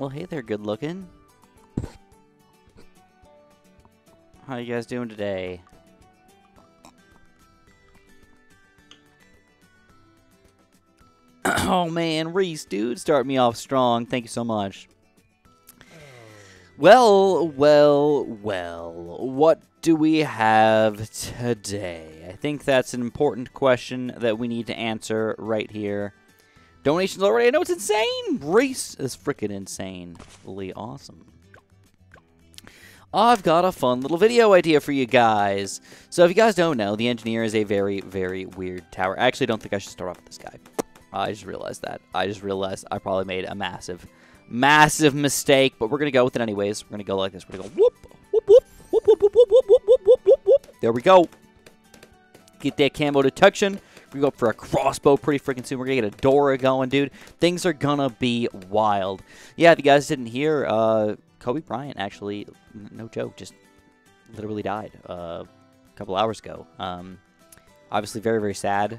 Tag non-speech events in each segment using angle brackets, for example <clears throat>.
Well, hey there, good looking. How you guys doing today? <coughs> oh man, Reese, dude, start me off strong. Thank you so much. Well, well, well. What do we have today? I think that's an important question that we need to answer right here. Donations already. I know it's insane. Reese is freaking insanely awesome. I've got a fun little video idea for you guys. So if you guys don't know, the engineer is a very, very weird tower. I actually don't think I should start off with this guy. I just realized that. I just realized I probably made a massive, massive mistake, but we're going to go with it anyways. We're going to go like this. We're going to go whoop, whoop, whoop, whoop, whoop, whoop, whoop, whoop, whoop, whoop, whoop. There we go. Get that camo detection. To go for a crossbow pretty freaking soon. We're going to get Adora going, dude. Things are going to be wild. Yeah, if you guys didn't hear, uh, Kobe Bryant actually, no joke, just literally died uh, a couple hours ago. Um, obviously, very, very sad.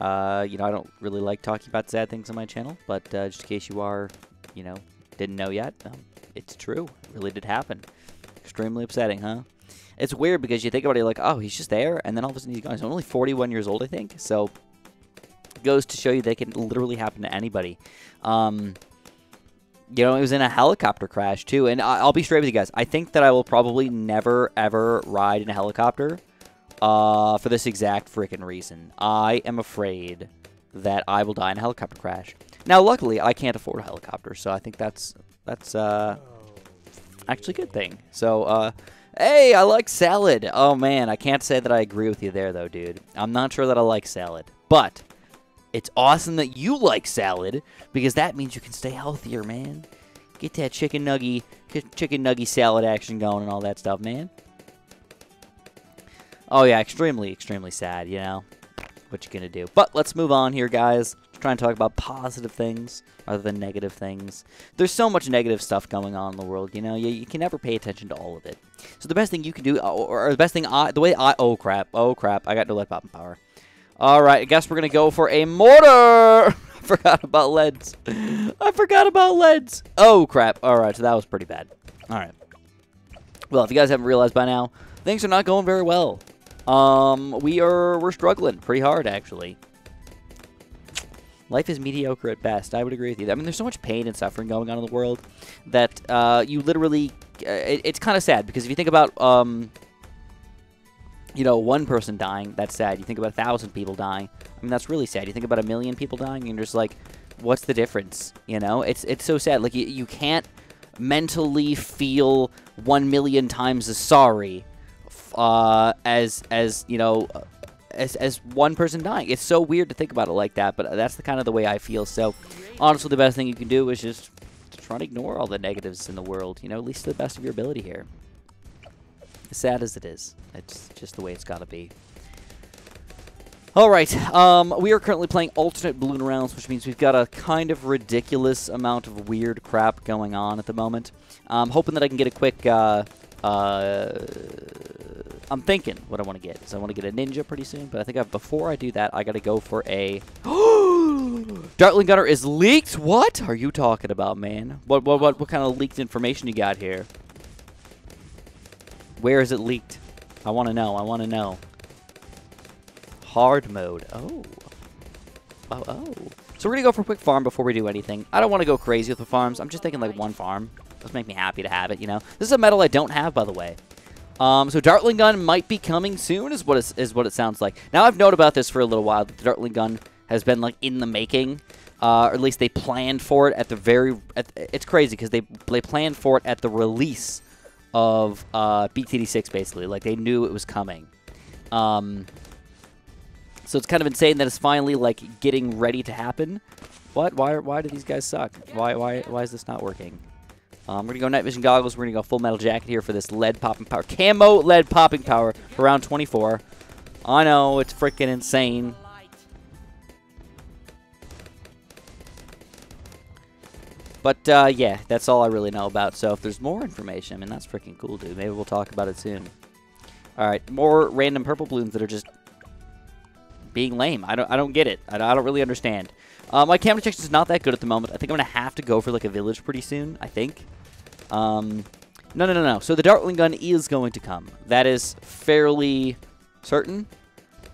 Uh, you know, I don't really like talking about sad things on my channel, but uh, just in case you are, you know, didn't know yet, um, it's true. It really did happen. Extremely upsetting, huh? It's weird because you think about it, like, oh, he's just there, and then all of a sudden he's gone. He's only 41 years old, I think. So, goes to show you they can literally happen to anybody. Um, you know, it was in a helicopter crash, too. And I will be straight with you guys. I think that I will probably never, ever ride in a helicopter uh, for this exact freaking reason. I am afraid that I will die in a helicopter crash. Now, luckily, I can't afford a helicopter, so I think that's that's uh, actually a good thing. So, uh, hey, I like salad. Oh, man, I can't say that I agree with you there, though, dude. I'm not sure that I like salad. But it's awesome that you like salad because that means you can stay healthier, man. Get that chicken nuggy, chicken nuggy salad action going and all that stuff, man. Oh yeah, extremely, extremely sad. You know what you gonna do? But let's move on here, guys. Try and talk about positive things rather than negative things. There's so much negative stuff going on in the world, you know. You, you can never pay attention to all of it. So the best thing you can do, or, or the best thing I, the way I, oh crap, oh crap, I got no lead popping power. All right, I guess we're gonna go for a mortar. <laughs> I forgot about leads. I forgot about leads. Oh crap. All right, so that was pretty bad. All right. Well, if you guys haven't realized by now, things are not going very well. Um, we are we're struggling pretty hard actually. Life is mediocre at best. I would agree with you. I mean, there's so much pain and suffering going on in the world that uh, you literally. Uh, it, it's kind of sad because if you think about, um, you know, one person dying, that's sad. You think about a thousand people dying. I mean, that's really sad. You think about a million people dying, and you're just like, what's the difference? You know, it's it's so sad. Like you, you can't mentally feel one million times as sorry uh, as as you know as, as one person dying. It's so weird to think about it like that, but that's the kind of the way I feel. So, honestly, the best thing you can do is just try to ignore all the negatives in the world. You know, at least to the best of your ability here. As sad as it is, it's just the way it's got to be. All right, um, we are currently playing alternate balloon rounds, which means we've got a kind of ridiculous amount of weird crap going on at the moment. I'm hoping that I can get a quick uh, uh, I'm thinking what I want to get. So I want to get a ninja pretty soon, but I think I've, before I do that, I got to go for a... <gasps> Dartling Gunner is leaked? What are you talking about, man? What, what, what, what kind of leaked information you got here? Where is it leaked? I want to know. I want to know. Hard mode. Oh. Oh, oh. So we're going to go for a quick farm before we do anything. I don't want to go crazy with the farms. I'm just thinking like one farm. Just make me happy to have it, you know? This is a medal I don't have, by the way. Um, so Dartling Gun might be coming soon, is what is, is what it sounds like. Now I've known about this for a little while. The Dartling Gun has been like in the making, uh, or at least they planned for it at the very. At, it's crazy because they they planned for it at the release of uh, BTD6, basically. Like they knew it was coming. Um, so it's kind of insane that it's finally like getting ready to happen. What? Why? Why do these guys suck? Why? Why? Why is this not working? Um, we're going to go night vision goggles. We're going to go full metal jacket here for this lead popping power. Camo lead popping power for round 24. I know, it's freaking insane. But, uh, yeah, that's all I really know about. So if there's more information, I mean, that's freaking cool, dude. Maybe we'll talk about it soon. Alright, more random purple balloons that are just being lame. I don't I don't get it. I, I don't really understand. Uh, my camera detection is not that good at the moment. I think I'm gonna have to go for like a village pretty soon. I think. Um, no, no, no, no. So the Dartling gun is going to come. That is fairly certain.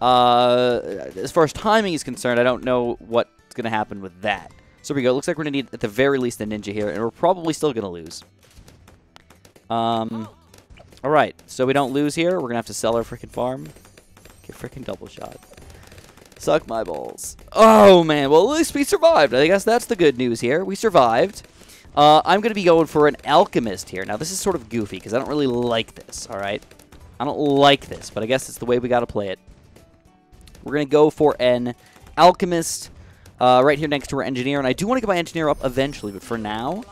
Uh, as far as timing is concerned, I don't know what's going to happen with that. So we go. Looks like we're going to need, at the very least, a ninja here, and we're probably still going to lose. Um, all right. So we don't lose here. We're going to have to sell our freaking farm. Get freaking double shot. Suck my balls. Oh, man. Well, at least we survived. I guess that's the good news here. We survived. Uh, I'm going to be going for an alchemist here. Now, this is sort of goofy because I don't really like this, all right? I don't like this, but I guess it's the way we got to play it. We're going to go for an alchemist uh, right here next to our engineer, and I do want to get my engineer up eventually, but for now,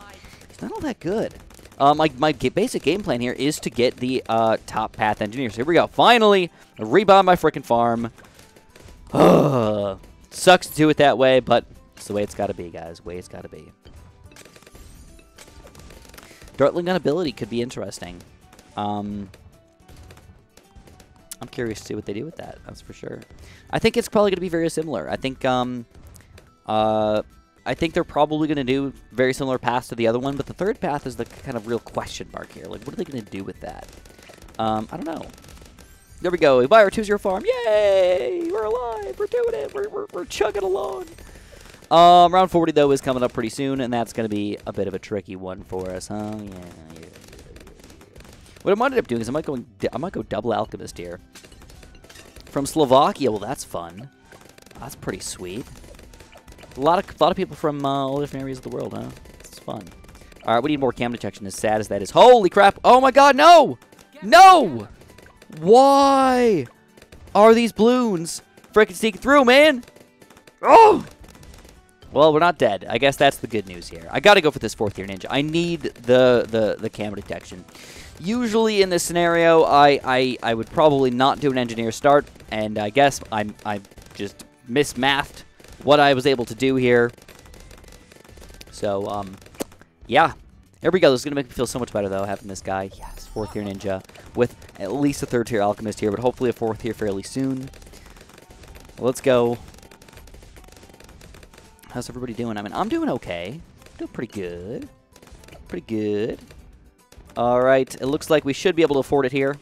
he's not all that good. Uh, my, my basic game plan here is to get the uh, top path engineer. So here we go. Finally, rebuy my freaking farm. <sighs> Sucks to do it that way, but it's the way it's got to be, guys. way it's got to be. Dartling gun ability could be interesting. Um, I'm curious to see what they do with that. That's for sure. I think it's probably going to be very similar. I think um, uh, I think they're probably going to do very similar paths to the other one, but the third path is the kind of real question mark here. Like, what are they going to do with that? Um, I don't know. There we go. We buy our 2-0 farm. Yay! We're alive. We're doing it. We're, we're, we're chugging along. Um, round 40, though, is coming up pretty soon, and that's going to be a bit of a tricky one for us, huh? Yeah, yeah, yeah. What I might end up doing is I might, go, I might go double Alchemist here. From Slovakia, well, that's fun. That's pretty sweet. A lot of, a lot of people from uh, all different areas of the world, huh? It's fun. All right, we need more cam detection, as sad as that is. Holy crap! Oh my god, no! No! Why are these balloons freaking sneaking through, man? Oh! Well, we're not dead. I guess that's the good news here. I got to go for this fourth year ninja. I need the the the cam detection. Usually in this scenario, I, I I would probably not do an engineer start, and I guess I'm I just mismathed what I was able to do here. So um, yeah, there we go. This is gonna make me feel so much better though having this guy. Yes, fourth tier ninja with at least a third tier alchemist here, but hopefully a fourth tier fairly soon. Let's go. How's everybody doing? I mean, I'm doing okay. Doing pretty good. Pretty good. All right. It looks like we should be able to afford it here.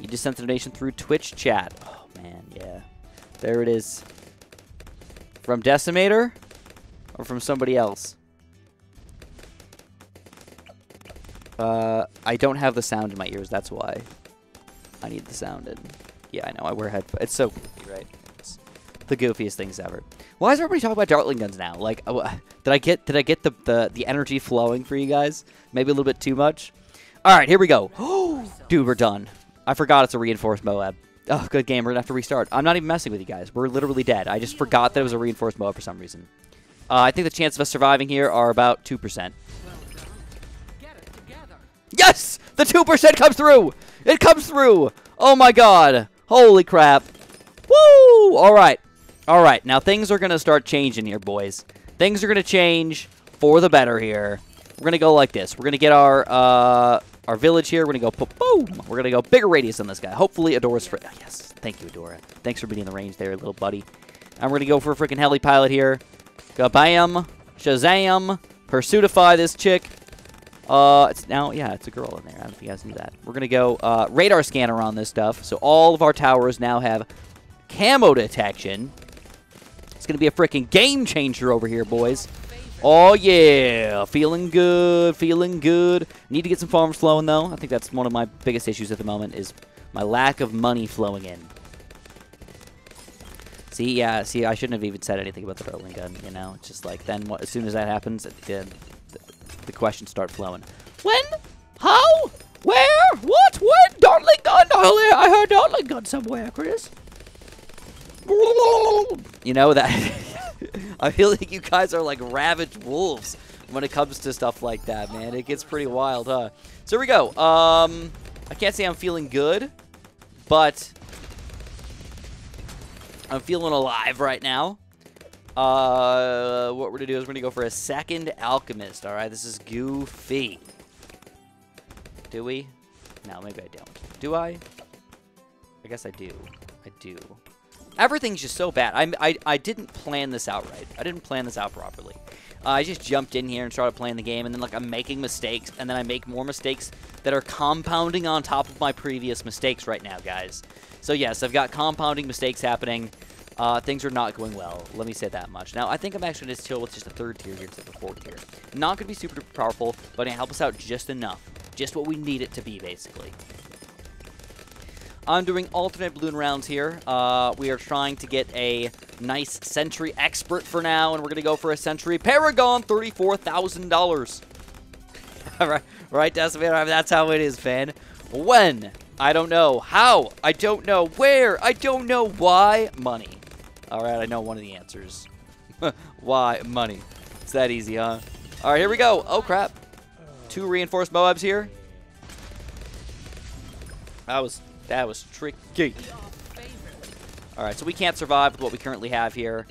You just sent the donation through Twitch chat. Oh, man. Yeah. There it is. From Decimator? Or from somebody else? Uh, I don't have the sound in my ears. That's why. I need the sound in. Yeah, I know. I wear headphones. It's so goofy, right? It's the goofiest things ever. Why is everybody talking about Dartling guns now? Like, uh, did I get did I get the, the the energy flowing for you guys? Maybe a little bit too much. All right, here we go. <gasps> Dude, we're done. I forgot it's a reinforced Moab. Oh, good game. We're gonna have to restart. I'm not even messing with you guys. We're literally dead. I just forgot that it was a reinforced Moab for some reason. Uh, I think the chance of us surviving here are about two percent. Yes! The 2% comes through! It comes through! Oh my god. Holy crap. Woo! Alright. Alright, now things are going to start changing here, boys. Things are going to change for the better here. We're going to go like this. We're going to get our uh, our village here. We're going to go boom. We're going to go bigger radius on this guy. Hopefully Adora's... Oh, yes. Thank you, Adora. Thanks for being in the range there, little buddy. And we're going to go for a freaking heli pilot here. Go bam. Shazam. Pursuitify this chick. Uh, it's now, yeah, it's a girl in there. I don't know if you guys knew that. We're going to go uh, radar scanner on this stuff. So all of our towers now have camo detection. It's going to be a freaking game changer over here, boys. Oh, yeah. Feeling good. Feeling good. Need to get some farms flowing, though. I think that's one of my biggest issues at the moment is my lack of money flowing in. See, yeah, see, I shouldn't have even said anything about the Dartling gun, you know? It's just like, then what, as soon as that happens, it, the, the questions start flowing. When? How? Where? What? When? Dartling gun? I heard Dartling gun somewhere, Chris. You know that. <laughs> I feel like you guys are like ravaged wolves when it comes to stuff like that, man. It gets pretty wild, huh? So here we go. Um, I can't say I'm feeling good, but I'm feeling alive right now. Uh, what we're going to do is we're going to go for a second Alchemist, all right? This is goofy. Do we? No, maybe I don't. Do I? I guess I do. I do. Everything's just so bad. I, I, I didn't plan this out right. I didn't plan this out properly. Uh, I just jumped in here and started playing the game, and then like I'm making mistakes, and then I make more mistakes that are compounding on top of my previous mistakes right now, guys. So yes, I've got compounding mistakes happening. Uh, things are not going well. Let me say that much. Now, I think I'm actually to chill with just a third tier here instead of a fourth tier. Not going to be super powerful, but it help us out just enough. Just what we need it to be, basically. I'm doing alternate balloon rounds here. Uh, we are trying to get a nice Sentry Expert for now, and we're going to go for a Sentry Paragon, $34,000. <laughs> right, right, Decimator, that's how it is, fan. When? I don't know. How? I don't know. Where? I don't know. Why? Money. All right, I know one of the answers. <laughs> Why? Money. It's that easy, huh? All right, here we go. Oh, crap. Two reinforced Moabs here. That was that was tricky. All right, so we can't survive with what we currently have here.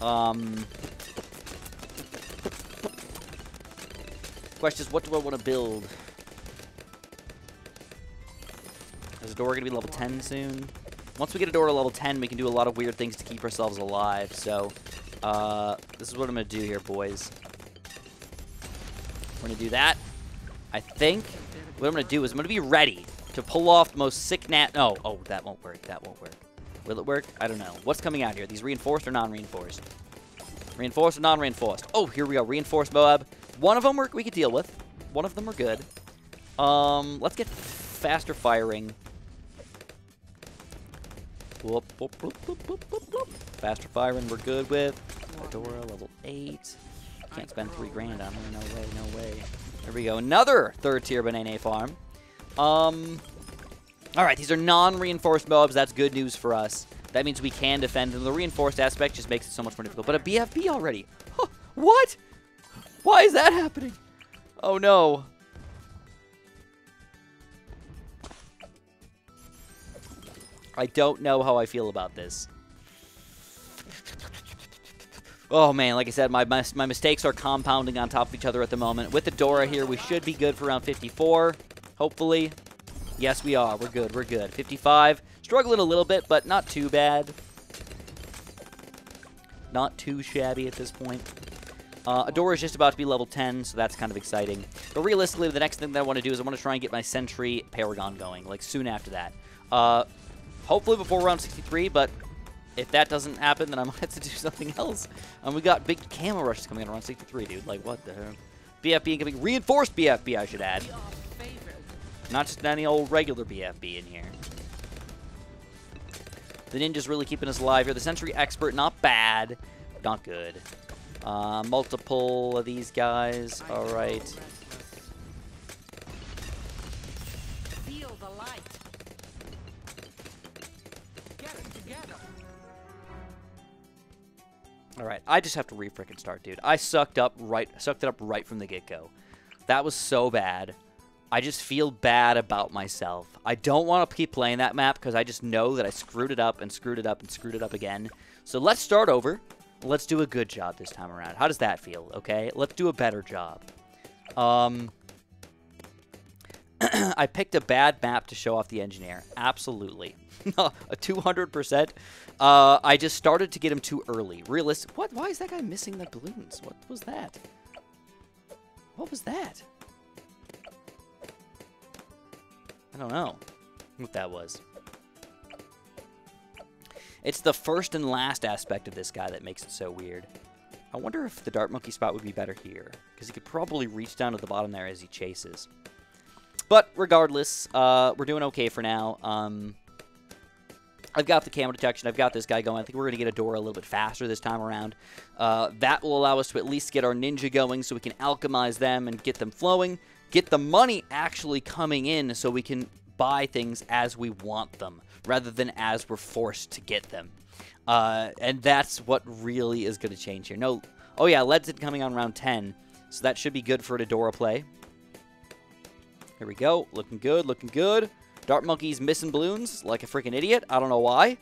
Um, question is, what do I want to build? Is the door going to be level 10 soon? Once we get Adora to level 10, we can do a lot of weird things to keep ourselves alive. So, uh, this is what I'm going to do here, boys. We're going to do that. I think what I'm going to do is I'm going to be ready to pull off the most sick nat... No. Oh, that won't work. That won't work. Will it work? I don't know. What's coming out here? These reinforced or non-reinforced? Reinforced or non-reinforced? Oh, here we go. Reinforced Moab. One of them we could deal with. One of them are good. Um, let's get faster firing. Whoop, whoop, whoop, faster firing we're good with. Fedora, level 8. Can't spend 3 grand on her. No way, no way. There we go. Another third tier banana farm. Um, all right, these are non-reinforced mobs. That's good news for us. That means we can defend, and the reinforced aspect just makes it so much more difficult. But a BFB already. Huh, what? Why is that happening? Oh, no. I don't know how I feel about this. Oh, man, like I said, my, my, my mistakes are compounding on top of each other at the moment. With the Dora here, we should be good for around 54 hopefully. Yes, we are. We're good. We're good. 55. Struggling a little bit, but not too bad. Not too shabby at this point. Uh, Adora is just about to be level 10, so that's kind of exciting. But realistically, the next thing that I want to do is I want to try and get my Sentry Paragon going, like soon after that. Uh, hopefully before round 63, but if that doesn't happen, then I <laughs> might have to do something else. And um, we got big Camo Rushes coming in around 63, dude. Like, what the hell? BFB incoming. Reinforced BFB, I should add. Not just any old regular BFB in here. The Ninja's really keeping us alive here. The Sentry Expert, not bad, not good. Uh, multiple of these guys. All right. All right, I just have to re-frickin' start, dude. I sucked up right, sucked it up right from the get-go. That was so bad. I just feel bad about myself. I don't want to keep playing that map because I just know that I screwed it up and screwed it up and screwed it up again. So let's start over. Let's do a good job this time around. How does that feel? Okay, let's do a better job. Um, <clears throat> I picked a bad map to show off the engineer. Absolutely. <laughs> a 200%. Uh, I just started to get him too early. Realistic. What? Why is that guy missing the balloons? What was that? What was that? I don't know what that was. It's the first and last aspect of this guy that makes it so weird. I wonder if the Dart Monkey spot would be better here, because he could probably reach down to the bottom there as he chases. But regardless, uh, we're doing okay for now. Um, I've got the camo detection. I've got this guy going. I think we're going to get Adora a little bit faster this time around. Uh, that will allow us to at least get our ninja going so we can alchemize them and get them flowing get the money actually coming in so we can buy things as we want them rather than as we're forced to get them. Uh, and that's what really is going to change here. No, oh yeah, Ledson coming on round 10, so that should be good for Adora play. Here we go, looking good, looking good. Dart Monkey's missing balloons like a freaking idiot. I don't know why.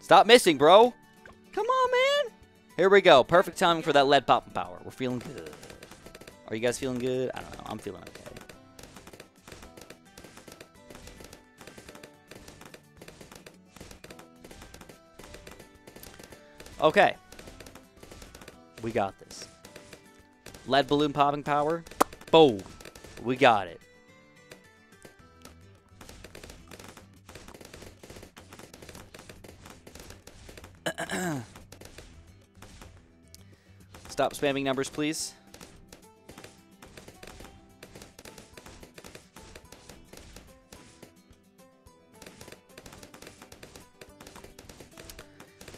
Stop missing, bro. Come on, man. Here we go. Perfect timing for that lead popping power. We're feeling good. Are you guys feeling good? I don't know. I'm feeling okay. Okay. We got this. Lead balloon popping power. Boom. We got it. <clears throat> Stop spamming numbers, please.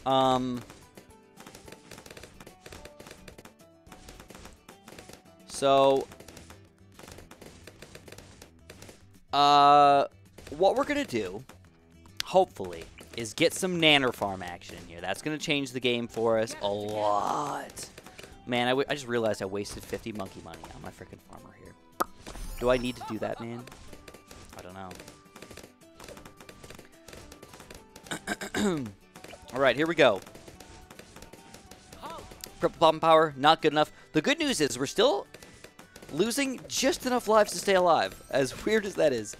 Um. So. Uh, what we're gonna do, hopefully, is get some nanner farm action in here. That's gonna change the game for us a lot. Man, I, I just realized I wasted 50 monkey money on my freaking farmer here. Do I need to do that, man? I don't know. <clears throat> <clears throat> All right, here we go. Bomb power, not good enough. The good news is we're still losing just enough lives to stay alive, as <laughs> weird as that is.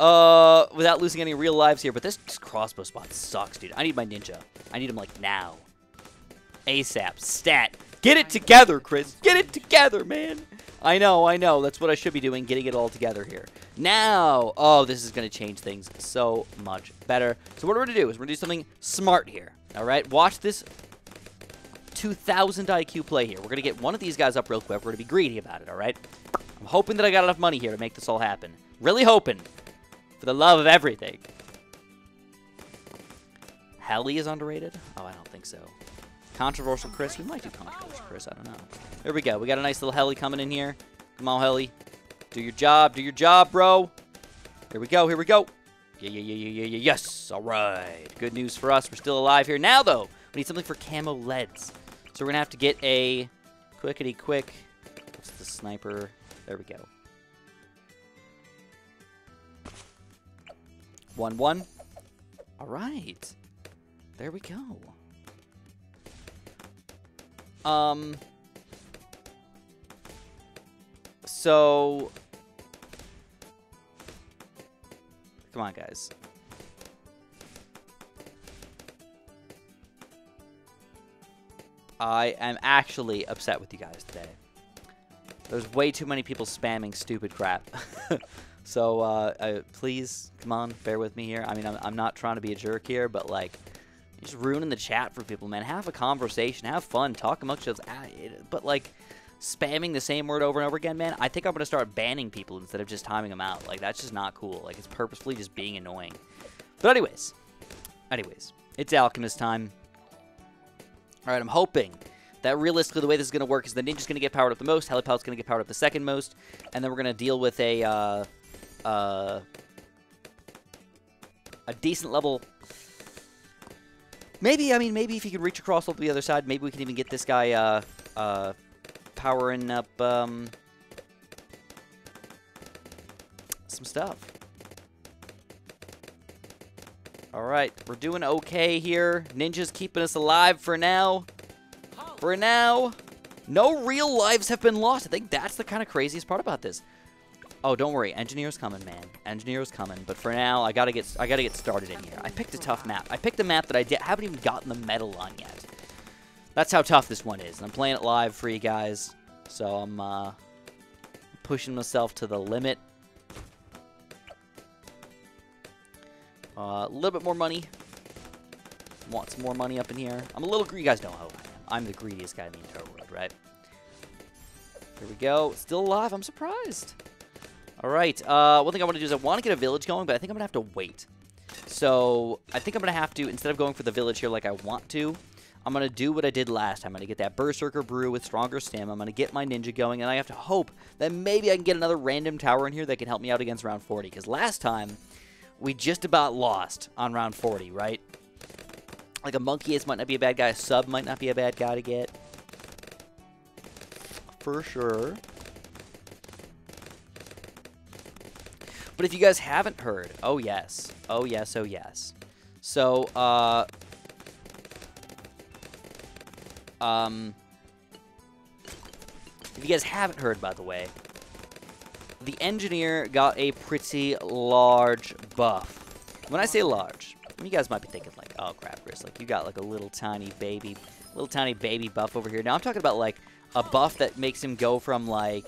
Uh, without losing any real lives here, but this crossbow spot sucks, dude. I need my ninja. I need him, like, now. ASAP. Stat. Get it together, Chris. Get it together, man. I know, I know. That's what I should be doing, getting it all together here. Now, oh, this is going to change things so much better. So what we're going to do is we're going to do something smart here. All right, watch this 2,000 IQ play here. We're going to get one of these guys up real quick. We're going to be greedy about it, all right? I'm hoping that I got enough money here to make this all happen. Really hoping. For the love of everything. Heli is underrated? Oh, I don't think so. Controversial Chris? We might do Controversial Chris. I don't know. There we go. We got a nice little heli coming in here. Come on, heli. Do your job. Do your job, bro. Here we go. Here we go. Yeah, yeah, yeah, yeah, yeah, yes. All right. Good news for us. We're still alive here. Now, though, we need something for camo leads. So we're going to have to get a quickity-quick. What's the sniper? There we go. 1-1. All right. There we go. Um. So. Come on, guys. I am actually upset with you guys today. There's way too many people spamming stupid crap. <laughs> so, uh, uh, please, come on, bear with me here. I mean, I'm, I'm not trying to be a jerk here, but, like, just ruining the chat for people, man. Have a conversation. Have fun. Talk amongst yourselves. Ah, but, like, spamming the same word over and over again, man, I think I'm going to start banning people instead of just timing them out. Like, that's just not cool. Like, it's purposefully just being annoying. But anyways. Anyways. It's Alchemist time. Alright, I'm hoping that realistically the way this is going to work is the Ninja's going to get powered up the most, Heli Pilot's going to get powered up the second most, and then we're going to deal with a, uh, uh, a decent level Maybe, I mean, maybe if he could reach across over the other side, maybe we can even get this guy uh, uh, powering up um, some stuff. All right, we're doing okay here. Ninja's keeping us alive for now. For now, no real lives have been lost. I think that's the kind of craziest part about this. Oh, don't worry. Engineer's coming, man. Engineer's coming. But for now, I gotta get I gotta get started in here. I picked a tough map. I picked a map that I haven't even gotten the medal on yet. That's how tough this one is. I'm playing it live for you guys. So I'm uh, pushing myself to the limit. Uh, a uh, little bit more money. Want some more money up in here. I'm a little greedy. You guys know how I am. I'm the greediest guy in the entire world, right? Here we go. Still alive. I'm surprised. All right. Uh, one thing I want to do is I want to get a village going, but I think I'm going to have to wait. So I think I'm going to have to, instead of going for the village here like I want to, I'm going to do what I did last time. I'm going to get that Berserker Brew with stronger stam. I'm going to get my Ninja going, and I have to hope that maybe I can get another random tower in here that can help me out against round 40. Because last time, we just about lost on round 40, right? Like a Monkey Ace might not be a bad guy. A Sub might not be a bad guy to get. For sure. But if you guys haven't heard, oh yes, oh yes, oh yes. So, uh, um, if you guys haven't heard, by the way, the engineer got a pretty large buff. When I say large, you guys might be thinking like, oh crap, Chris, like you got like a little tiny baby, little tiny baby buff over here. Now I'm talking about like a buff that makes him go from like,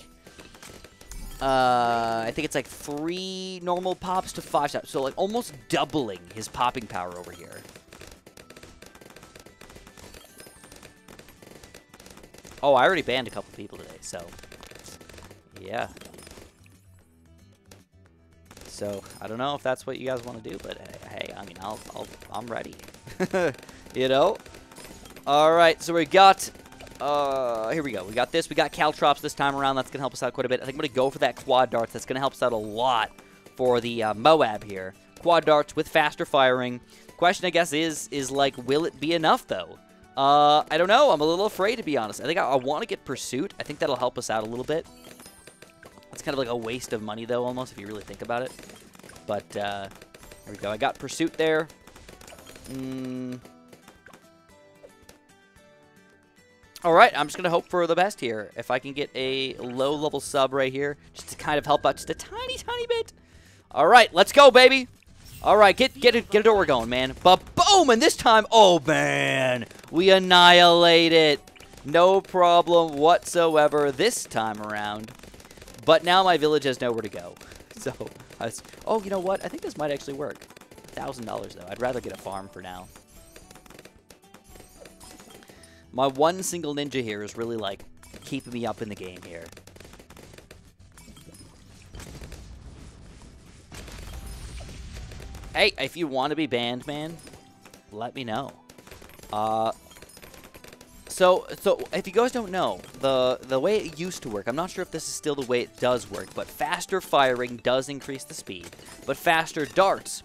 uh, I think it's like three normal pops to five stops. So like almost doubling his popping power over here. Oh, I already banned a couple people today, so yeah. So I don't know if that's what you guys want to do, but hey, I mean, I'll, I'll I'm ready. <laughs> you know. All right, so we got. Uh, here we go. We got this. We got Caltrops this time around. That's gonna help us out quite a bit. I think I'm gonna go for that quad darts. That's gonna help us out a lot for the uh, Moab here. Quad darts with faster firing. Question, I guess, is is like, will it be enough though? Uh, I don't know. I'm a little afraid, to be honest. I think I, I want to get Pursuit. I think that'll help us out a little bit. It's kind of like a waste of money, though, almost, if you really think about it. But, uh, there we go. I got Pursuit there. Mm. All right, I'm just going to hope for the best here. If I can get a low-level sub right here, just to kind of help out just a tiny, tiny bit. All right, let's go, baby. All right, get get it, get Adora going, man. But boom, and this time, oh man, we annihilate it. No problem whatsoever this time around. But now my village has nowhere to go. <laughs> So, was, oh, you know what? I think this might actually work. $1,000 though. I'd rather get a farm for now. My one single ninja here is really like keeping me up in the game here. Hey, if you want to be banned, man, let me know. Uh, so, so if you guys don't know, the the way it used to work, I'm not sure if this is still the way it does work, but faster firing does increase the speed. But faster darts,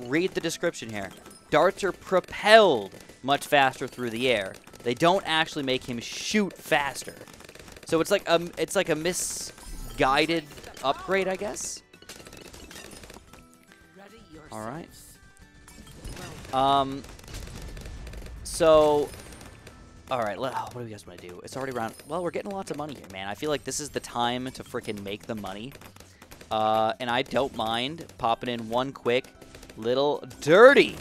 read the description here. Darts are propelled much faster through the air. They don't actually make him shoot faster. So it's like a, it's like a misguided upgrade, I guess. All right. Um. So, all right. Let, oh, what do you guys want to do? It's already around. Well, we're getting lots of money here, man. I feel like this is the time to freaking make the money. Uh, and I don't mind popping in one quick little dirty,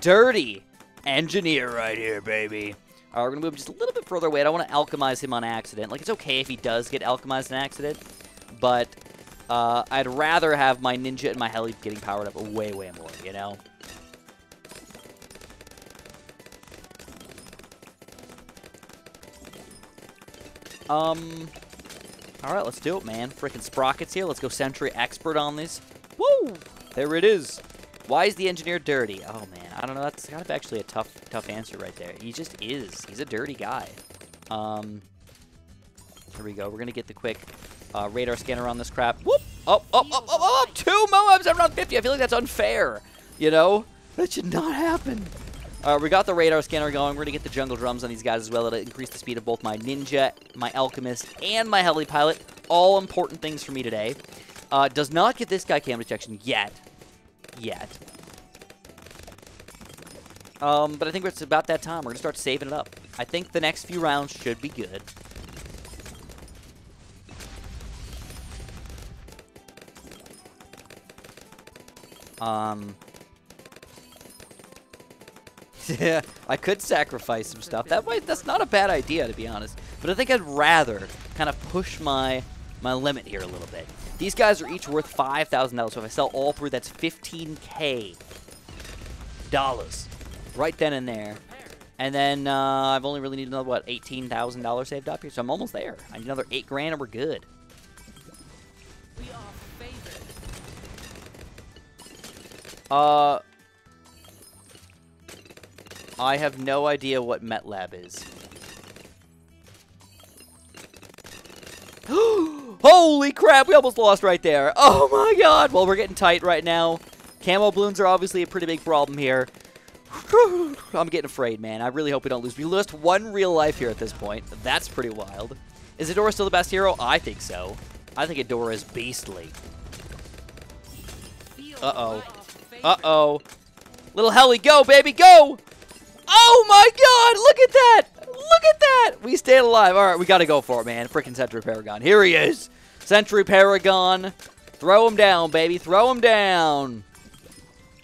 dirty engineer right here, baby. All right, we're gonna move just a little bit further away. I don't want to alchemize him on accident. Like it's okay if he does get alchemized on accident, but uh, I'd rather have my ninja and my heli getting powered up way, way more, you know? Um, all right, let's do it, man. Freaking Sprockets here. Let's go Sentry Expert on this. Woo! There it is. Why is the engineer dirty? Oh, man. I don't know. That's kind of actually a tough, tough answer right there. He just is. He's a dirty guy. Um, here we go. We're going to get the quick uh, radar scanner on this crap. Whoop! Oh, oh, oh, oh, oh, two Moabs at around 50. I feel like that's unfair. You know? That should not happen. All right, we got the radar scanner going. We're going to get the jungle drums on these guys as well. It'll increase the speed of both my ninja, my alchemist, and my heli pilot. All important things for me today. Uh, does not get this guy cam detection yet. Yet. Um, but I think it's about that time. We're going to start saving it up. I think the next few rounds should be good. Um, <laughs> yeah, I could sacrifice some stuff. That might, that's not a bad idea, to be honest. But I think I'd rather kind of push my my limit here a little bit. These guys are each worth $5,000, so if I sell all three, that's 15K dollars right then and there. And then uh, I've only really need another, what, $18,000 saved up here, so I'm almost there. I need another 8 grand and we're good. Uh, I have no idea what MetLab is. <gasps> Holy crap, we almost lost right there. Oh my god. Well, we're getting tight right now. Camo balloons are obviously a pretty big problem here. <sighs> I'm getting afraid, man. I really hope we don't lose. We lost one real life here at this point. That's pretty wild. Is Adora still the best hero? I think so. I think Adora is beastly. Uh-oh. Uh-oh. Little heli, go, baby, go! Oh, my God! Look at that! Look at that! We stayed alive. All right, we got to go for it, man. Freaking Sentry Paragon. Here he is. Sentry Paragon. Throw him down, baby. Throw him down.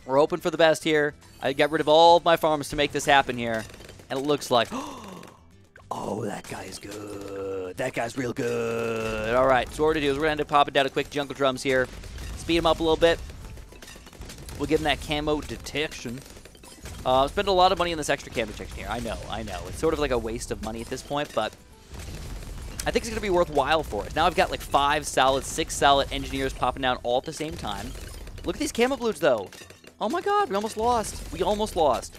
We're hoping for the best here. I got rid of all of my farms to make this happen here. And it looks like... <gasps> Oh, that guy's good. That guy's real good. All right, so what we're going to do is we're going to end up popping down a quick jungle drums here. Speed him up a little bit. We'll give him that camo detection. Uh, spend a lot of money on this extra camo detection here. I know, I know. It's sort of like a waste of money at this point, but I think it's going to be worthwhile for us. Now I've got like five solid, six solid engineers popping down all at the same time. Look at these camo blues, though. Oh my god, we almost lost. We almost lost.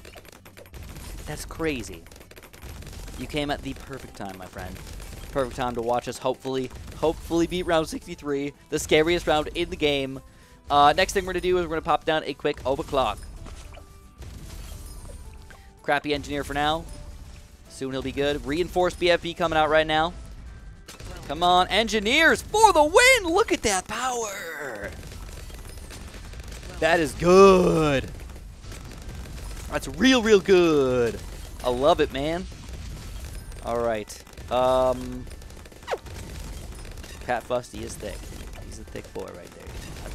That's crazy. You came at the perfect time, my friend. Perfect time to watch us hopefully, hopefully beat round 63, the scariest round in the game. Uh, next thing we're going to do is we're going to pop down a quick overclock. Crappy engineer for now. Soon he'll be good. Reinforced BFB coming out right now. Come on, engineers for the win! Look at that power! That is good. That's real, real good. I love it, man. All right. Um, Pat Fusty is thick. He's a thick boy right there.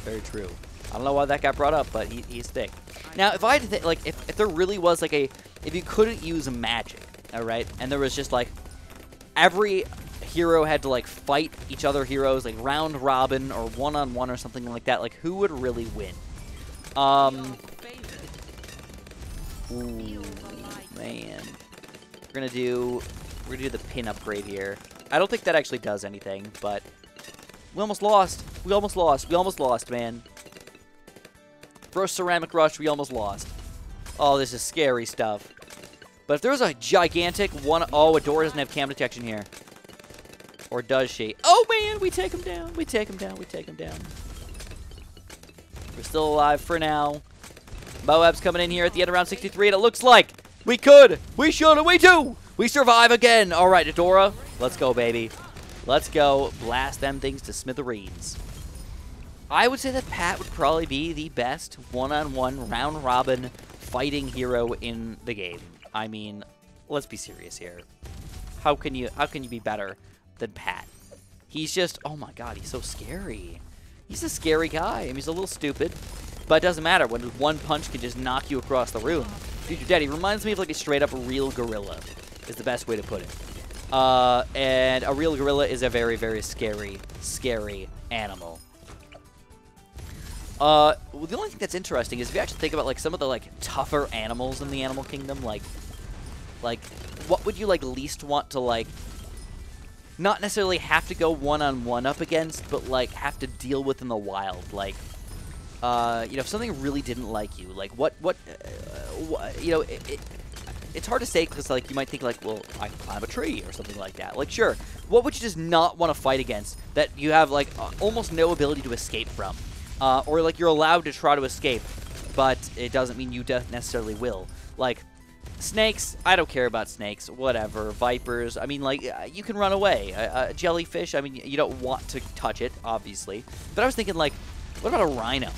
Very true. I don't know why that got brought up, but he, he's thick. Now, if I had to think, like, if, if there really was, like, a, if you couldn't use magic, all right, and there was just, like, every hero had to, like, fight each other heroes, like, round robin or one-on-one -on -one or something like that, like, who would really win? Um, ooh, man. We're to do we're to do the pin upgrade here. I don't think that actually does anything, but we almost lost. We almost lost. We almost lost, man. First Ceramic Rush, we almost lost. Oh, this is scary stuff. But if there was a gigantic one... Oh, Adora doesn't have cam detection here. Or does she? Oh, man, we take him down. We take him down. We take him down. We're still alive for now. Moab's coming in here at the end of round 63, and it looks like we could, we should, and we do we survive again. All right, Adora. Let's go, baby. Let's go. Blast them things to smithereens. I would say that Pat would probably be the best one-on-one -on -one round-robin fighting hero in the game. I mean, let's be serious here. How can you how can you be better than Pat? He's just, oh my god, he's so scary. He's a scary guy. I mean, he's a little stupid, but it doesn't matter when one punch can just knock you across the room. Your daddy reminds me of like a straight up real gorilla is the best way to put it. Uh, and a real gorilla is a very, very scary, scary animal. Uh, well, the only thing that's interesting is if you actually think about like some of the like tougher animals in the animal kingdom, like, like, what would you like least want to like, not necessarily have to go one on one up against, but like have to deal with in the wild, like, uh, you know, if something really didn't like you, like what, what, uh, you know, it, it's hard to say because like you might think like, well, I climb a tree or something like that. Like, sure, what would you just not want to fight against that you have like uh, almost no ability to escape from, uh, or like you're allowed to try to escape, but it doesn't mean you necessarily will. Like snakes, I don't care about snakes. Whatever, vipers. I mean, like uh, you can run away. A, jellyfish. I mean, you don't want to touch it, obviously. But I was thinking like, what about a rhino?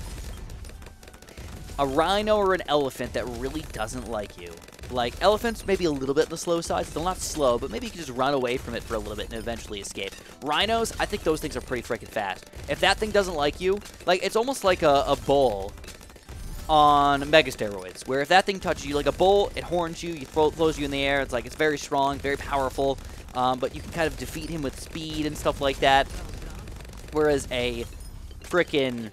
A rhino or an elephant that really doesn't like you. Like, elephants, maybe a little bit on the slow side. Still not slow, but maybe you can just run away from it for a little bit and eventually escape. Rhinos, I think those things are pretty freaking fast. If that thing doesn't like you, like, it's almost like a, a bull on mega steroids, where if that thing touches you, like a bull, it horns you, you throw, throws you in the air. It's like, it's very strong, very powerful, um, but you can kind of defeat him with speed and stuff like that. Whereas a freaking,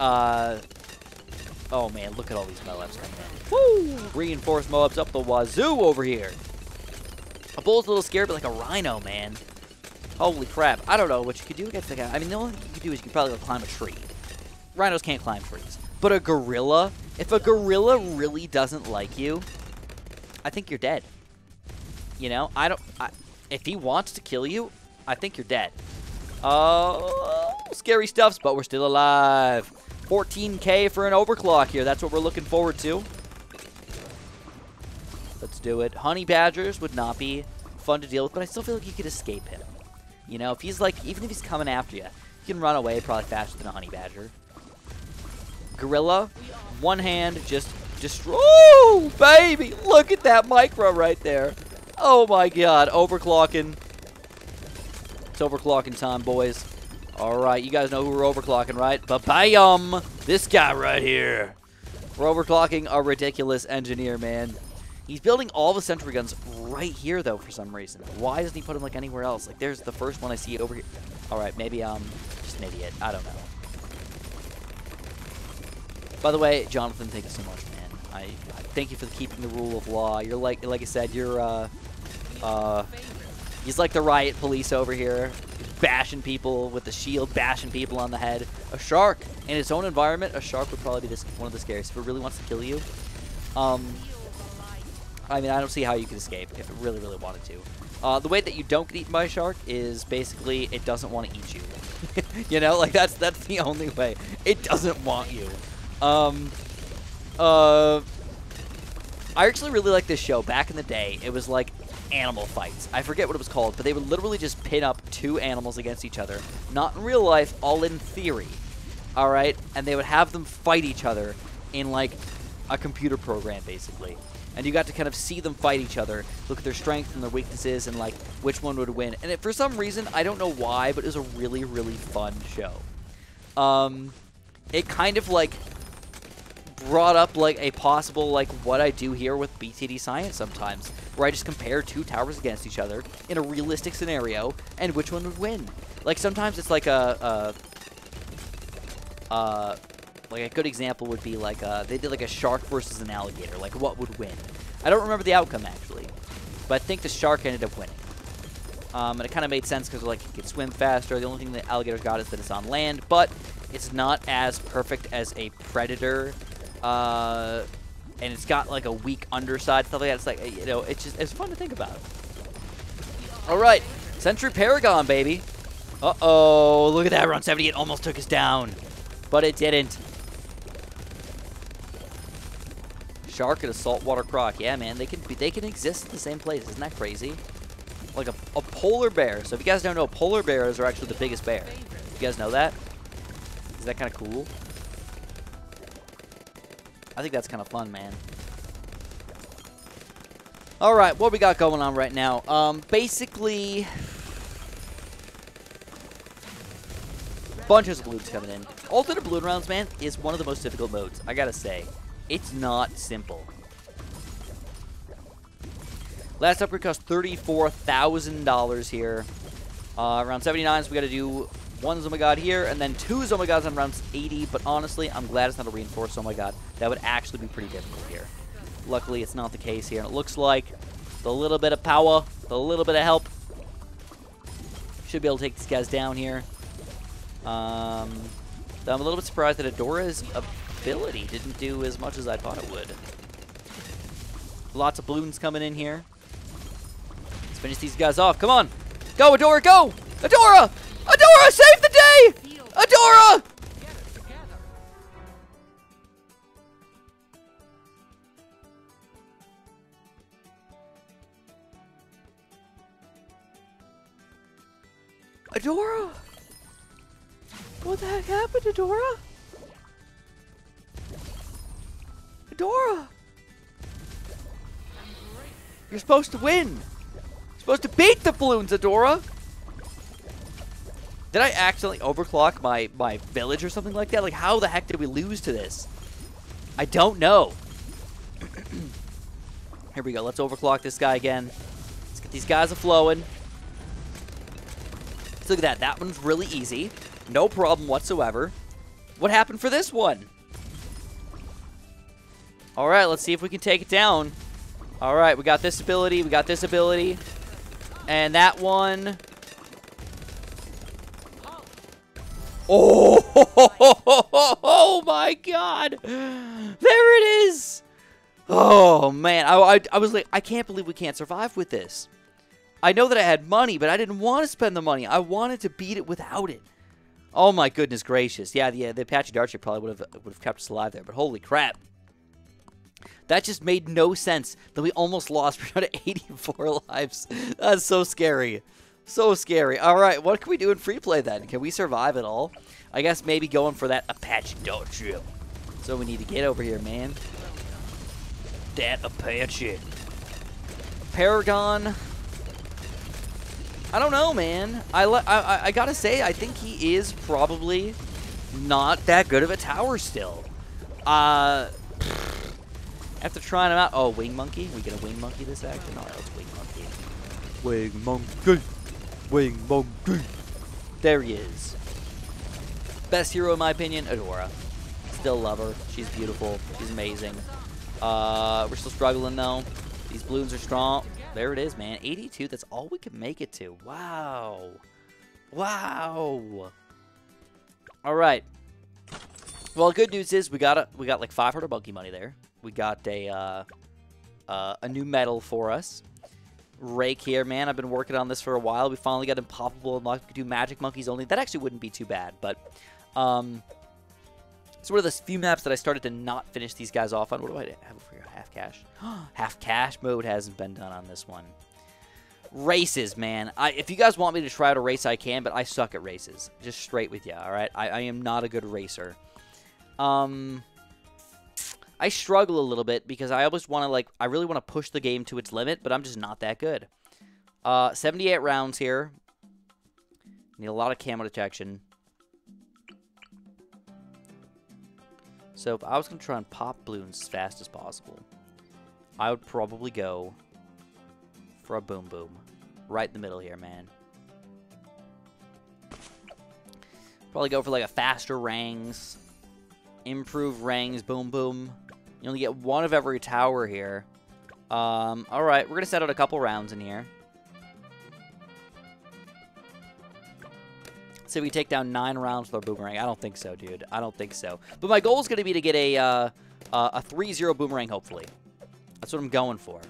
uh, oh man, look at all these Moabs coming in. Woo! Reinforced Moabs up the wazoo over here. A bull's a little scared, but like a rhino, man. Holy crap. I don't know what you could do against the guy. I mean, the only thing you could do is you could probably go climb a tree. Rhinos can't climb trees. But a gorilla, if a gorilla really doesn't like you, I think you're dead. You know, I don't... I, if he wants to kill you, I think you're dead. Uh, scary stuffs, but we're still alive. 14k for an overclock here. That's what we're looking forward to. Let's do it. Honey Badgers would not be fun to deal with, but I still feel like you could escape him. You know, if he's like, even if he's coming after you, you can run away probably faster than a Honey Badger. Gorilla, one hand, just destroy. Oh, baby! Look at that micro right there. Oh my god, overclocking. It's overclocking time, boys. All right, you guys know who we're overclocking, right? Ba-bam! This guy right here. We're overclocking a ridiculous engineer, man. He's building all the sentry guns right here, though, for some reason. Why doesn't he put them, like, anywhere else? Like, there's the first one I see over here. All right, maybe I'm just an idiot. I don't know. By the way, Jonathan, thank you so much, man. I, I thank you for keeping the rule of law. You're like, like I said, you're, uh, uh, he's like the riot police over here. Bashing people with the shield, bashing people on the head. A shark in its own environment, a shark would probably be this, one of the scariest. If it really wants to kill you, um, I mean, I don't see how you could escape if it really, really wanted to. Uh, the way that you don't get eaten by a shark is basically it doesn't want to eat you. <laughs> you know, like that's that's the only way. It doesn't want you. Um, uh, I actually really like this show. Back in the day, it was like animal fights. I forget what it was called, but they would literally just pin up two animals against each other. Not in real life, all in theory. All right? And they would have them fight each other in like a computer program, basically. And you got to kind of see them fight each other, look at their strengths and their weaknesses, and like which one would win. And it, for some reason, I don't know why, but it was a really, really fun show. Um, it kind of like brought up like a possible like what I do here with BTD Science sometimes, where I just compare two towers against each other in a realistic scenario and which one would win. Like sometimes it's like a, a uh, like a good example would be like uh, they did like a shark versus an alligator. Like what would win? I don't remember the outcome actually, but I think the shark ended up winning. Um, and it kind of made sense because like it could swim faster. The only thing the alligator got is that it's on land, but it's not as perfect as a predator uh, and it's got like a weak underside, stuff like that. It's like, you know, it's just, it's fun to think about. All right, Sentry Paragon, baby. Uh-oh, look at that, round 70, it almost took us down, but it didn't. Shark and a saltwater croc. Yeah, man, they can be, they can exist in the same place. Isn't that crazy? Like a, a polar bear. So if you guys don't know, polar bears are actually the biggest bear. You guys know that? Is that kind of cool? I think that's kind of fun, man. All right, what we got going on right now? Um, basically, bunches of balloons coming in. Alternate balloon rounds, man, is one of the most difficult modes. I gotta say, it's not simple. Last upgrade cost $34,000 here. Uh, around 79, so we gotta do one Zomagod here, and then two Zomagods on rounds 80, but honestly, I'm glad it's not a reinforced Zomagod. That would actually be pretty difficult here. Luckily, it's not the case here, and it looks like the little bit of power, the little bit of help, should be able to take these guys down here. Um, I'm a little bit surprised that Adora's ability didn't do as much as I thought it would. Lots of balloons coming in here. Let's finish these guys off. Come on. Go, Adora, go! Adora! Adora, save the day! Adora! Adora? What the heck happened, Adora? Adora! You're supposed to win! You're supposed to beat the balloons, Adora! Did I accidentally overclock my, my village or something like that? Like, how the heck did we lose to this? I don't know. <clears throat> Here we go. Let's overclock this guy again. Let's get these guys a-flowing. Look at that. That one's really easy. No problem whatsoever. What happened for this one? All right, let's see if we can take it down. All right, we got this ability. We got this ability. And that one Oh, <laughs> oh, my God. There it is. Oh, man. I, I, I was like, I can't believe we can't survive with this. I know that I had money, but I didn't want to spend the money. I wanted to beat it without it. Oh, my goodness gracious. Yeah, the, uh, the Apache Dartship probably would have, would have kept us alive there, but holy crap. That just made no sense that we almost lost. We're down to 84 <laughs> lives. That's so scary. So scary. All right, what can we do in free play then? Can we survive at all? I guess maybe going for that Apache do Dodge. So we need to get over here, man. That Apache. Paragon. I don't know, man. I, I, I gotta say, I think he is probably not that good of a tower still. Uh, After trying him out, oh, Wing Monkey. We get a Wing Monkey this action? Oh, that's Wing Monkey. Wing Monkey. Wing Monkey. There he is. Best hero in my opinion, Adora. Still love her. She's beautiful. She's amazing. Uh, we're still struggling though. These balloons are strong. There it is, man. 82. That's all we can make it to. Wow. Wow. All right. Well, good news is we got a we got like 500 monkey money there. We got a uh, uh, a new medal for us. Rake here, man. I've been working on this for a while. We finally got Impoppable unlocked. We could do Magic Monkeys only. That actually wouldn't be too bad, but um, it's one of the few maps that I started to not finish these guys off on. What do I have over here? Half cash. <gasps> Half cash mode hasn't been done on this one. Races, man. I, if you guys want me to try out a race, I can, but I suck at races. Just straight with you, all right? I, I am not a good racer. Um, I struggle a little bit because I always want to, like, I really want to push the game to its limit, but I'm just not that good. Uh, 78 rounds here. Need a lot of camo detection. So if I was going to try and pop balloons as fast as possible, I would probably go for a boom boom. Right in the middle here, man. Probably go for like a faster rangs, improve rangs, boom boom. You only get one of every tower here. Um, Alright, we're going to set out a couple rounds in here. Say we take down nine rounds with our boomerang. I don't think so, dude. I don't think so. But my goal is going to be to get a uh, uh, a 3-0 boomerang, hopefully. That's what I'm going for.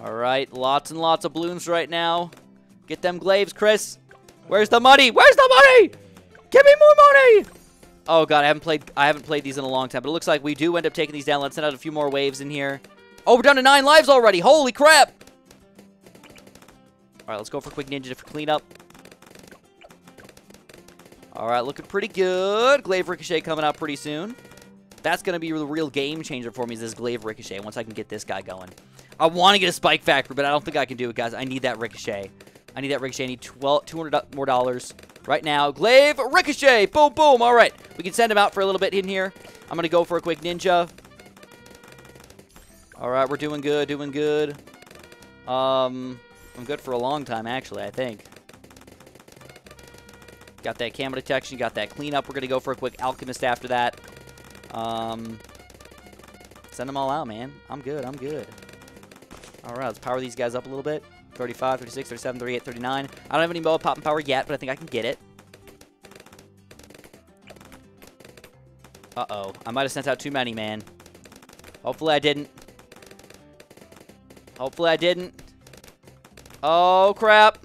All right, lots and lots of balloons right now. Get them glaives, Chris. Where's the money? Where's the money? Give me more money! Oh god, I haven't played I haven't played these in a long time, but it looks like we do end up taking these down. Let's send out a few more waves in here. Oh, we're down to nine lives already. Holy crap! All right, let's go for quick ninja for cleanup. All right, looking pretty good. Glaive Ricochet coming out pretty soon. That's going to be the real game changer for me is this Glaive Ricochet once I can get this guy going. I want to get a Spike Factory, but I don't think I can do it, guys. I need that Ricochet. I need that Ricochet. I need 12, 200 more dollars right now. Glaive Ricochet. Boom, boom. All right. We can send him out for a little bit in here. I'm going to go for a quick ninja. All right, we're doing good, doing good. Um, I'm good for a long time, actually, I think. Got that camo detection, got that cleanup. We're going to go for a quick alchemist after that. Um, send them all out, man. I'm good, I'm good. All right, let's power these guys up a little bit. 35, 36, 37, 38, 39. I don't have any Moa Pop and Power yet, but I think I can get it. Uh-oh. I might have sent out too many, man. Hopefully I didn't. Hopefully I didn't. Oh, crap.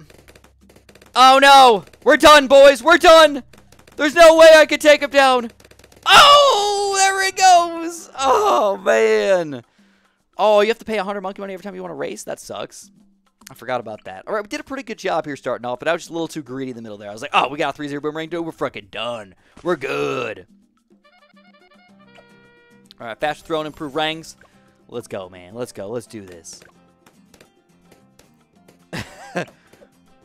Oh, no. We're done, boys. We're done. There's no way I could take him down. Oh, there it goes. Oh, man. Oh, you have to pay 100 monkey money every time you want to race? That sucks. I forgot about that. All right, we did a pretty good job here starting off, but I was just a little too greedy in the middle there. I was like, oh, we got a 3-0 boomerang, dude. We're fucking done. We're good. All right, fast throw and improve rangs. Let's go, man. Let's go. Let's do this. <laughs>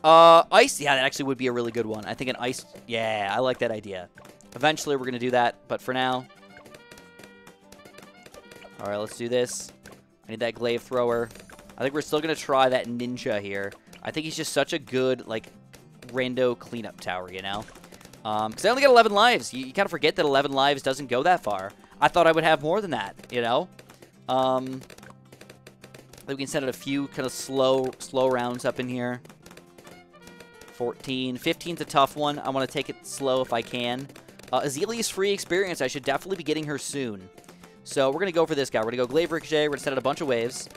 uh, ice. Yeah, that actually would be a really good one. I think an ice. Yeah, I like that idea. Eventually, we're going to do that, but for now. All right, let's do this. I need that glaive thrower. I think we're still going to try that ninja here. I think he's just such a good, like, rando cleanup tower, you know? Because um, I only got 11 lives. You, you kind of forget that 11 lives doesn't go that far. I thought I would have more than that, you know? Um, we can send out a few kind of slow, slow rounds up in here. 14. 15's a tough one. I want to take it slow if I can. Uh, Ezili's free experience. I should definitely be getting her soon. So we're going to go for this guy. We're going to go Glaive Ricochet. We're going to send out a bunch of waves.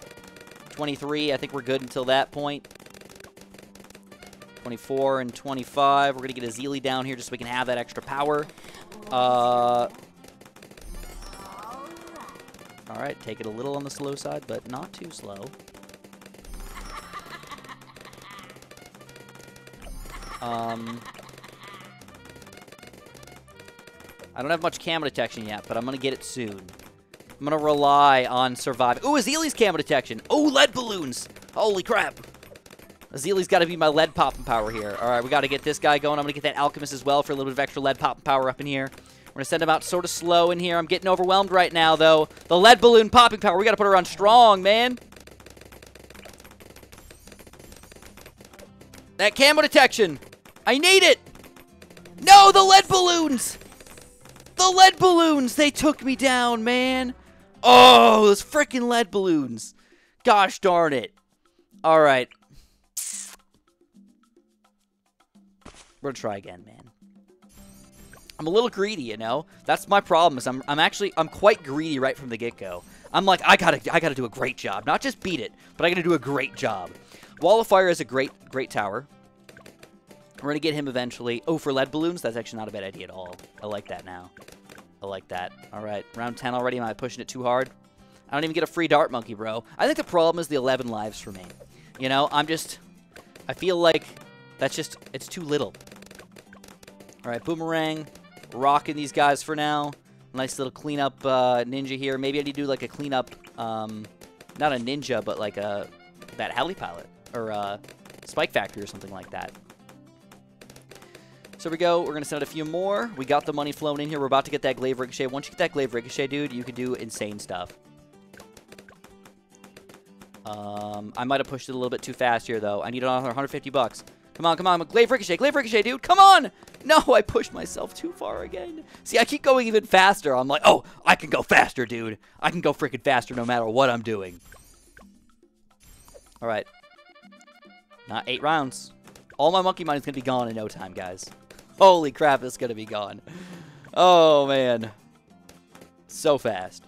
23. I think we're good until that point. 24 and 25. We're going to get Ezili down here just so we can have that extra power. Uh, all right, take it a little on the slow side, but not too slow. Um, I don't have much camo detection yet, but I'm going to get it soon. I'm going to rely on surviving. Ooh, Ezili's camo detection. Oh, lead balloons. Holy crap. Ezili's got to be my lead popping power here. All right, we got to get this guy going. I'm going to get that Alchemist as well for a little bit of extra lead popping power up in here. We're going to send him out sort of slow in here. I'm getting overwhelmed right now, though. The lead balloon popping power. We got to put her on strong, man. That camo detection. I need it. No, the lead balloons. The lead balloons. They took me down, man. Oh, those freaking lead balloons. Gosh darn it. All right. We're going to try again, man. I'm a little greedy, you know. That's my problem. Is I'm I'm actually I'm quite greedy right from the get go. I'm like I gotta I gotta do a great job, not just beat it, but I gotta do a great job. Wall of Fire is a great great tower. We're gonna get him eventually. Oh, for lead balloons, that's actually not a bad idea at all. I like that now. I like that. All right, round 10 already. Am I pushing it too hard? I don't even get a free dart monkey, bro. I think the problem is the 11 lives for me. You know, I'm just... I feel like that's just... It's too little. All right, boomerang. Rocking these guys for now. Nice little cleanup uh, ninja here. Maybe I need to do like a cleanup, um, not a ninja, but like a that heli pilot or uh, spike factory or something like that. So we go. We're going to send out a few more. We got the money flowing in here. We're about to get that glaive ricochet. Once you get that glaive ricochet, dude, you can do insane stuff. Um, I might have pushed it a little bit too fast here, though. I need another 150 bucks. Come on, come on. Glaive Ricochet, Glaive Ricochet, dude. Come on. No, <laughs> I pushed myself too far again. See, I keep going even faster. I'm like, oh, I can go faster, dude. I can go freaking faster no matter what I'm doing. All right. Not eight rounds. All my monkey money is going to be gone in no time, guys. Holy crap, it's going to be gone. Oh, man. So fast.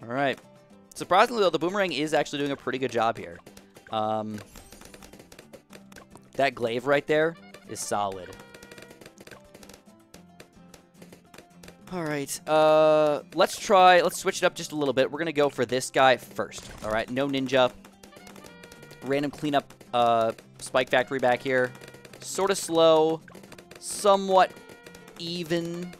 All right. Surprisingly, though, the Boomerang is actually doing a pretty good job here. Um, that glaive right there is solid. All right, uh, let's try, let's switch it up just a little bit. We're going to go for this guy first. All right, no ninja. Random cleanup uh, Spike Factory back here. Sort of slow, somewhat even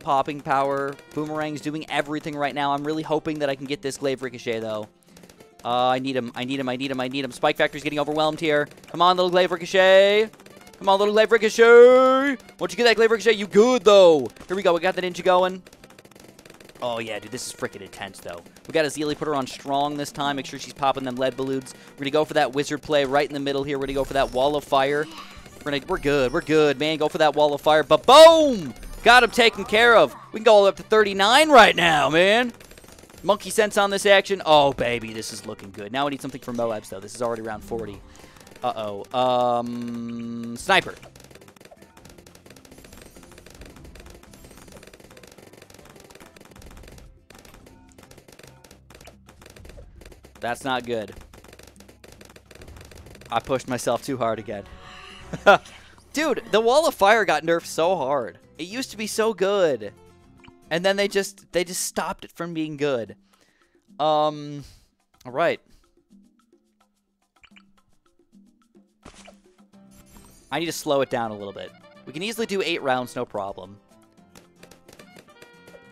popping power. Boomerang's doing everything right now. I'm really hoping that I can get this Glaive Ricochet, though. Uh, I need him. I need him. I need him. I need him. Spike Factory's getting overwhelmed here. Come on, little Glaive Ricochet. Come on, little Glaive Ricochet. Once you get that Glaive Ricochet, you good, though. Here we go. We got the ninja going. Oh, yeah, dude. This is freaking intense, though. We got Ezili put her on strong this time. Make sure she's popping them lead balloons. We're going to go for that wizard play right in the middle here. We're going to go for that wall of fire. We're, gonna, we're good. We're good, man. Go for that wall of fire. But boom! Got him taken care of. We can go all the way up to 39 right now, man. Monkey sense on this action. Oh, baby, this is looking good. Now we need something for Moabs, though. This is already around 40. Uh-oh. Um, sniper. That's not good. I pushed myself too hard again. <laughs> Dude, the wall of fire got nerfed so hard. It used to be so good. And then they just they just stopped it from being good. Um all right. I need to slow it down a little bit. We can easily do 8 rounds no problem.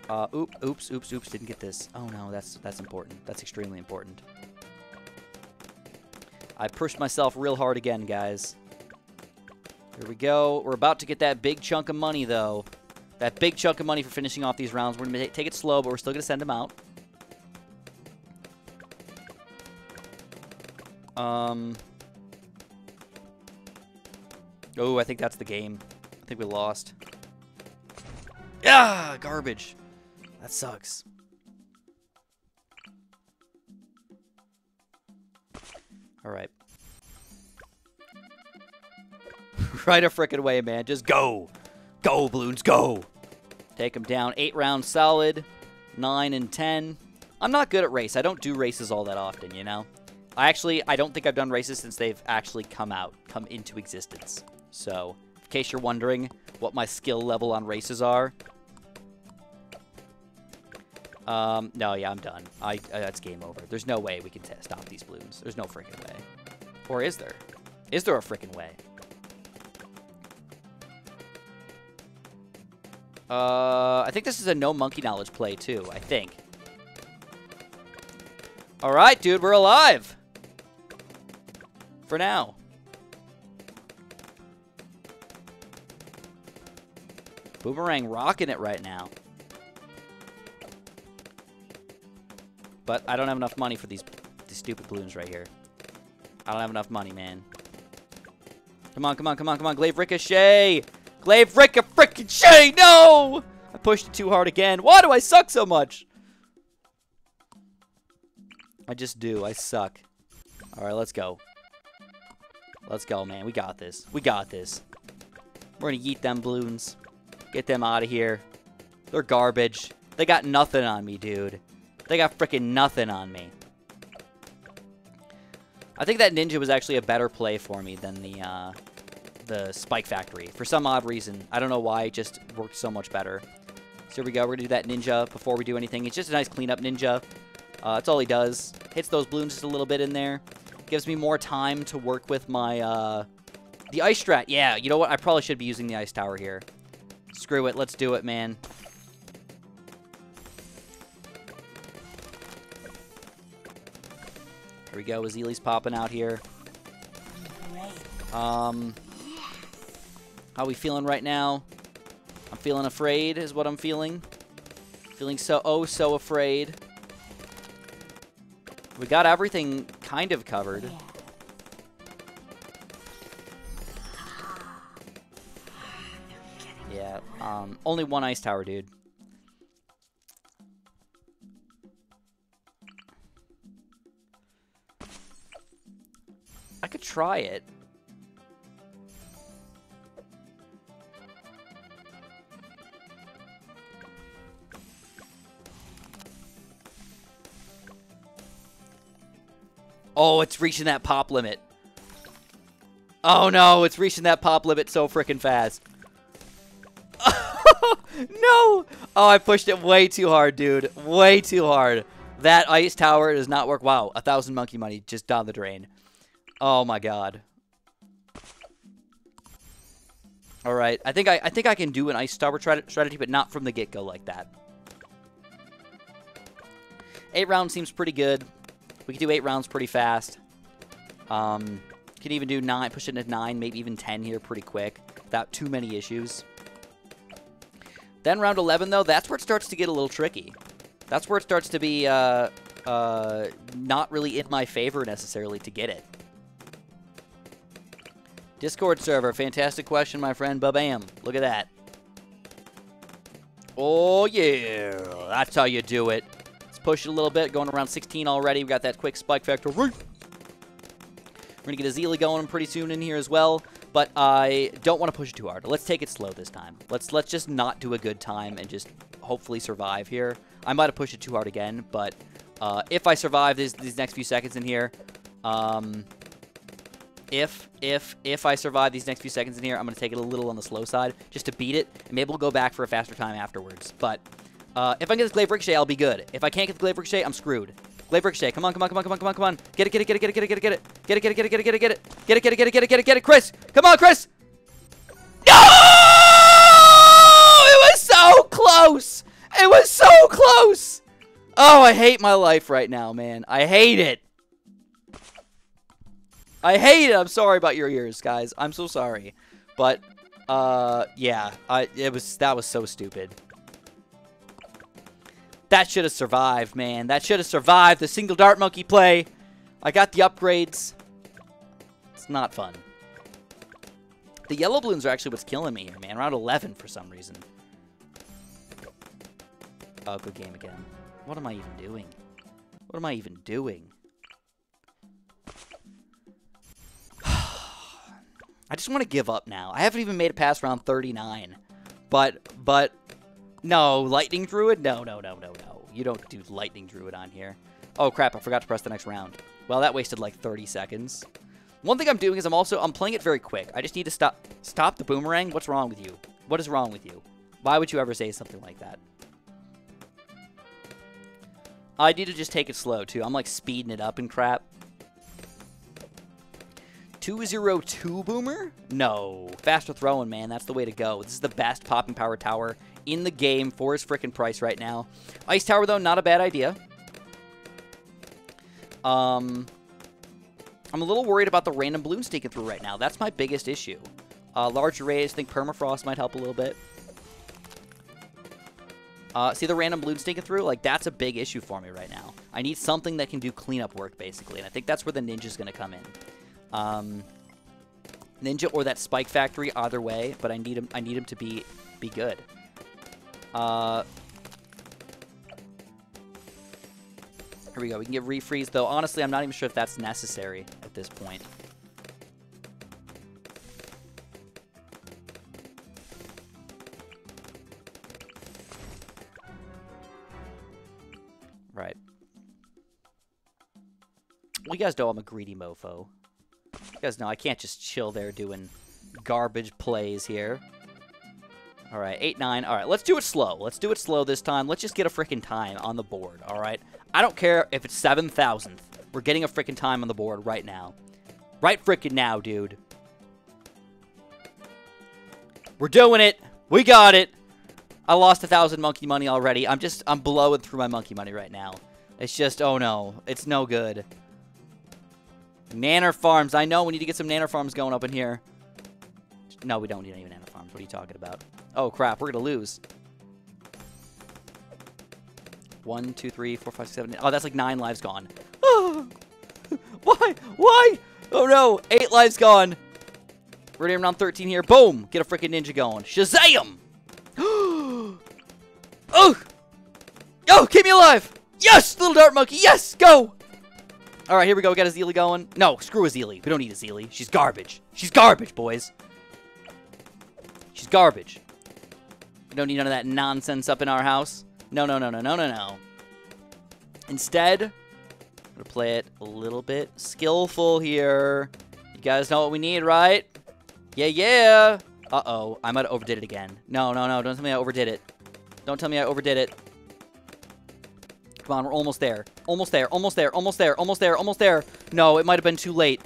Uh oops oops oops oops didn't get this. Oh no, that's that's important. That's extremely important. I pushed myself real hard again, guys. Here we go. We're about to get that big chunk of money, though. That big chunk of money for finishing off these rounds. We're going to take it slow, but we're still going to send them out. Um. Oh, I think that's the game. I think we lost. Yeah, garbage. That sucks. All right. <laughs> a freaking way, man. Just go. Go, balloons, go. Take them down. Eight rounds solid. Nine and ten. I'm not good at race. I don't do races all that often, you know? I actually, I don't think I've done races since they've actually come out, come into existence. So, in case you're wondering what my skill level on races are. Um, no, yeah, I'm done. I uh, That's game over. There's no way we can stop these balloons. There's no freaking way. Or is there? Is there a freaking way? Uh, I think this is a no monkey knowledge play, too. I think. All right, dude, we're alive. For now. Boomerang rocking it right now. But I don't have enough money for these, these stupid balloons right here. I don't have enough money, man. Come on, come on, come on, come on. Glaive Ricochet! Glaive Ricochet! No! I pushed it too hard again. Why do I suck so much? I just do. I suck. Alright, let's go. Let's go, man. We got this. We got this. We're gonna yeet them balloons. Get them out of here. They're garbage. They got nothing on me, dude. They got freaking nothing on me. I think that ninja was actually a better play for me than the uh, the Spike Factory. For some odd reason. I don't know why, it just worked so much better. So here we go. We're going to do that ninja before we do anything. It's just a nice cleanup ninja. Uh, that's all he does. Hits those balloons just a little bit in there. Gives me more time to work with my... Uh, the ice strat. Yeah, you know what? I probably should be using the ice tower here. Screw it. Let's do it, man. Here we go. Ezili's popping out here. Um, how we feeling right now? I'm feeling afraid is what I'm feeling. Feeling so, oh, so afraid. We got everything kind of covered. Yeah, um, only one ice tower, dude. I could try it. Oh, it's reaching that pop limit. Oh no, it's reaching that pop limit so freaking fast. <laughs> no! Oh, I pushed it way too hard, dude. Way too hard. That ice tower does not work. Wow, a thousand monkey money just down the drain. Oh my god. All right, I think I, I think I can do an ice tower strategy, but not from the get-go like that. Eight rounds seems pretty good. We can do eight rounds pretty fast. Um, can even do nine, push it into nine, maybe even ten here pretty quick without too many issues. Then round 11, though, that's where it starts to get a little tricky. That's where it starts to be uh, uh, not really in my favor necessarily to get it. Discord server, fantastic question, my friend. Ba-bam. Look at that. Oh, yeah. That's how you do it. Let's push it a little bit. Going around 16 already. We got that quick spike factor. We're going to get Ezili going pretty soon in here as well. But I don't want to push it too hard. Let's take it slow this time. Let's let's just not do a good time and just hopefully survive here. I might have pushed it too hard again, but uh, if I survive these, these next few seconds in here, um, if, if, if I survive these next few seconds in here, I'm going to take it a little on the slow side just to beat it, and maybe we'll go back for a faster time afterwards. But uh, if I get this Glaive Ricochet, I'll be good. If I can't get the Glaive Ricochet, I'm screwed. Glaive Ricochet, come on, come on, come on, come on, come on, come on. Get it, get it, get it, get it, get it, get it, get it. Get it, get it, get it, get it, get it, get it. Get it, get it, get it, get it, get it, get it. Chris, come on, Chris. No! It was so close. It was so close. Oh, I hate my life right now, man. I hate it. I hate it. I'm sorry about your ears, guys. I'm so sorry. But, uh, yeah. I, it was, that was so stupid. That should have survived, man. That should have survived the single dart monkey play. I got the upgrades. It's not fun. The yellow balloons are actually what's killing me here, man. Round 11 for some reason. Oh, good game again. What am I even doing? What am I even doing? I just want to give up now. I haven't even made it past round 39. But, but, no, Lightning Druid? No, no, no, no, no. You don't do Lightning Druid on here. Oh, crap, I forgot to press the next round. Well, that wasted like 30 seconds. One thing I'm doing is I'm also, I'm playing it very quick. I just need to stop, stop the boomerang. What's wrong with you? What is wrong with you? Why would you ever say something like that? I need to just take it slow, too. I'm, like, speeding it up and crap. 202 Boomer? No. Faster throwing, man. That's the way to go. This is the best popping power tower in the game for his freaking price right now. Ice Tower, though, not a bad idea. Um, I'm a little worried about the random balloon sneaking through right now. That's my biggest issue. Uh, Larger Radius, think Permafrost might help a little bit. Uh, see the random balloon sneaking through? Like, that's a big issue for me right now. I need something that can do cleanup work, basically. And I think that's where the ninja's going to come in. Um, ninja or that spike factory, either way. But I need him, I need him to be, be good. Uh, here we go. We can get refreeze, though. Honestly, I'm not even sure if that's necessary at this point. Right. You guys know I'm a greedy mofo. You guys know I can't just chill there doing garbage plays here. All right, 8-9. All right, let's do it slow. Let's do it slow this time. Let's just get a freaking time on the board, all right? I don't care if it's 7,000th. We're getting a freaking time on the board right now. Right freaking now, dude. We're doing it. We got it. I lost a thousand monkey money already. I'm just, I'm blowing through my monkey money right now. It's just, oh no. It's no good. Nanner farms. I know we need to get some nanner farms going up in here. No, we don't need any nanner farms. What are you talking about? Oh, crap. We're going to lose. One, two, three, four, five, seven. Oh, that's like nine lives gone. Oh, <gasps> Why? Why? Oh, no. Eight lives gone. We're in around 13 here. Boom. Get a freaking ninja going. Shazam! <gasps> oh! Oh, keep me alive! Yes! Little dart monkey. Yes! Go! All right, here we go. We got Ezili going. No, screw Ezili. We don't need Ezili. She's garbage. She's garbage, boys. She's garbage. We don't need none of that nonsense up in our house. No, no, no, no, no, no, no. Instead, I'm going to play it a little bit skillful here. You guys know what we need, right? Yeah, yeah. Uh-oh. I might have overdid it again. No, no, no. Don't tell me I overdid it. Don't tell me I overdid it. Come on, we're almost there. Almost there, almost there, almost there, almost there, almost there. No, it might have been too late.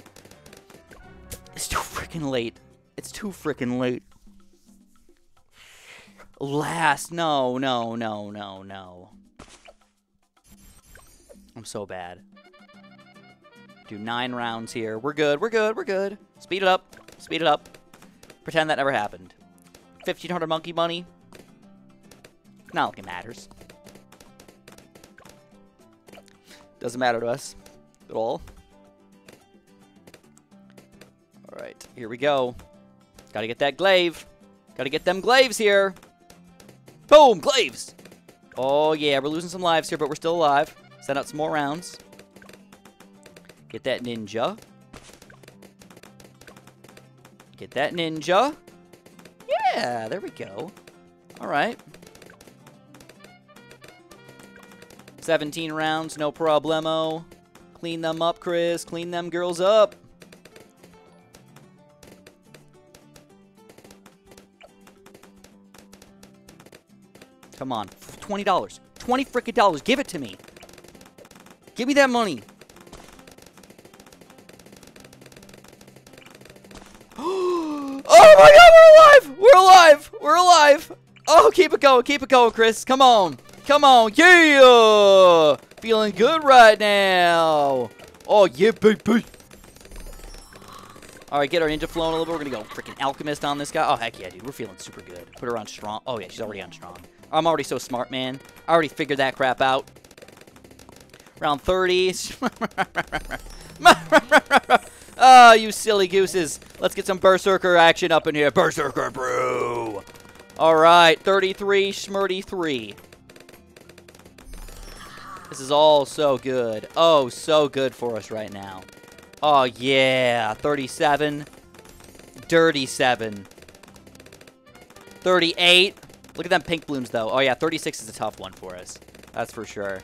It's too freaking late. It's too freaking late. Last. No, no, no, no, no. I'm so bad. Do nine rounds here. We're good, we're good, we're good. Speed it up. Speed it up. Pretend that never happened. 1,500 monkey money. Not like it matters. Doesn't matter to us at all. Alright, here we go. Gotta get that glaive. Gotta get them glaives here. Boom, glaives. Oh, yeah, we're losing some lives here, but we're still alive. Send out some more rounds. Get that ninja. Get that ninja. Yeah, there we go. All right. 17 rounds, no problemo. Clean them up, Chris. Clean them girls up. Come on. $20. 20 frickin' dollars. Give it to me. Give me that money. <gasps> oh my god, we're alive! We're alive! We're alive! Oh, keep it going. Keep it going, Chris. Come on. Come on. Yeah! Feeling good right now. Oh, yeah, baby. All right, get our ninja flowing a little bit. We're going to go freaking alchemist on this guy. Oh, heck yeah, dude. We're feeling super good. Put her on strong. Oh, yeah, she's already on strong. I'm already so smart, man. I already figured that crap out. Round 30. <laughs> oh, you silly gooses. Let's get some Berserker action up in here. Berserker brew. All right, 33, Schmurdy 3. This is all so good. Oh, so good for us right now. Oh, yeah. 37. Dirty 7. 38. Look at them pink blooms, though. Oh, yeah, 36 is a tough one for us. That's for sure.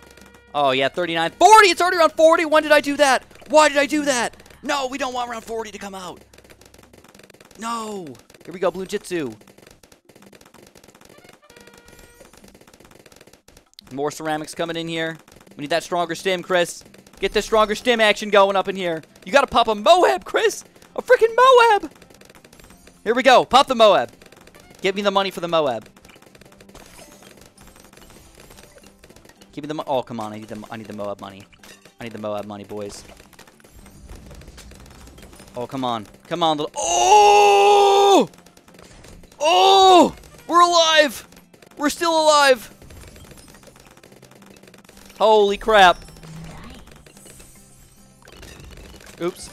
Oh, yeah, 39. 40! It's already around 40! When did I do that? Why did I do that? No, we don't want round 40 to come out. No. Here we go, Bloonjitsu. More ceramics coming in here. We need that stronger stim, Chris. Get the stronger stim action going up in here. You gotta pop a Moab, Chris. A freaking Moab. Here we go. Pop the Moab. Give me the money for the Moab. Give me the Oh, come on. I need the, I need the Moab money. I need the Moab money, boys. Oh, come on. Come on. Oh! Oh! We're alive! We're still alive! Holy crap. Oops.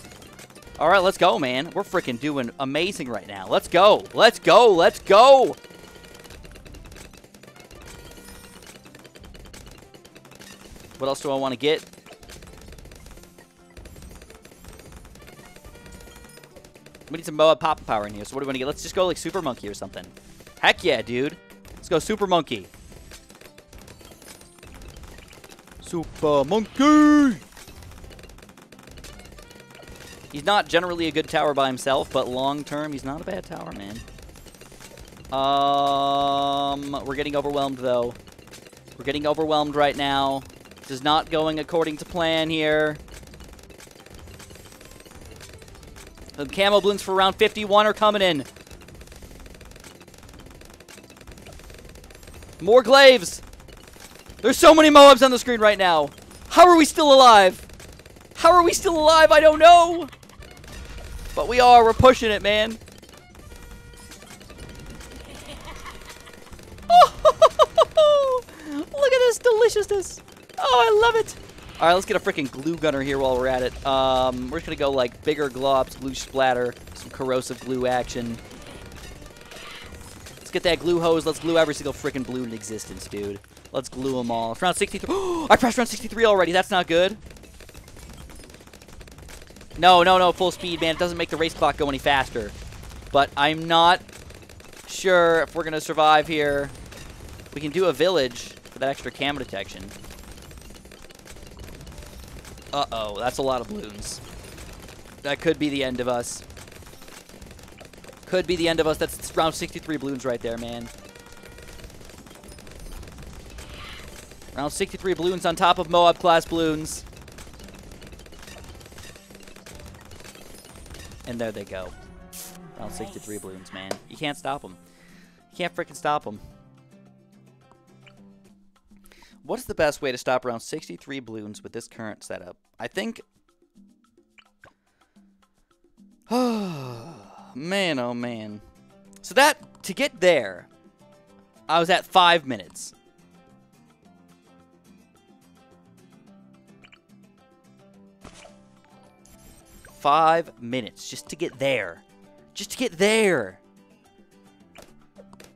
All right, let's go, man. We're freaking doing amazing right now. Let's go. Let's go. Let's go. What else do I want to get? We need some Moab Pop Power in here. So what do we want to get? Let's just go like Super Monkey or something. Heck yeah, dude. Let's go Super Monkey. Super Monkey! He's not generally a good tower by himself, but long term, he's not a bad tower, man. Um, we're getting overwhelmed, though. We're getting overwhelmed right now. This is not going according to plan here. The camo balloons for round 51 are coming in. More glaives. There's so many Moabs on the screen right now. How are we still alive? How are we still alive? I don't know. But we are. We're pushing it, man. Oh, <laughs> look at this deliciousness. Oh, I love it. All right, let's get a freaking glue gunner here while we're at it. Um, we're just going to go, like, bigger globs, glue splatter, some corrosive glue action. Let's get that glue hose. Let's glue every single freaking blue in existence, dude. Let's glue them all. It's round 63. <gasps> I pressed round 63 already. That's not good. No, no, no. Full speed, man. It doesn't make the race clock go any faster. But I'm not sure if we're going to survive here. We can do a village for that extra camo detection. Uh-oh, that's a lot of balloons. That could be the end of us. Could be the end of us. That's round 63 balloons right there, man. Round 63 balloons on top of Moab class balloons. And there they go. Round 63 balloons, man. You can't stop them. You can't freaking stop them. What's the best way to stop around 63 balloons with this current setup? I think... <sighs> man, oh man. So that, to get there, I was at five minutes. Five minutes just to get there. Just to get there.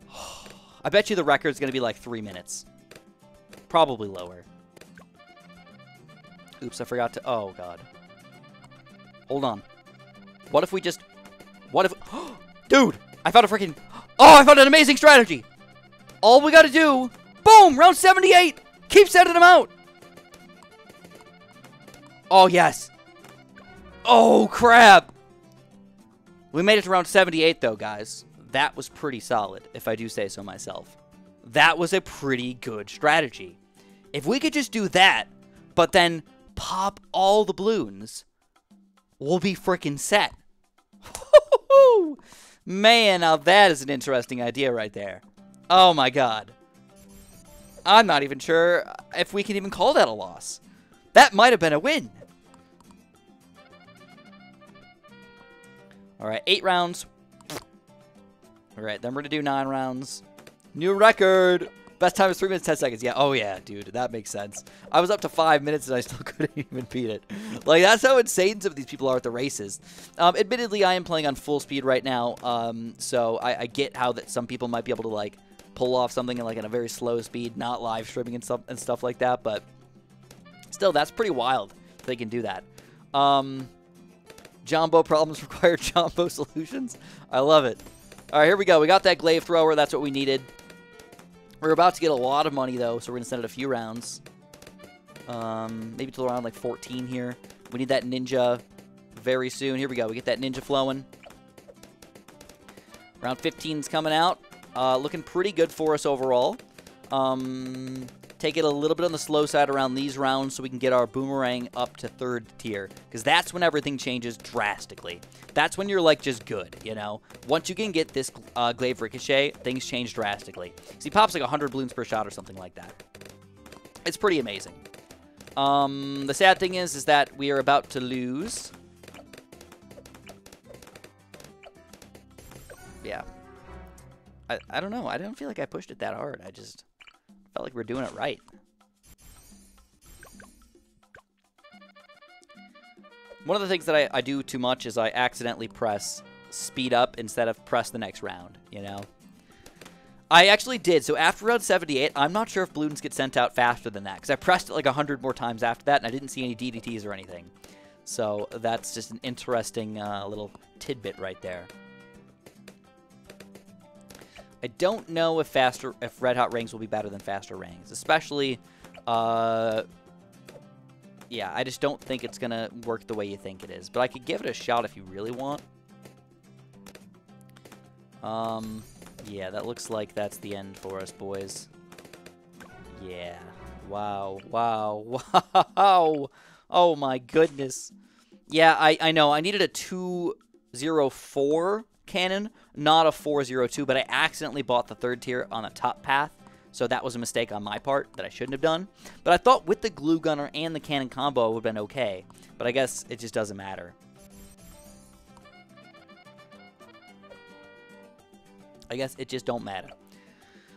<sighs> I bet you the record's going to be like three minutes. Probably lower. Oops, I forgot to... Oh, God. Hold on. What if we just... What if... <gasps> Dude! I found a freaking... <gasps> Oh, I found an amazing strategy! All we gotta do... Boom! Round 78! Keep sending them out! Oh, yes. Oh, crap! We made it to round 78, though, guys. That was pretty solid, if I do say so myself. That was a pretty good strategy. If we could just do that, but then pop all the balloons, we'll be freaking set. <laughs> Man, now that is an interesting idea right there. Oh my god. I'm not even sure if we can even call that a loss. That might have been a win. Alright, eight rounds. Alright, then we're going to do nine rounds. New record! Best time is 3 minutes 10 seconds. Yeah, oh yeah, dude, that makes sense. I was up to 5 minutes and I still <laughs> couldn't even beat it. Like, that's how insane some of these people are at the races. Um, admittedly, I am playing on full speed right now, um, so I, I, get how that some people might be able to, like, pull off something in, like, in a very slow speed, not live streaming and stuff, and stuff like that, but still, that's pretty wild they can do that. Um, Jumbo problems <laughs> require Jumbo solutions. I love it. All right, here we go. We got that glaive thrower. That's what we needed. We're about to get a lot of money, though, so we're going to send it a few rounds. Um, maybe till around, like, 14 here. We need that ninja very soon. Here we go. We get that ninja flowing. Round 15's coming out. Uh, looking pretty good for us overall. Um, take it a little bit on the slow side around these rounds so we can get our boomerang up to third tier. Because that's when everything changes drastically. That's when you're, like, just good, you know? Once you can get this uh, Glaive Ricochet, things change drastically. So he pops, like, 100 balloons per shot or something like that. It's pretty amazing. Um, the sad thing is, is that we are about to lose. Yeah. I, I don't know. I don't feel like I pushed it that hard. I just... Felt like we are doing it right. One of the things that I, I do too much is I accidentally press speed up instead of press the next round, you know? I actually did. So after round 78, I'm not sure if balloons get sent out faster than that because I pressed it like 100 more times after that and I didn't see any DDTs or anything. So that's just an interesting uh, little tidbit right there. I don't know if faster, if Red Hot Rings will be better than faster rings, especially, uh, yeah, I just don't think it's gonna work the way you think it is. But I could give it a shot if you really want. Um, yeah, that looks like that's the end for us, boys. Yeah. Wow. Wow. <laughs> Wow. Oh my goodness. Yeah, I, I know. I needed a 204 cannon, not a 402, but I accidentally bought the third tier on the top path. So that was a mistake on my part that I shouldn't have done. But I thought with the glue gunner and the cannon combo it would have been okay. But I guess it just doesn't matter. I guess it just don't matter.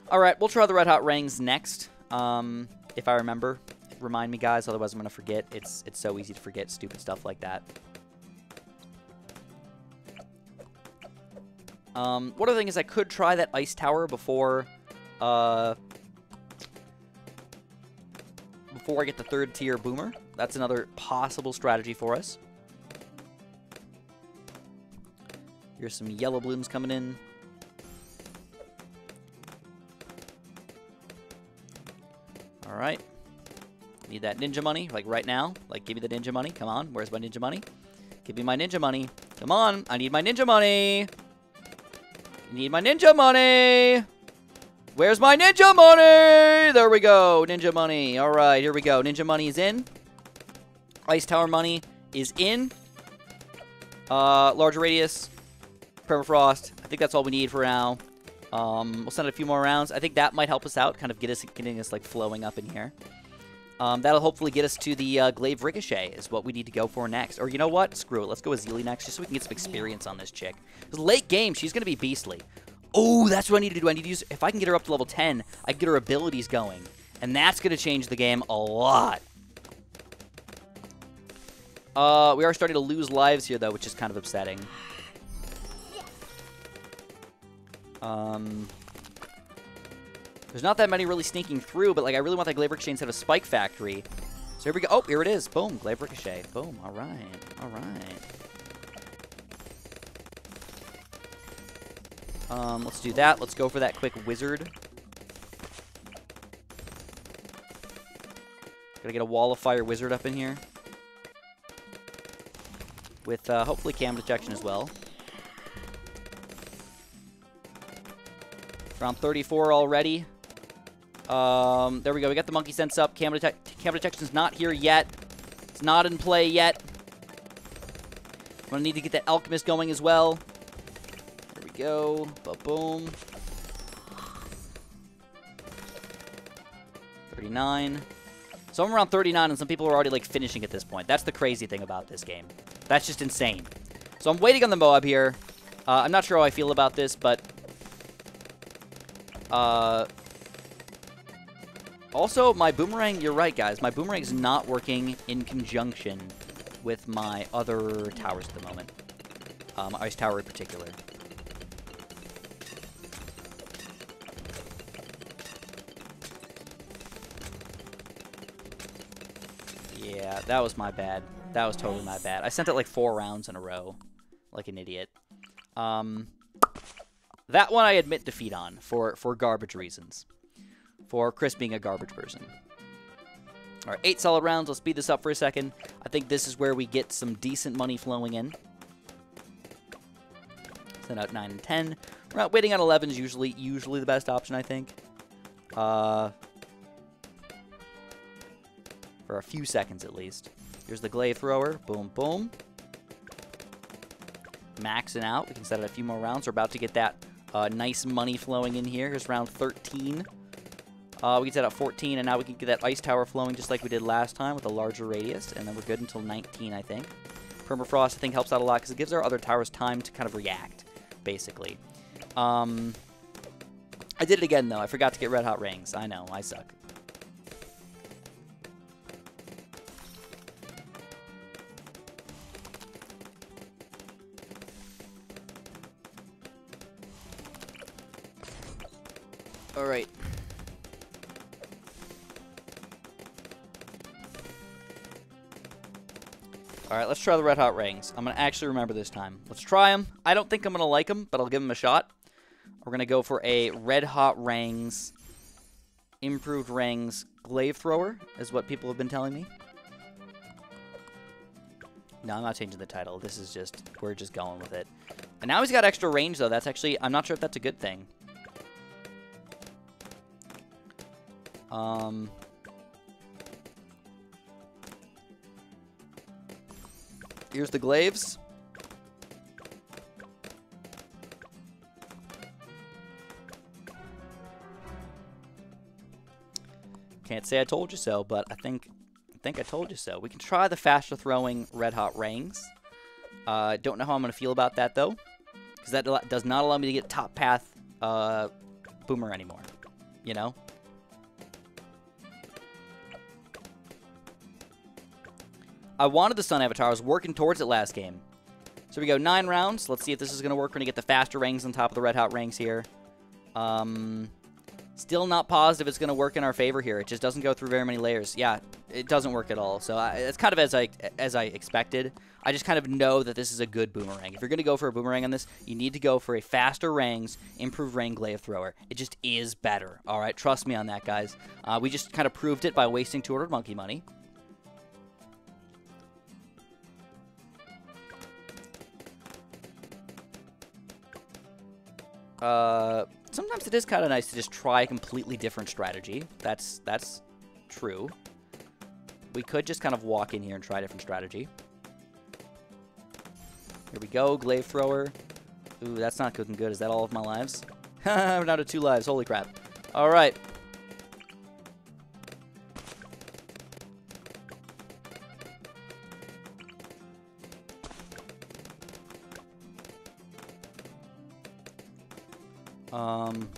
All right, we'll try the Red Hot Rings next, um, if I remember. Remind me, guys, otherwise I'm going to forget. It's, it's so easy to forget stupid stuff like that. Um, one other thing is I could try that ice tower before, uh, before I get the third tier boomer. That's another possible strategy for us. Here's some yellow bloons coming in. All right. Need that ninja money, like right now. Like, give me the ninja money. Come on. Where's my ninja money? Give me my ninja money. Come on. I need my ninja money. Need my ninja money. Where's my ninja money? There we go. Ninja money. All right, here we go. Ninja money is in. Ice Tower money is in. Uh, larger radius. Permafrost. I think that's all we need for now. Um, we'll send it a few more rounds. I think that might help us out, kind of get us getting us like flowing up in here. Um, that'll hopefully get us to the uh, Glaive Ricochet is what we need to go for next. Or you know what? Screw it. Let's go with Ezili next just so we can get some experience on this chick. Late game, she's going to be beastly. Oh, that's what I need to do. I need to use... If I can get her up to level 10, I can get her abilities going. And that's going to change the game a lot. Uh, we are starting to lose lives here, though, which is kind of upsetting. <sighs> Um, there's not that many really sneaking through, but like I really want that Glaive Ricochet instead of Spike Factory. So here we go. Oh, here it is. Boom. Glaive Ricochet. Boom. All right. All right. Um, let's do that. Let's go for that quick Wizard. Gotta get a Wall of Fire Wizard up in here. With uh, hopefully cam detection as well. Round 34 already. Um, there we go. We got the monkey sense up. Camera, detec camo detection's not here yet. It's not in play yet. I'm gonna need to get that alchemist going as well. There we go. Ba boom. 39. So I'm around 39, and some people are already like finishing at this point. That's the crazy thing about this game. That's just insane. So I'm waiting on the Moab here. Uh, I'm not sure how I feel about this, but uh, also, my boomerang, you're right, guys. My boomerang is not working in conjunction with my other towers at the moment. Um, Ice Tower in particular. Yeah, that was my bad. That was totally my bad. I sent it like four rounds in a row. Like an idiot. Um, that one I admit defeat on for, for garbage reasons for Chris being a garbage person. All right, eight solid rounds. Let's speed this up for a second. I think this is where we get some decent money flowing in. Send out 9 and 10. We're not waiting on 11 is usually usually the best option, I think. Uh, for a few seconds at least. Here's the glaive thrower. Boom, boom. Maxing out. We can set it a few more rounds. We're about to get that uh, nice money flowing in here. Here's round 13. Uh, we get that at 14, and now we can get that ice tower flowing just like we did last time with a larger radius, and then we're good until 19, I think. Permafrost, I think, helps out a lot because it gives our other towers time to kind of react, basically. Um, I did it again, though. I forgot to get Red Hot Rings. I know, I suck. Alright. All right, let's try the Red Hot Rings. I'm going to actually remember this time. Let's try them. I don't think I'm going to like them, but I'll give them a shot. We're going to go for a Red Hot Rings, Improved Rings Glaive Thrower, is what people have been telling me. No, I'm not changing the title. This is just, we're just going with it. And now he's got extra range, though. That's actually, I'm not sure if that's a good thing. Um, here's the glaives. Can't say I told you so, but I think I think I told you so. We can try the faster throwing red hot rings. Uh, don't know how I'm gonna feel about that though, because that does not allow me to get top path uh, boomer anymore. You know. I wanted the Sun Avatar. I was working towards it last game. So we go nine rounds. Let's see if this is going to work. We're going to get the faster rings on top of the red hot rings here. Um, still not positive it's going to work in our favor here. It just doesn't go through very many layers. Yeah, it doesn't work at all. So I, it's kind of as I as I expected. I just kind of know that this is a good boomerang. If you're going to go for a boomerang on this, you need to go for a faster rings, improved ring glaive thrower. It just is better. All right, trust me on that, guys. Uh, we just kind of proved it by wasting 200 monkey money. Uh, sometimes it is kind of nice to just try a completely different strategy. That's that's true. We could just kind of walk in here and try a different strategy. Here we go, glaive thrower. Ooh, that's not looking good. Is that all of my lives? <laughs> We're down to two lives. Holy crap. All right. Um,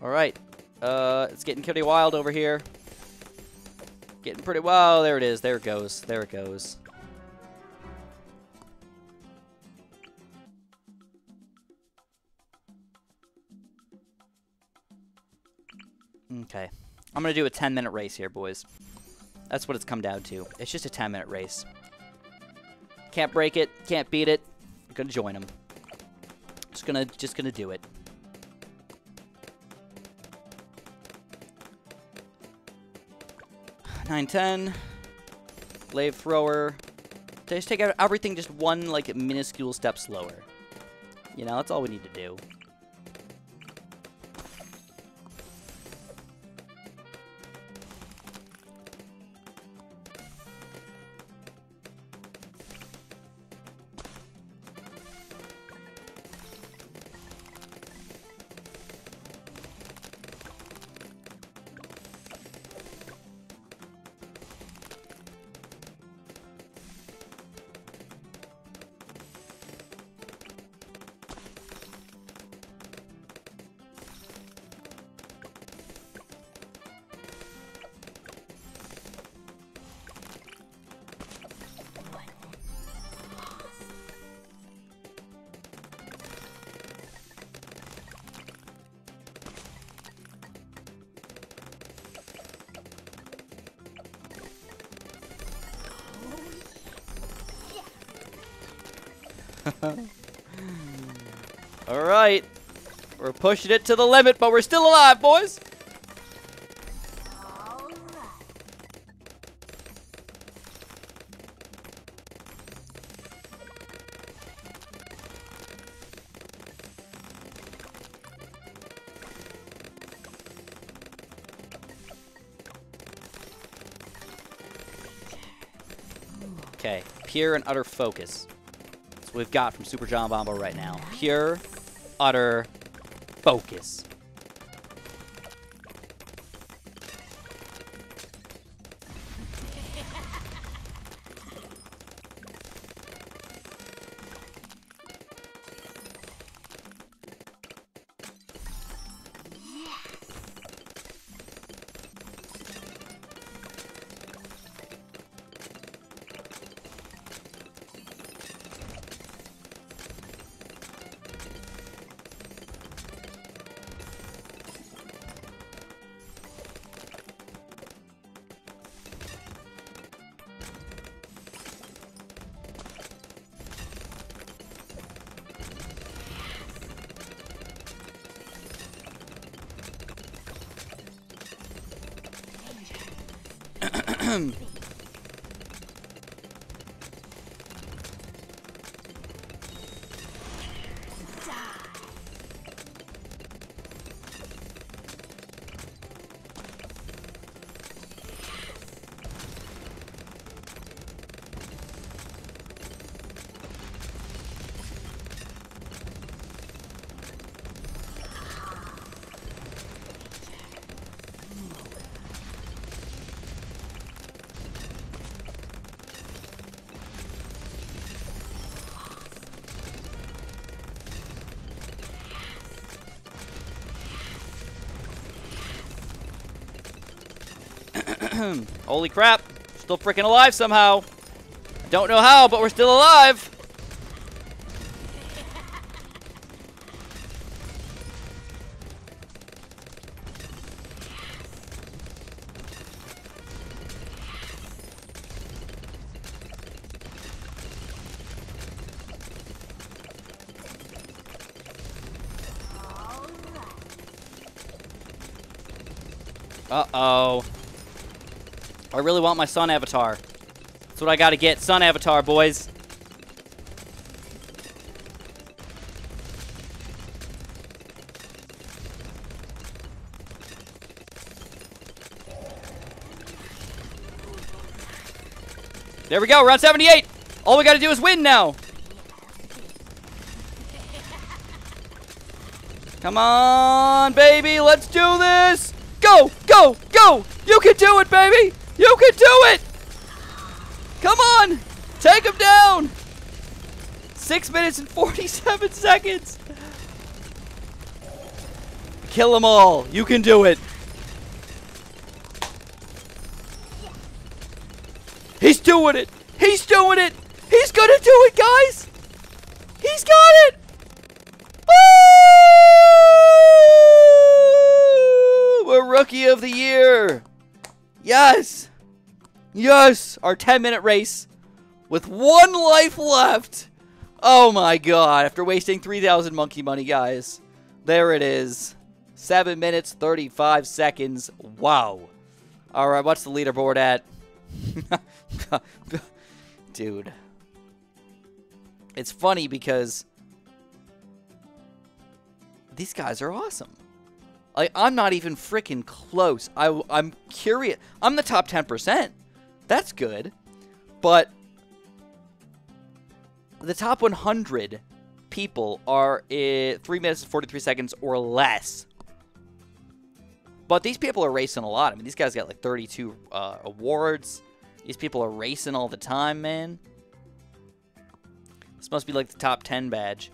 all right. Uh, it's getting pretty wild over here. Getting pretty wild. There it is. There it goes. There it goes. Okay. I'm going to do a 10 minute race here, boys. That's what it's come down to. It's just a 10 minute race. Can't break it. Can't beat it. I'm gonna join him. Just gonna, just gonna do it. Nine ten. Glaive thrower. Just take out everything just one like minuscule step slower. You know, that's all we need to do. <laughs> All right. We're pushing it to the limit, but we're still alive, boys. Okay, pure and utter focus we've got from Super Jombombo right now. Pure, utter focus. <clears throat> Holy crap. Still freaking alive somehow. Don't know how, but we're still alive. Uh-oh. I really want my sun avatar. That's what I gotta get. Sun avatar, boys. There we go. Round 78. All we gotta do is win now. Come on, baby. Let's do this. Go, go, go. You can do it, baby. You can do it! Come on! Take him down! Six minutes and 47 <laughs> seconds! Kill them all! You can do it! He's doing it! He's doing it! He's gonna do it, guys! He's got it! Woo! We're Rookie of the Year! Yes! Yes! Our 10 minute race with one life left! Oh my god, after wasting 3,000 monkey money, guys. There it is. 7 minutes, 35 seconds. Wow. Alright, what's the leaderboard at? <laughs> Dude. It's funny because these guys are awesome. Like, I'm not even freaking close. I, I'm curious. I'm the top 10%. That's good. But the top 100 people are uh, 3 minutes and 43 seconds or less. But these people are racing a lot. I mean, these guys got like 32 uh, awards. These people are racing all the time, man. This must be like the top 10 badge.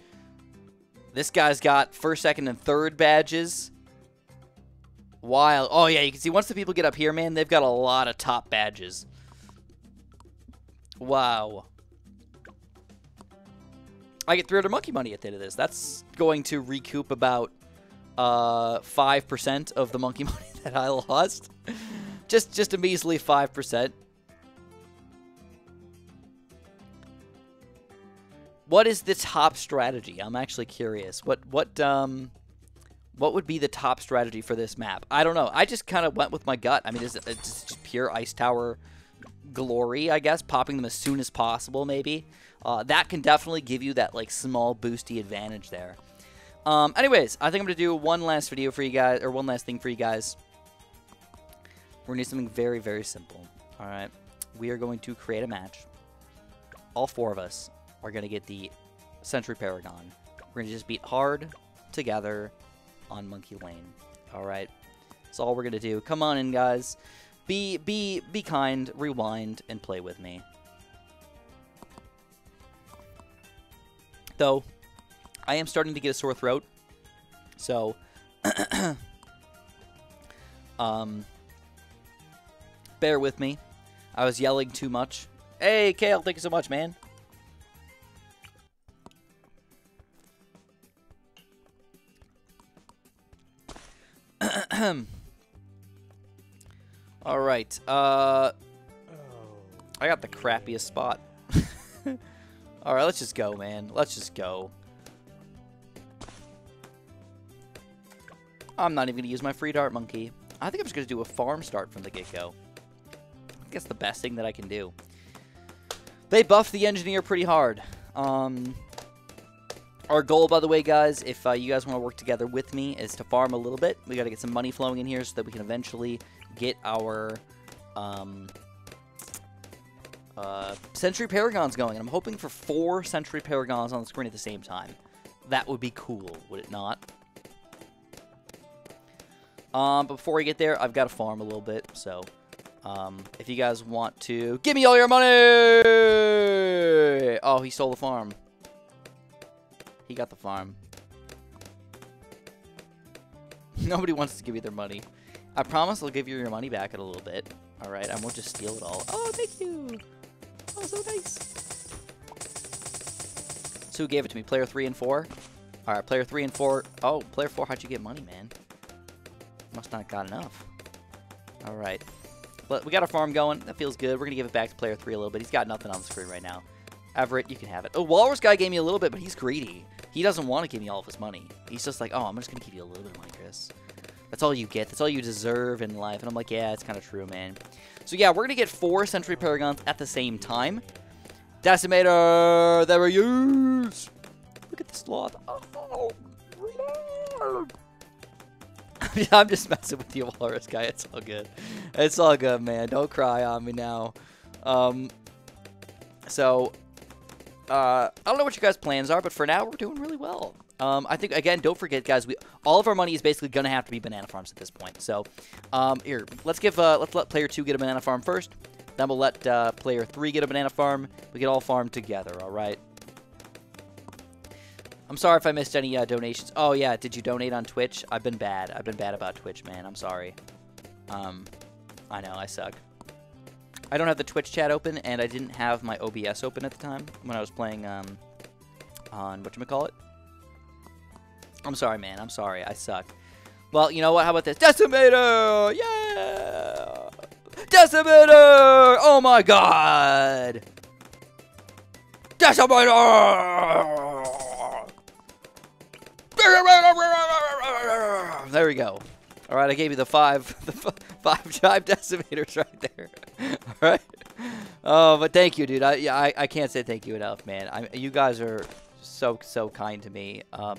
This guy's got first, second, and third badges. Wild. Oh, yeah, you can see once the people get up here, man, they've got a lot of top badges. Wow. I get 300 monkey money at the end of this. That's going to recoup about uh, 5% of the monkey <laughs> money that I lost. just, just a measly 5%. What is the top strategy? I'm actually curious. What, what, um... What would be the top strategy for this map? I don't know. I just kind of went with my gut. I mean, is it just pure Ice Tower glory, I guess? Popping them as soon as possible, maybe? Uh, that can definitely give you that, like, small boosty advantage there. Um, anyways, I think I'm going to do one last video for you guys, or one last thing for you guys. We're going to do something very, very simple. All right? We are going to create a match. All four of us are going to get the Sentry Paragon. We're going to just beat hard together on Monkey Lane. All right, that's all we're gonna do. Come on in, guys. Be be be kind. Rewind and play with me. Though, I am starting to get a sore throat, so <clears throat> um, bear with me. I was yelling too much. Hey, Kale, thank you so much, man. <clears throat> All right. Uh, I got the crappiest spot. <laughs> All right, let's just go, man. Let's just go. I'm not even going to use my free dart monkey. I think I'm just going to do a farm start from the get-go. I guess the best thing that I can do. They buffed the engineer pretty hard. Um, our goal, by the way, guys, if uh, you guys want to work together with me, is to farm a little bit. We got to get some money flowing in here so that we can eventually get our um, uh, Sentry Paragons going. And I'm hoping for four Sentry Paragons on the screen at the same time. That would be cool, would it not? Um, before we get there, I've got to farm a little bit, so um, if you guys want to... Give me all your money! Oh, he stole the farm. He got the farm. Nobody wants to give you their money. I promise I'll give you your money back in a little bit. Alright, I won't just steal it all. Oh, thank you! Oh, so nice! So who gave it to me? Player 3 and 4? Alright, player 3 and 4. Oh, player 4, how'd you get money, man? Must not got enough. Alright. But we got our farm going. That feels good. We're going to give it back to player 3 a little bit. He's got nothing on the screen right now. Everett, you can have it. Oh, Walrus guy gave me a little bit, but he's greedy. He doesn't want to give me all of his money. He's just like, oh, I'm just going to give you a little bit of money, Chris. That's all you get. That's all you deserve in life. And I'm like, yeah, it's kind of true, man. So yeah, we're going to get four Sentry Paragons at the same time. Decimator, there we use. Look at the sloth. Oh, <laughs> I'm just messing with you, Walrus guy. It's all good. It's all good, man. Don't cry on me now. Um, so, uh, I don't know what your guys' plans are, but for now, we're doing really well. Um, I think, again, don't forget, guys, we all of our money is basically going to have to be banana farms at this point. So, um, here, let's give, uh, let's let player two get a banana farm first. Then we'll let uh, player three get a banana farm. We can all farm together, all right? I'm sorry if I missed any uh, donations. Oh, yeah, did you donate on Twitch? I've been bad. I've been bad about Twitch, man. I'm sorry. Um, I know, I suck. I don't have the Twitch chat open, and I didn't have my OBS open at the time when I was playing um, on, whatchamacallit? I'm sorry, man. I'm sorry. I suck. Well, you know what? How about this? Decimator! Yeah! Decimator! Oh, my God! Decimator! There we go. All right, I gave you the five, <laughs> the five <laughs> jive decimators right there. <laughs> All right. Oh, but thank you, dude. I yeah, I, I can't say thank you enough, man. I, you guys are so so kind to me. Um,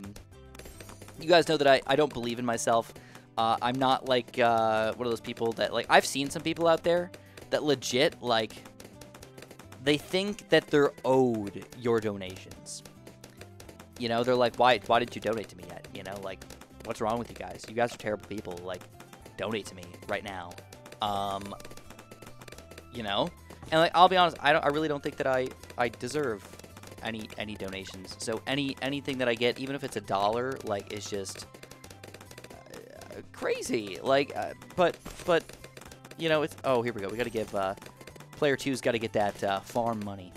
you guys know that I I don't believe in myself. Uh, I'm not like uh, one of those people that like I've seen some people out there that legit like they think that they're owed your donations. You know, they're like, why why didn't you donate to me yet? You know, like What's wrong with you guys? You guys are terrible people. Like, donate to me right now. Um, you know? And like, I'll be honest, I don't. I really don't think that I I deserve any any donations. So any anything that I get, even if it's a dollar, like, is just uh, crazy. Like, uh, but but you know, it's. Oh, here we go. We got to give uh, player two's got to get that uh, farm money.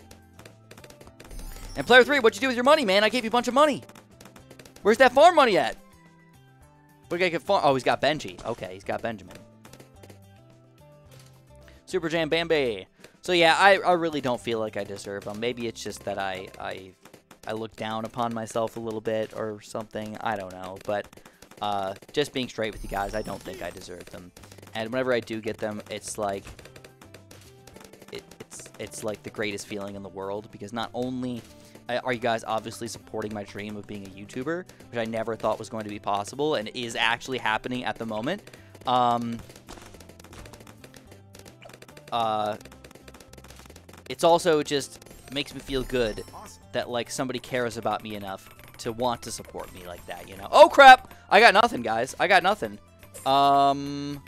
And player three, what'd you do with your money, man? I gave you a bunch of money. Where's that farm money at? We gotta get far. Oh, he's got Benji. Okay, he's got Benjamin. Super Jam Bambi. So yeah, I, I really don't feel like I deserve them. Maybe it's just that I, I I look down upon myself a little bit or something. I don't know. But uh, just being straight with you guys, I don't think I deserve them. And whenever I do get them, it's like it, it's it's like the greatest feeling in the world because not only are you guys obviously supporting my dream of being a YouTuber, which I never thought was going to be possible and is actually happening at the moment. Um, uh, it's also just makes me feel good that like somebody cares about me enough to want to support me like that, you know? Oh crap! I got nothing, guys. I got nothing. Um,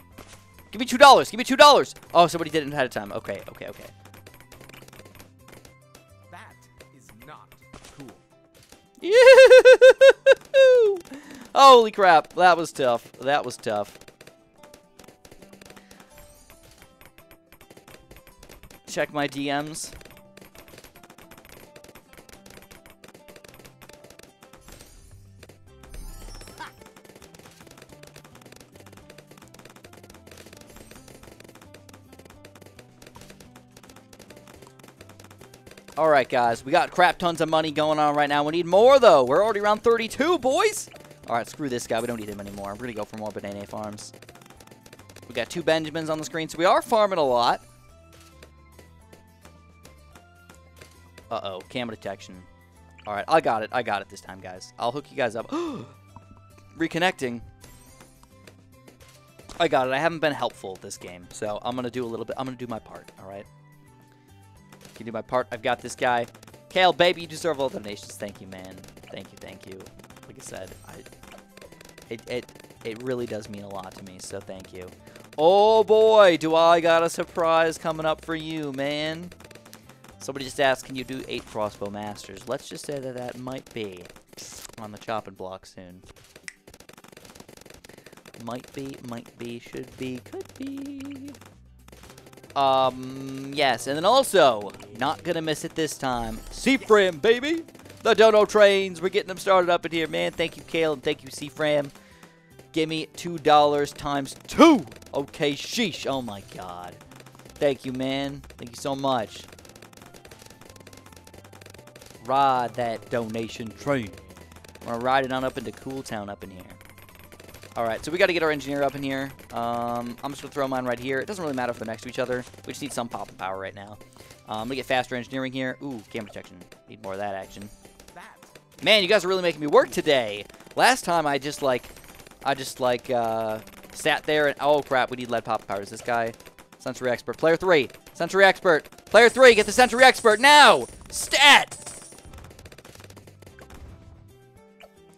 give me two dollars. Give me two dollars. Oh, somebody did it ahead of time. Okay, okay, okay. <laughs> Holy crap, that was tough. That was tough. Check my DMs. All right, guys. We got crap tons of money going on right now. We need more, though. We're already around 32, boys. All right, screw this guy. We don't need him anymore. We're going to go for more banana farms. We got two Benjamins on the screen, so we are farming a lot. Uh-oh, camo detection. All right, I got it. I got it this time, guys. I'll hook you guys up. <gasps> Reconnecting. I got it. I haven't been helpful this game, so I'm going to do a little bit. I'm going to do my part, all right? Can do my part. I've got this guy. Kale, baby, you deserve all the donations. Thank you, man. Thank you, thank you. Like I said, I, it, it, it really does mean a lot to me, so thank you. Oh, boy, do I got a surprise coming up for you, man. Somebody just asked, can you do 8 Crossbow Masters? Let's just say that that might be on the chopping block soon. Might be, might be, should be, could be. Um, yes, and then also, not gonna miss it this time, C-Fram, baby! The Dono Trains, we're getting them started up in here, man. Thank you, Kale, and thank you, C-Fram. Give me $2 times two! Okay, sheesh, oh my god. Thank you, man. Thank you so much. Ride that donation train. We're gonna ride it on up into Cool Town up in here. Alright, so we got to get our engineer up in here. Um, I'm just going to throw mine right here. It doesn't really matter if they're next to each other. We just need some pop power right now. Um, to get faster engineering here. Ooh, camo detection. Need more of that action. Man, you guys are really making me work today. Last time I just, like, I just, like, uh, sat there and, oh, crap, we need lead pop power. Is this guy? Sentry Expert. Player 3. Sentry Expert. Player 3, get the Sentry Expert now! Stat!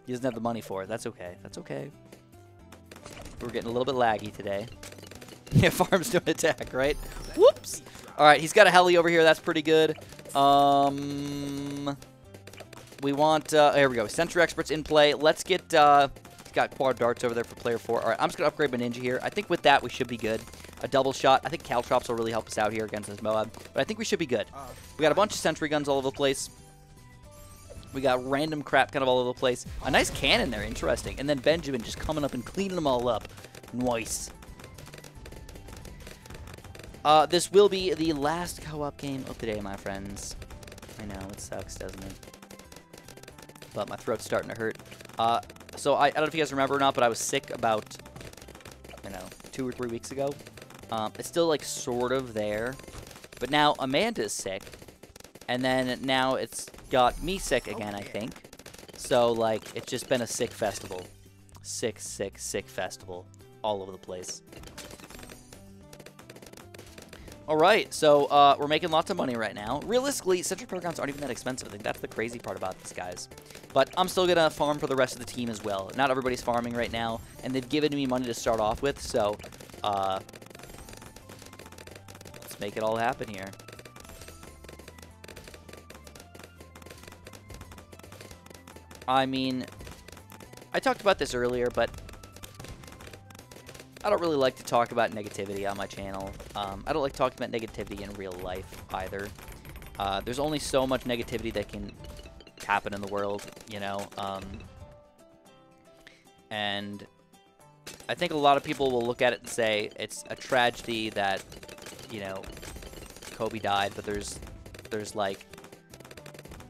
He doesn't have the money for it. That's okay. That's okay. We're getting a little bit laggy today. <laughs> yeah, farms don't attack, right? Whoops! Alright, he's got a heli over here. That's pretty good. Um, we want... Uh, here we go. Sentry Experts in play. Let's get... Uh, he's got quad darts over there for player 4. Alright, I'm just going to upgrade my Ninja here. I think with that, we should be good. A double shot. I think Caltrops will really help us out here against this Moab. But I think we should be good. We got a bunch of sentry guns all over the place. We got random crap kind of all over the place. A nice cannon there, interesting. And then Benjamin just coming up and cleaning them all up. Nice. Uh, this will be the last co-op game of the day, my friends. I know, it sucks, doesn't it? But my throat's starting to hurt. Uh, so I, I don't know if you guys remember or not, but I was sick about, you know, two or three weeks ago. Um, it's still, like, sort of there. But now Amanda's sick. And then now it's got me sick again, I think. So, like, it's just been a sick festival. Sick, sick, sick festival. All over the place. Alright, so uh, we're making lots of money right now. Realistically, Sentry Paragons aren't even that expensive. I think that's the crazy part about this, guys. But I'm still going to farm for the rest of the team as well. Not everybody's farming right now, and they've given me money to start off with, so uh, let's make it all happen here. I mean, I talked about this earlier, but I don't really like to talk about negativity on my channel. Um, I don't like talking about negativity in real life either. Uh, there's only so much negativity that can happen in the world, you know. Um, and I think a lot of people will look at it and say it's a tragedy that, you know, Kobe died, but there's there's like,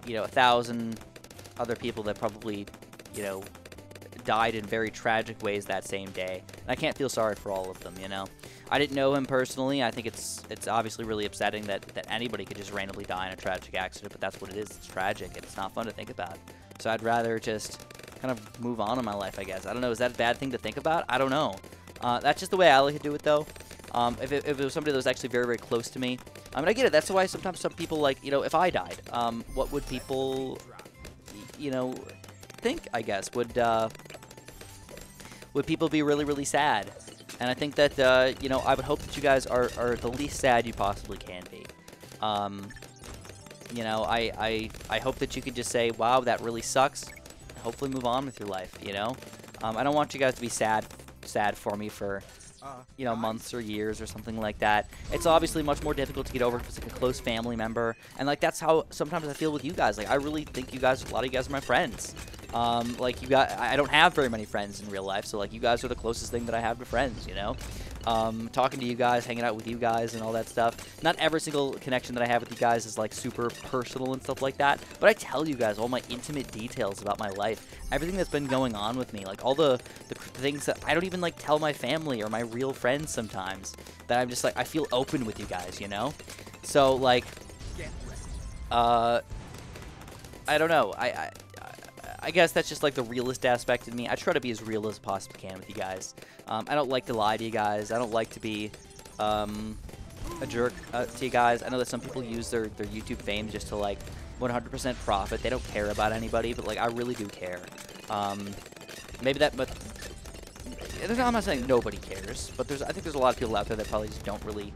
you know, a thousand other people that probably, you know, died in very tragic ways that same day. And I can't feel sorry for all of them, you know. I didn't know him personally. I think it's it's obviously really upsetting that, that anybody could just randomly die in a tragic accident, but that's what it is. It's tragic, and it's not fun to think about. So I'd rather just kind of move on in my life, I guess. I don't know. Is that a bad thing to think about? I don't know. Uh, that's just the way I like to do it, though. Um, if, it, if, it, was somebody that was actually very, very close to me. I mean, I get it. That's why sometimes some people, like, you know, if I died, um, what would people you know, think, I guess, would uh, would people be really, really sad? And I think that, uh, you know, I would hope that you guys are, are the least sad you possibly can be. Um, you know, I, I, I hope that you could just say, wow, that really sucks. Hopefully move on with your life, you know? Um, I don't want you guys to be sad, sad for me for you know, months or years or something like that. It's obviously much more difficult to get over if it's like a close family member. And like that's how sometimes I feel with you guys. Like I really think you guys, a lot of you guys are my friends. Um, like you got, I don't have very many friends in real life, so like you guys are the closest thing that I have to friends, you know? Um, talking to you guys, hanging out with you guys and all that stuff. Not every single connection that I have with you guys is like super personal and stuff like that, but I tell you guys all my intimate details about my life. Everything that's been going on with me, like all the, the things that I don't even like tell my family or my real friends sometimes. That I'm just like, I feel open with you guys, you know? So like, Uh, I don't know. I, I I guess that's just like the realist aspect in me. I try to be as real as possibly can with you guys. Um, I don't like to lie to you guys. I don't like to be um, a jerk uh, to you guys. I know that some people use their, their YouTube fame just to like 100% profit. They don't care about anybody, but like I really do care. Um, maybe that, but I'm not saying nobody cares, but there's I think there's a lot of people out there that probably just don't really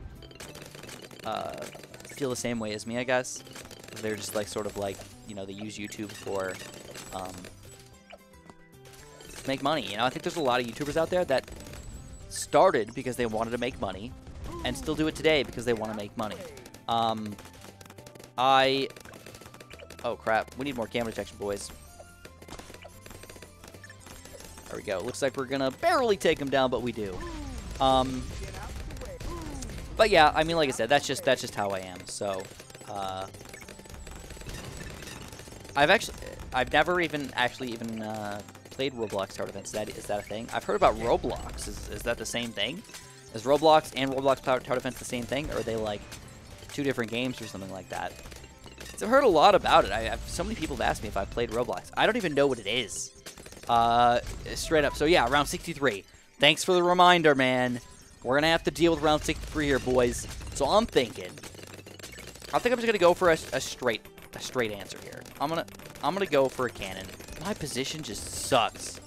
uh, feel the same way as me, I guess. They're just like sort of like, you know, they use YouTube for um, make money. You know, I think there's a lot of YouTubers out there that started because they wanted to make money and still do it today because they want to make money. Um, I... Oh, crap. We need more camo detection, boys. There we go. Looks like we're going to barely take him down, but we do. Um, but yeah, I mean, like I said, that's just that's just how I am. So, uh, I've actually, I've never even actually even uh, played Roblox Tower Defense. Is that is that a thing? I've heard about Roblox. Is is that the same thing? Is Roblox and Roblox Tower, Defense the same thing, or are they like two different games or something like that? I've heard a lot about it. I have so many people have asked me if I've played Roblox. I don't even know what it is. Uh, straight up. So yeah, round 63. Thanks for the reminder, man. We're gonna have to deal with round 63 here, boys. So I'm thinking, I think I'm just gonna go for a, a straight a straight answer here. I'm gonna I'm gonna go for a cannon. My position just sucks.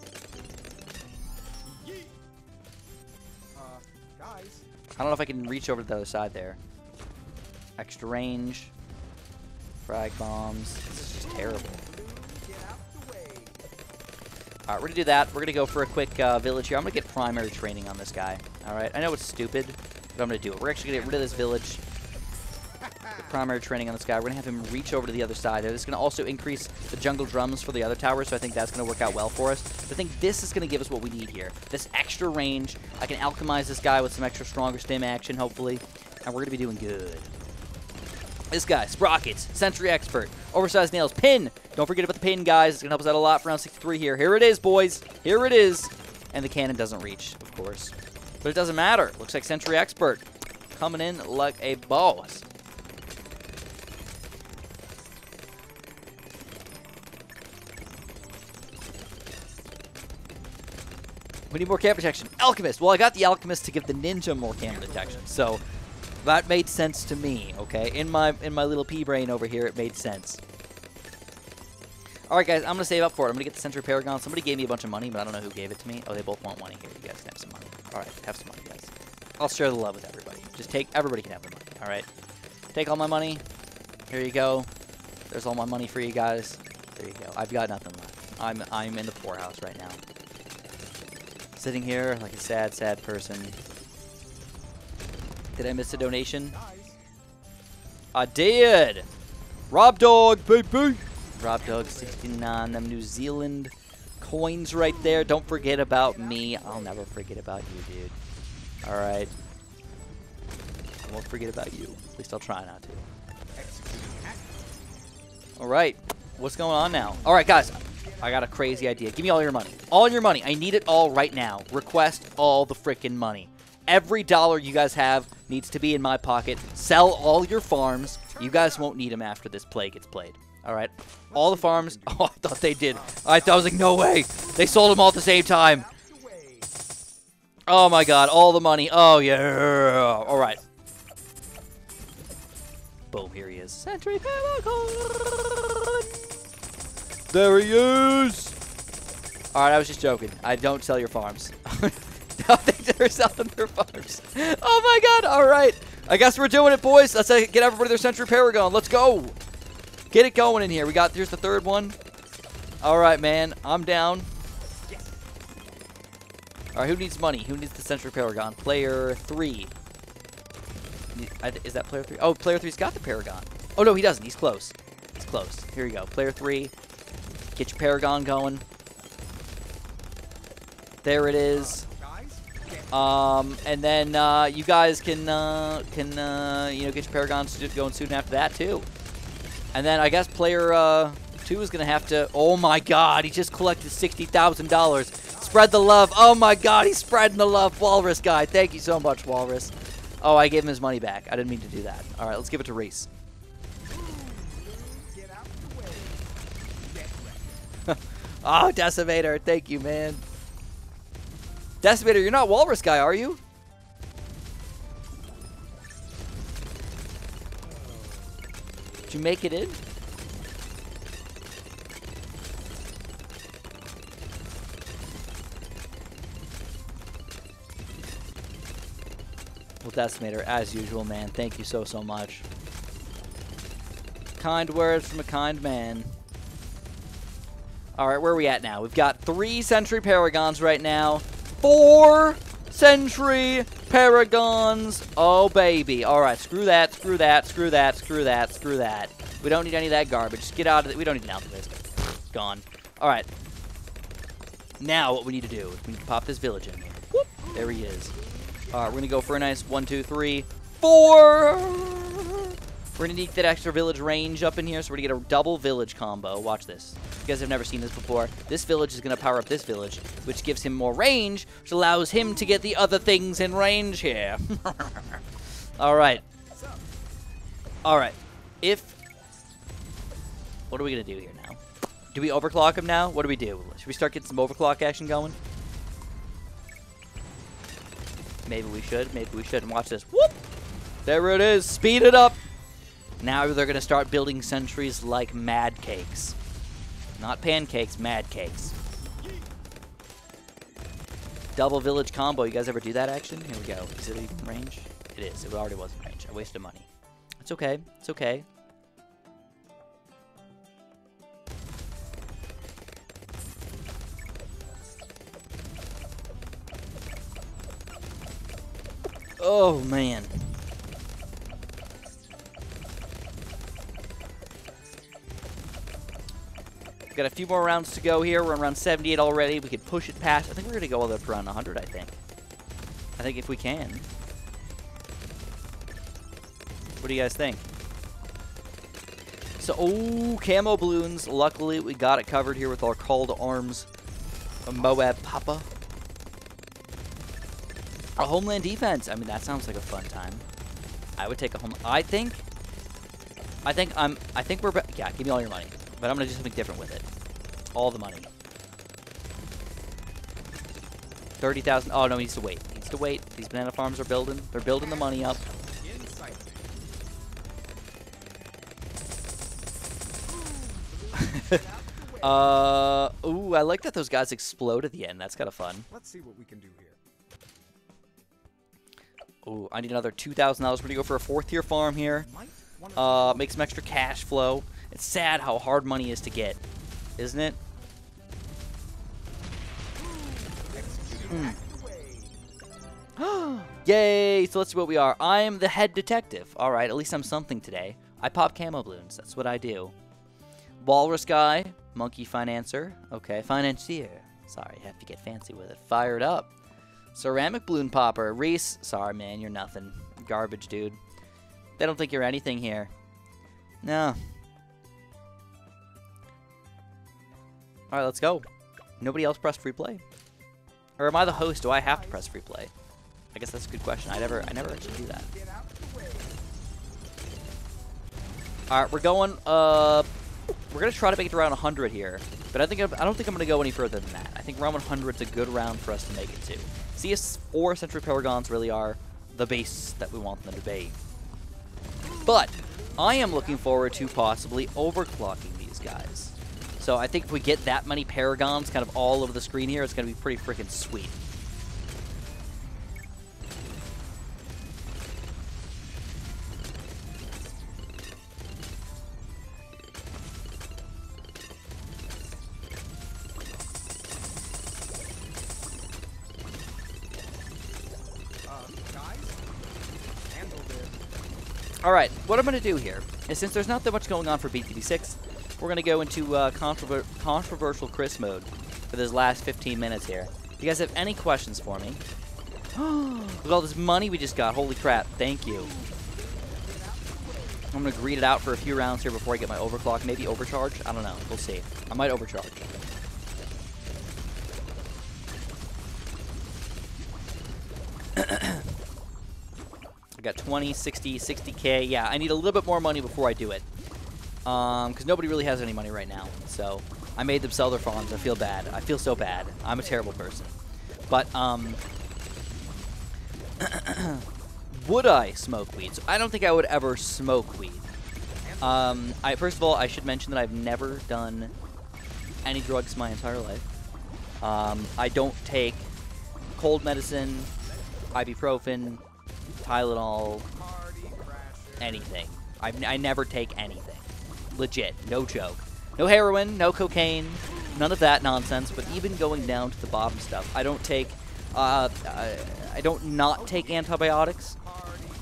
I don't know if I can reach over to the other side there. Extra range. Frag bombs. This is just terrible. Alright, we're going to do that. We're going to go for a quick uh, village here. I'm going to get primary training on this guy. Alright, I know it's stupid, but I'm going to do it. We're actually going to get rid of this village primary training on this guy. We're going to have him reach over to the other side. This is going to also increase the jungle drums for the other tower, so I think that's going to work out well for us. I think this is going to give us what we need here. This extra range. I can alchemize this guy with some extra stronger stim action, hopefully, and we're going to be doing good. This guy, Sprockets, Sentry Expert, Oversized Nails, Pin. Don't forget about the pin, guys. It's going to help us out a lot for round 63 here. Here it is, boys. Here it is. And the cannon doesn't reach, of course. But it doesn't matter. Looks like Sentry Expert coming in like a boss. We need more cam protection. Alchemist. Well, I got the Alchemist to give the Ninja more cam detection, so that made sense to me, okay? In my in my little pea brain over here, it made sense. All right, guys, I'm going to save up for it. I'm going to get the Sentry Paragon. Somebody gave me a bunch of money, but I don't know who gave it to me. Oh, they both want money. Here, you guys can have some money. All right, have some money, guys. I'll share the love with everybody. Just take, everybody can have the money, all right? Take all my money. Here you go. There's all my money for you guys. There you go. I've got nothing left. I'm, I'm in the poorhouse right now sitting here like a sad, sad person. Did I miss a donation? I did! Rob Dog, baby! Rob Dog 69, them New Zealand coins right there. Don't forget about me. I'll never forget about you, dude. Alright. I won't forget about you. At least I'll try not to. Alright. What's going on now? Alright, guys. I got a crazy idea. Give me all your money. All your money. I need it all right now. Request all the freaking money. Every dollar you guys have needs to be in my pocket. Sell all your farms. You guys won't need them after this play gets played. All right. All the farms. <laughs> Oh, I thought they did. I thought I was like, no way. They sold them all at the same time. Oh my god. All the money. Oh yeah. All right. Boom. Here he is. Sentry there he is! Alright, I was just joking. I don't sell your farms. <laughs> no, they're selling their farms. Oh my god, alright. I guess we're doing it, boys. Let's uh, get everybody their Sentry Paragon. Let's go. Get it going in here. We got, here's the third one. Alright, man. I'm down. Alright, who needs money? Who needs the Sentry Paragon? Player three. Is that player three? Oh, player three's got the Paragon. Oh, no, he doesn't. He's close. He's close. Here you go. Player three. Get your Paragon going. There it is. Um, and then uh, you guys can uh, can uh, you know get your Paragons going soon after that too. And then I guess player uh, two is gonna have to. Oh my God! He just collected sixty thousand dollars. Spread the love. Oh my God! He's spreading the love. Walrus guy. Thank you so much, Walrus. Oh, I gave him his money back. I didn't mean to do that. All right, let's give it to Reese. Oh, Decimator. Thank you, man. Decimator, you're not Walrus guy, are you? Did you make it in? Well, Decimator, as usual, man. Thank you so, so much. Kind words from a kind man. All right, where are we at now? We've got three Sentry Paragons right now. Four Sentry Paragons. Oh, baby. All right, screw that, screw that, screw that, screw that, screw that. We don't need any of that garbage. Get out of it. We don't need an Alchemist. Gone. All right. Now what we need to do is we need to pop this village in here. Whoop. There he is. All right, we're going to go for a nice one, two, three, four. We're going to need that extra village range up in here, so we're going to get a double village combo. Watch this. You guys have never seen this before. This village is going to power up this village, which gives him more range, which allows him to get the other things in range here. <laughs> All right. All right. If... What are we going to do here now? Do we overclock him now? What do we do? Should we start getting some overclock action going? Maybe we should. Maybe we shouldn't. Watch this. Whoop! There it is. Speed it up. Now they're going to start building sentries like mad cakes. Not pancakes, mad cakes. Double village combo. You guys ever do that action? Here we go. Is it even range? It is. It already was in range. I wasted money. It's okay. It's okay. Oh, man. Got a few more rounds to go here. We're around 78 already. We could push it past. I think we're going to go all the way up around 100, I think. I think if we can. What do you guys think? So, oh, camo balloons. Luckily, we got it covered here with our call to arms. Moab Papa. A homeland defense. I mean, that sounds like a fun time. I would take a home. I think. I think I'm. I think we're. Yeah, give me all your money. But I'm gonna do something different with it. All the money. Thirty thousand. Oh no, he needs to wait. He needs to wait. These banana farms are building. They're building the money up. <laughs> uh. Ooh, I like that those guys explode at the end. That's kind of fun. Let's see what we can do here. Ooh, I need another $2,000. We're going to go for a fourth tier farm here. Uh, make some extra cash flow. It's sad how hard money is to get, isn't it? Mm. <gasps> Yay! So let's see what we are. I'm the head detective. All right, at least I'm something today. I pop camo balloons. That's what I do. Walrus guy, monkey financer. Okay, financier. Sorry, have to get fancy with it. Fired up. Ceramic balloon popper. Reese. Sorry, man. You're nothing. Garbage, dude. They don't think you're anything here. No. Alright, let's go. Nobody else pressed free play. Or am I the host? Do I have to press free play? I guess that's a good question. I never I never actually do that. Alright, we're going uh we're gonna try to make it around 100 here, but I think I'm, I don't think I'm gonna go any further than that. I think round 100 is a good round for us to make it to. CS4 Sentry Paragons really are the base that we want them to be. But I am looking forward to possibly overclocking these guys. So I think if we get that many Paragons kind of all over the screen here, it's going to be pretty freaking sweet. Alright, what I'm going to do here is since there's not that much going on for BTD6, we're going to go into uh, controver controversial Chris mode for this last 15 minutes here. If you guys have any questions for me, <gasps> look at all this money we just got. Holy crap, thank you. I'm going to greet it out for a few rounds here before I get my overclock. Maybe overcharge? I don't know. We'll see. I might overcharge. <coughs> I got 20, 60, 60k. Yeah, I need a little bit more money before I do it. Um, because nobody really has any money right now. So, I made them sell their farms. I feel bad. I feel so bad. I'm a terrible person. But, um... <clears throat> would I smoke weed? So I don't think I would ever smoke weed. Um, I First of all, I should mention that I've never done any drugs my entire life. Um, I don't take cold medicine, ibuprofen, Tylenol, anything. i I never take anything. Legit. No joke. No heroin, no cocaine, none of that nonsense. But even going down to the bottom stuff, I don't take. Uh, I don't not take antibiotics,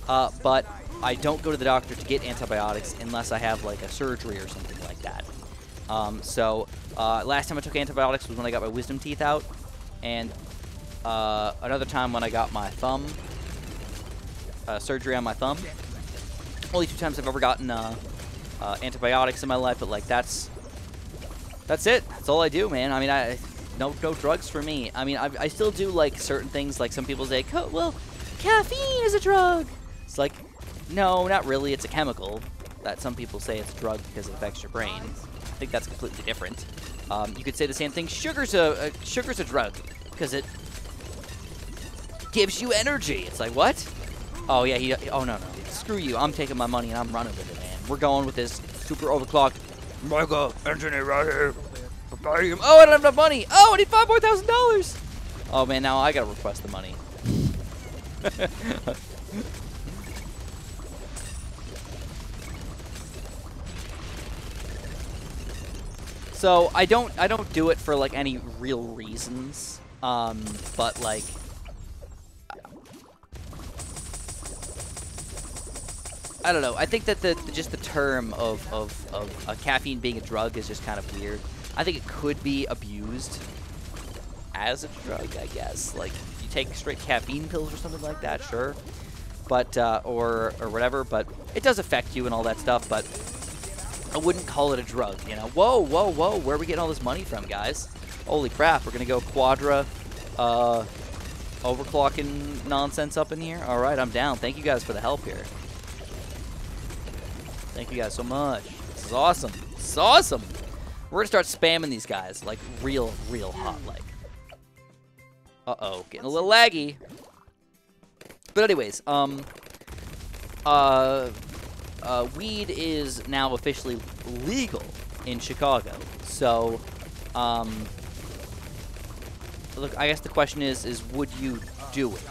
uh, but I don't go to the doctor to get antibiotics unless I have like a surgery or something like that. Um, so uh, last time I took antibiotics was when I got my wisdom teeth out, and uh, another time when I got my thumb uh, surgery on my thumb. Only two times I've ever gotten uh, uh, antibiotics in my life, but like that's that's it. That's all I do, man. I mean, I no no drugs for me. I mean, I, I still do like certain things. Like some people say, well, caffeine is a drug. It's like, no, not really. It's a chemical that some people say it's a drug because it affects your brain. I think that's completely different. Um, you could say the same thing. Sugar's a, a sugar's a drug because it gives you energy. It's like what? Oh yeah, he. Oh no no. Screw you. I'm taking my money and I'm running with it, man. We're going with this super overclocked mega engineer right here. Oh, I don't have enough money. Oh, I need five more thousand dollars. Oh man, now I gotta request the money. so I don't I don't do it for like any real reasons. <laughs> Um, but like I don't know. I think that the, the just the term of, of, of a caffeine being a drug is just kind of weird. I think it could be abused as a drug, I guess. Like, you take straight caffeine pills or something like that, sure. But, uh, or, or whatever, but it does affect you and all that stuff, but I wouldn't call it a drug, you know? Whoa, whoa, whoa, where are we getting all this money from, guys? Holy crap, we're gonna go Quadra, uh, overclocking nonsense up in here? Alright, I'm down. Thank you guys for the help here. Thank you guys so much. This is awesome. This is awesome. We're going to start spamming these guys, like, real, real hot, like. Uh-oh, getting a little laggy. But anyways, um, uh, uh, weed is now officially legal in Chicago. So, um, look, I guess the question is, is would you do it?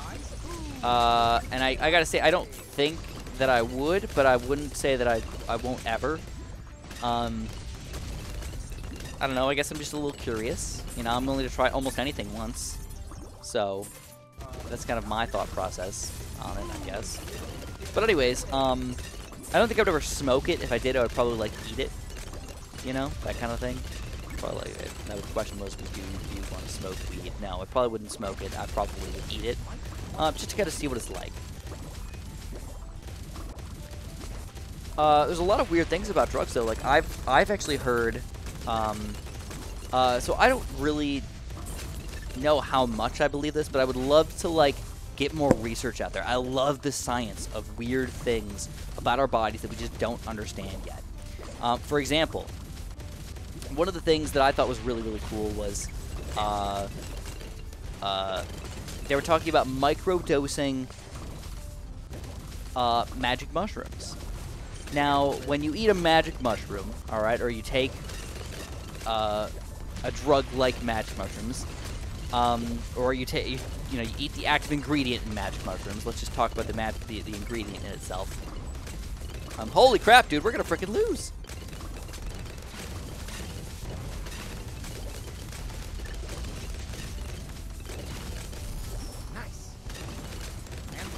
Uh, and I, I gotta say, I don't think that I would, but I wouldn't say that I, I won't ever. Um, I don't know, I guess I'm just a little curious. You know, I'm willing to try almost anything once. So, that's kind of my thought process on it, I guess. But anyways, um, I don't think I would ever smoke it. If I did, I would probably, like, eat it. You know, that kind of thing. Probably, the question was, would you, do you want to smoke weed? No, I probably wouldn't smoke it. I probably would eat it. Um, just to kind of see what it's like. Uh, there's a lot of weird things about drugs, though. Like, I've, I've actually heard, um, uh, so I don't really know how much I believe this, but I would love to, like, get more research out there. I love the science of weird things about our bodies that we just don't understand yet. Um, for example, one of the things that I thought was really, really cool was, uh, uh, they were talking about microdosing uh, magic mushrooms. Now, when you eat a magic mushroom, all right, or you take uh, a drug like magic mushrooms, um, or you take, you, know, you eat the active ingredient in magic mushrooms. Let's just talk about the mag the, the ingredient in itself. Um, holy crap, dude, we're gonna freaking lose.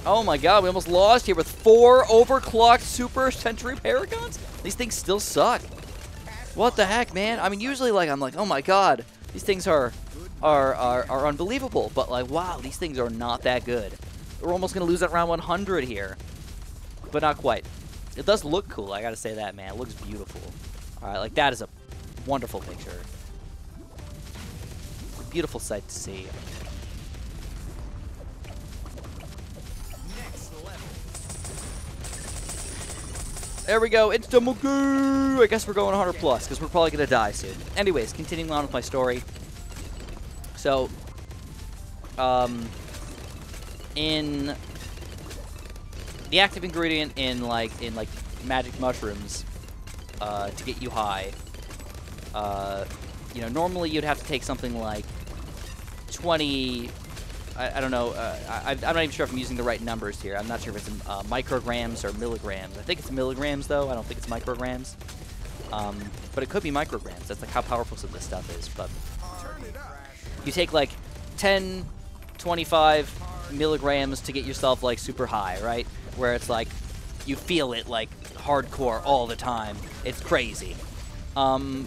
Oh my god, we almost lost here with four overclocked Super Sentry Paragons? These things still suck. What the heck, man? I mean, usually, like, I'm like, oh my god, these things are, are, are, are unbelievable. But, like, wow, these things are not that good. We're almost going to lose at round 100 here. But not quite. It does look cool, I gotta say that, man. It looks beautiful. Alright, like, that is a wonderful picture. Beautiful sight to see. There we go. It's Magoo. I guess we're going 100 plus because we're probably going to die soon. Anyways, continuing on with my story. So, um, in the active ingredient in like in like magic mushrooms uh, to get you high, uh, you know, normally you'd have to take something like 20 I, I don't know. Uh, I, am not even sure if I'm using the right numbers here. I'm not sure if it's uh, micrograms or milligrams. I think it's milligrams, though. I don't think it's micrograms. Um, but it could be micrograms. That's like how powerful some of this stuff is. But you take like 10, 25 milligrams to get yourself like super high, right? Where it's like you feel it like hardcore all the time. It's crazy. Um,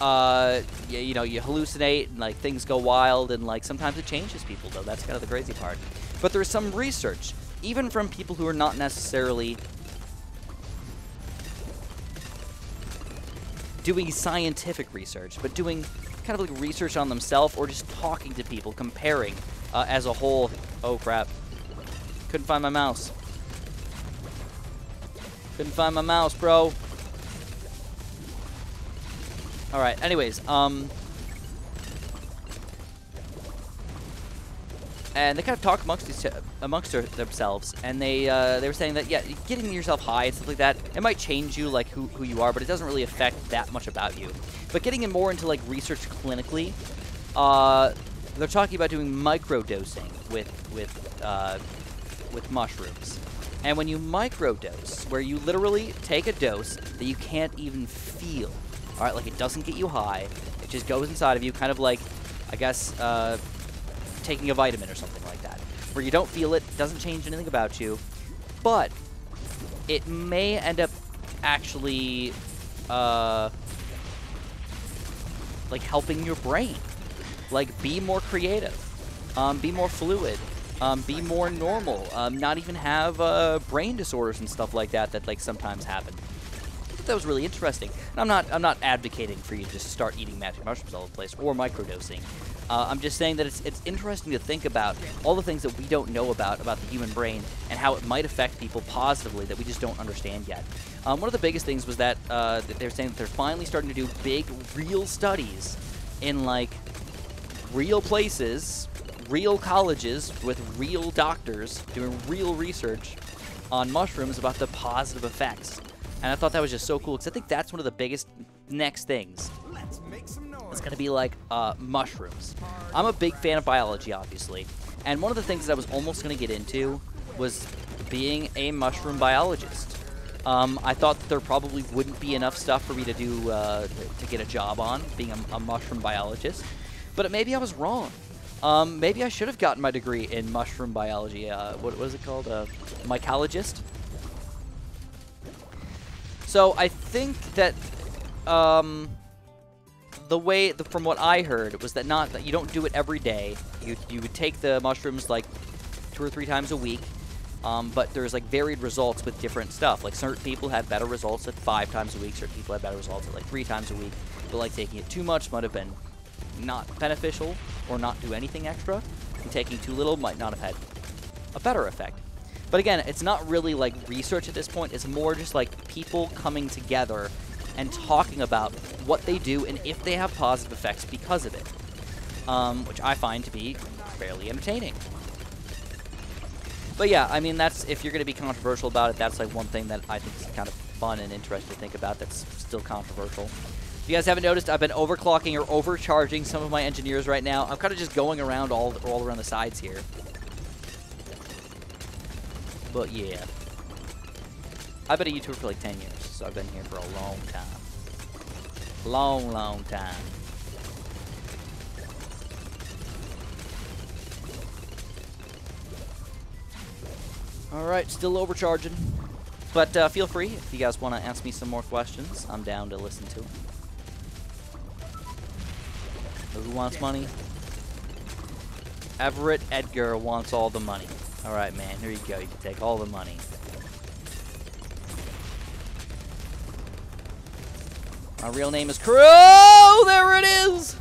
uh, you, you, know, you hallucinate and like things go wild and like sometimes it changes people though. That's kind of the crazy part. But there's some research, even from people who are not necessarily doing scientific research, but doing kind of like research on themselves or just talking to people, comparing uh, as a whole. Oh crap. Couldn't find my mouse. Couldn't find my mouse, bro. All right. Anyways, um, and they kind of talk amongst these, amongst themselves, and they uh, they were saying that yeah, getting yourself high and stuff like that, it might change you like who who you are, but it doesn't really affect that much about you. But getting in more into like research clinically, uh, they're talking about doing microdosing with with uh, with mushrooms. And when you microdose, where you literally take a dose that you can't even feel, all right, like it doesn't get you high. It just goes inside of you, kind of like, I guess, uh, taking a vitamin or something like that, where you don't feel it, doesn't change anything about you, but it may end up actually, uh, like helping your brain, like be more creative, um, be more fluid, um, be more normal, um, not even have uh, brain disorders and stuff like that that like sometimes happen that was really interesting. And I'm not I'm not advocating for you to just start eating magic mushrooms all over the place or microdosing. Uh, I'm just saying that it's it's interesting to think about all the things that we don't know about about the human brain and how it might affect people positively that we just don't understand yet. Um, one of the biggest things was that, uh, that they're saying that they're finally starting to do big, real studies in like real places, real colleges with real doctors doing real research on mushrooms about the positive effects and I thought that was just so cool because I think that's one of the biggest next things. It's going to be like uh, mushrooms. I'm a big fan of biology, obviously. And one of the things that I was almost going to get into was being a mushroom biologist. Um, I thought that there probably wouldn't be enough stuff for me to do uh, to get a job on being a, a mushroom biologist, but maybe I was wrong. Um, maybe I should have gotten my degree in mushroom biology. Uh, what, is it called? A mycologist? So I think that um, the way, the, from what I heard, was that not that you don't do it every day. You you would take the mushrooms like two or three times a week, um, but there's like varied results with different stuff. Like certain people had better results at five times a week. Certain people had better results at like three times a week. But like taking it too much might have been not beneficial or not do anything extra. And taking too little might not have had a better effect. But again, it's not really like research at this point. It's more just like people coming together and talking about what they do and if they have positive effects because of it, um, which I find to be fairly entertaining. But yeah, I mean, that's if you're going to be controversial about it, that's like one thing that I think is kind of fun and interesting to think about that's still controversial. If you guys haven't noticed, I've been overclocking or overcharging some of my engineers right now. I'm kind of just going around all, all around the sides here. But yeah. I've been a YouTuber for like 10 years, so I've been here for a long time. Long, long time. Alright, still overcharging. But uh, feel free, if you guys want to ask me some more questions, I'm down to listen to them. Who wants money? Everett Edgar wants all the money. Alright, man. Here you go. You can take all the money. My real name is Crew! There it is!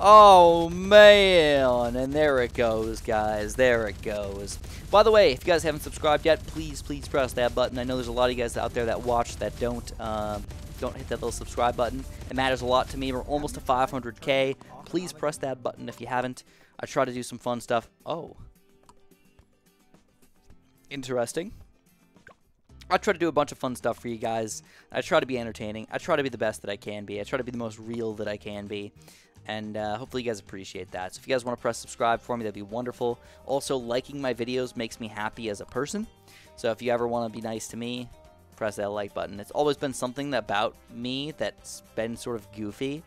Oh, man. And there it goes, guys. There it goes. By the way, if you guys haven't subscribed yet, please, please press that button. I know there's a lot of you guys out there that watch that don't uh, don't hit that little subscribe button. It matters a lot to me. We're almost to 500k. Please press that button if you haven't. I try to do some fun stuff. Oh. Interesting. I try to do a bunch of fun stuff for you guys. I try to be entertaining. I try to be the best that I can be. I try to be the most real that I can be. And uh, hopefully you guys appreciate that. So if you guys want to press subscribe for me, that'd be wonderful. Also, liking my videos makes me happy as a person. So if you ever want to be nice to me, press that like button. It's always been something about me that's been sort of goofy.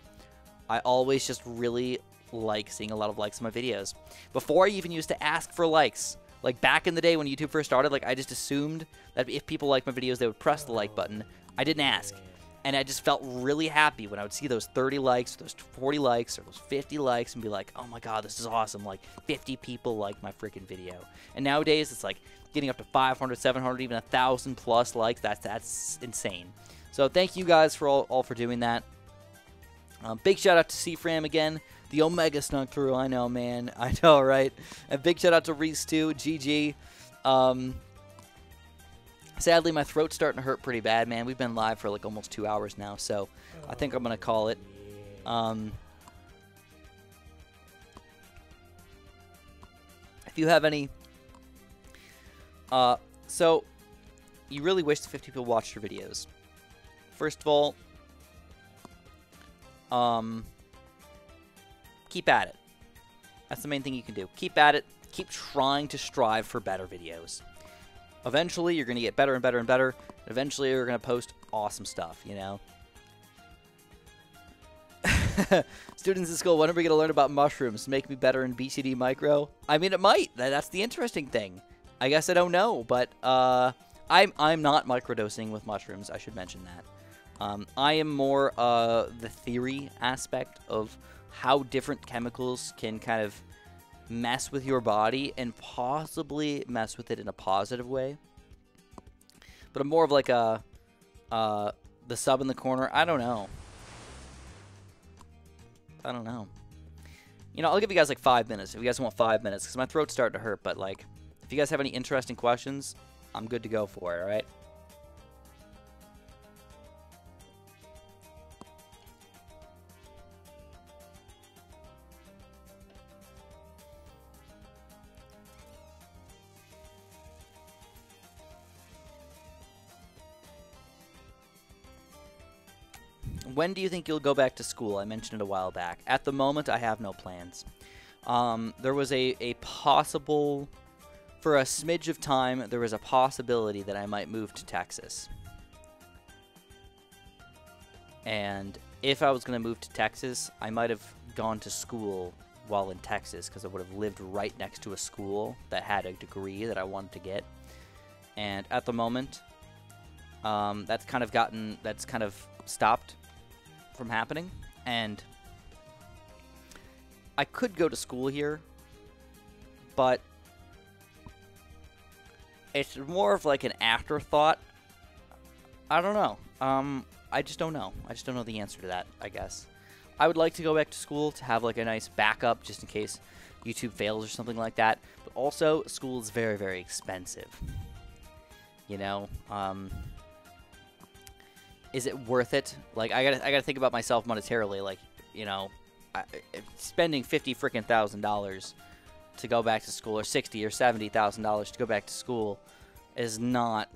I always just really like seeing a lot of likes on my videos. Before I even used to ask for likes, like back in the day when YouTube first started, like I just assumed that if people liked my videos, they would press the like button. I didn't ask. And I just felt really happy when I would see those 30 likes, those 40 likes, or those 50 likes, and be like, oh my god, this is awesome. Like, 50 people like my freaking video. And nowadays, it's like getting up to 500, 700, even 1,000 plus likes. That's, that's insane. So thank you guys for all, all for doing that. Um, big shout out to CFram again. The Omega snuck through. I know, man. <laughs> I know, right? And big shout out to Reese, too. GG. Um, Sadly, my throat's starting to hurt pretty bad, man. We've been live for like almost two hours now, so I think I'm going to call it. Um, if you have any... Uh, so, you really wish the 50 people watched your videos. First of all, um, keep at it. That's the main thing you can do. Keep at it. Keep trying to strive for better videos. Eventually, you're going to get better and better and better. Eventually, you're going to post awesome stuff, you know? <laughs> Students in school, when are we going to learn about mushrooms? Make me better in BTD Micro? I mean, it might. That's the interesting thing. I guess I don't know, but uh, I'm, I'm not microdosing with mushrooms. I should mention that. Um, I am more uh, the theory aspect of how different chemicals can kind of mess with your body and possibly mess with it in a positive way. But I'm more of like a uh, the sub in the corner. I don't know. I don't know. You know, I'll give you guys like five minutes if you guys want five minutes because my throat's starting to hurt. But like, if you guys have any interesting questions, I'm good to go for it. All right. When do you think you'll go back to school? I mentioned it a while back. At the moment, I have no plans. Um, there was a, a possible, for a smidge of time, there was a possibility that I might move to Texas. And if I was going to move to Texas, I might have gone to school while in Texas because I would have lived right next to a school that had a degree that I wanted to get. And at the moment, um, that's kind of gotten, that's kind of stopped from happening, and I could go to school here, but it's more of like an afterthought. I don't know. Um, I just don't know. I just don't know the answer to that, I guess. I would like to go back to school to have like a nice backup just in case YouTube fails or something like that. But also, school is very, very expensive. You know, um, is it worth it? Like I gotta I gotta think about myself monetarily. Like you know, I, spending fifty freaking thousand dollars to go back to school, or sixty or seventy thousand dollars to go back to school, is not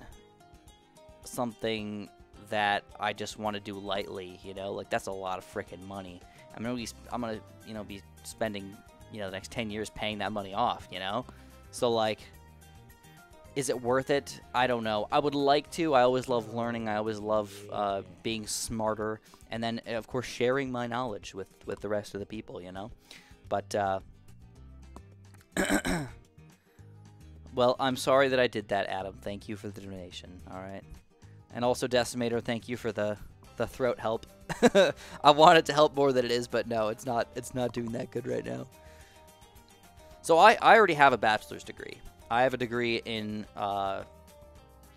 something that I just want to do lightly. You know, like that's a lot of freaking money. I'm gonna be I'm gonna you know be spending you know the next ten years paying that money off. You know, so like is it worth it? I don't know. I would like to. I always love learning. I always love uh, being smarter, and then of course sharing my knowledge with with the rest of the people. You know, but uh, <clears throat> well, I'm sorry that I did that, Adam. Thank you for the donation. All right, and also Decimator, thank you for the the throat help. <laughs> I want it to help more than it is, but no, it's not. It's not doing that good right now. So I I already have a bachelor's degree. I have a degree in, uh,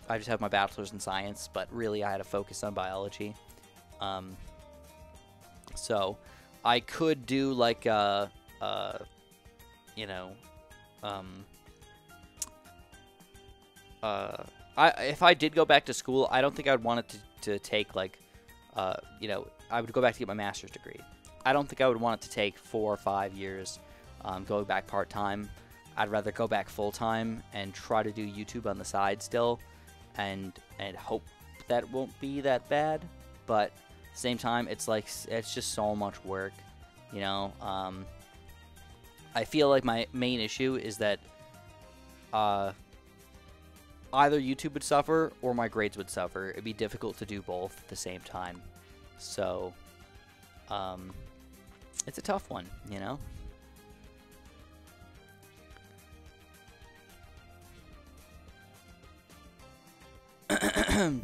I just have my bachelor's in science, but really I had a focus on biology. Um, so I could do like a, a you know, um, uh, I if I did go back to school, I don't think I would want it to, to take like, uh, you know, I would go back to get my master's degree. I don't think I would want it to take four or five years um, going back part time. I'd rather go back full time and try to do YouTube on the side still, and and hope that won't be that bad. But same time, it's like it's just so much work, you know. Um, I feel like my main issue is that uh, either YouTube would suffer or my grades would suffer. It'd be difficult to do both at the same time. So, um, it's a tough one, you know? <clears throat>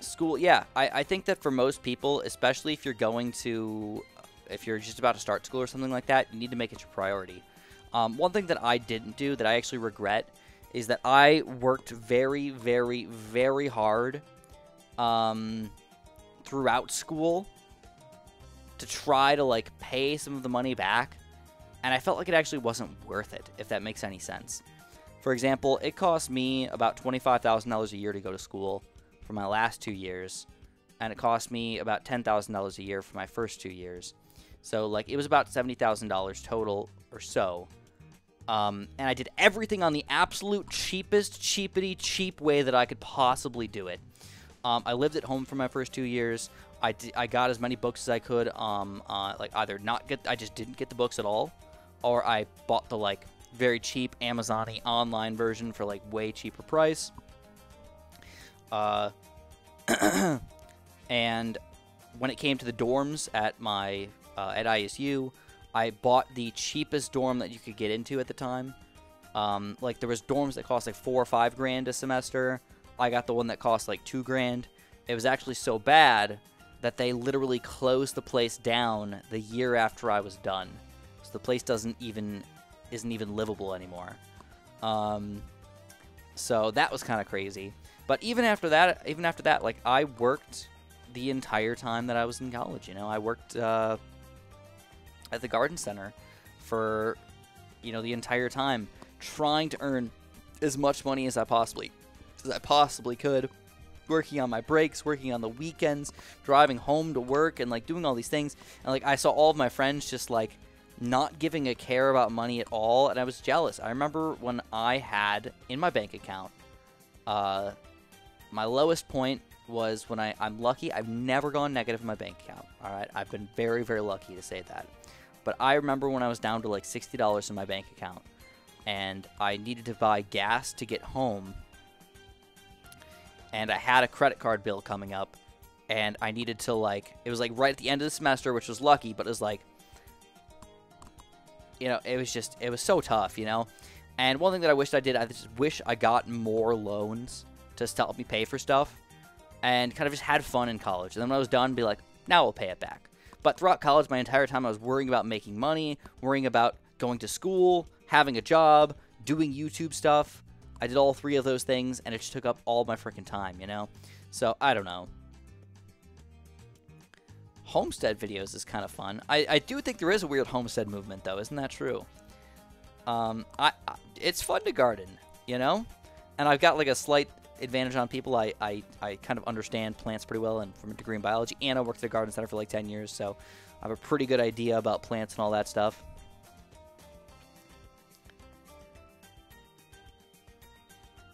School, yeah. I, I think that for most people, especially if you're going to, if you're just about to start school or something like that, you need to make it your priority. Um, one thing that I didn't do that I actually regret is that I worked very, very, very hard um, throughout school to try to like pay some of the money back, and I felt like it actually wasn't worth it. If that makes any sense. For example, it cost me about twenty-five thousand dollars a year to go to school for my last two years, and it cost me about ten thousand dollars a year for my first two years. So like it was about seventy thousand dollars total or so um, and I did everything on the absolute cheapest, cheapity, cheap way that I could possibly do it. Um, I lived at home for my first two years. I, I got as many books as I could. Um, uh, like either not get, I just didn't get the books at all, or I bought the like very cheap Amazon online version for like way cheaper price. Uh, <clears throat> and when it came to the dorms at my uh, at ISU, I bought the cheapest dorm that you could get into at the time. Um, like there was dorms that cost like four or five grand a semester. I got the one that cost like two grand. It was actually so bad that they literally closed the place down the year after I was done. So the place doesn't even isn't even livable anymore. Um, so that was kind of crazy. But even after that, even after that, like I worked the entire time that I was in college. You know, I worked uh, at the garden center for you know the entire time trying to earn as much money as I possibly as I possibly could working on my breaks working on the weekends driving home to work and like doing all these things and like I saw all of my friends just like not giving a care about money at all and I was jealous. I remember when I had in my bank account uh my lowest point was when I I'm lucky I've never gone negative in my bank account all right? I've been very very lucky to say that. But I remember when I was down to like $60 in my bank account and I needed to buy gas to get home and I had a credit card bill coming up and I needed to like it was like right at the end of the semester which was lucky but it was like you know it was just it was so tough you know and one thing that I wished I did I just wish I got more loans to help me pay for stuff and kind of just had fun in college and then when I was done be like now I'll pay it back but throughout college, my entire time, I was worrying about making money, worrying about going to school, having a job, doing YouTube stuff. I did all three of those things, and it just took up all my freaking time, you know? So, I don't know. Homestead videos is kind of fun. I, I do think there is a weird homestead movement, though. Isn't that true? Um, I, I It's fun to garden, you know? And I've got, like, a slight advantage on people. I, I, I kind of understand plants pretty well and from a degree in biology, and I worked at a garden center for like 10 years, so I have a pretty good idea about plants and all that stuff.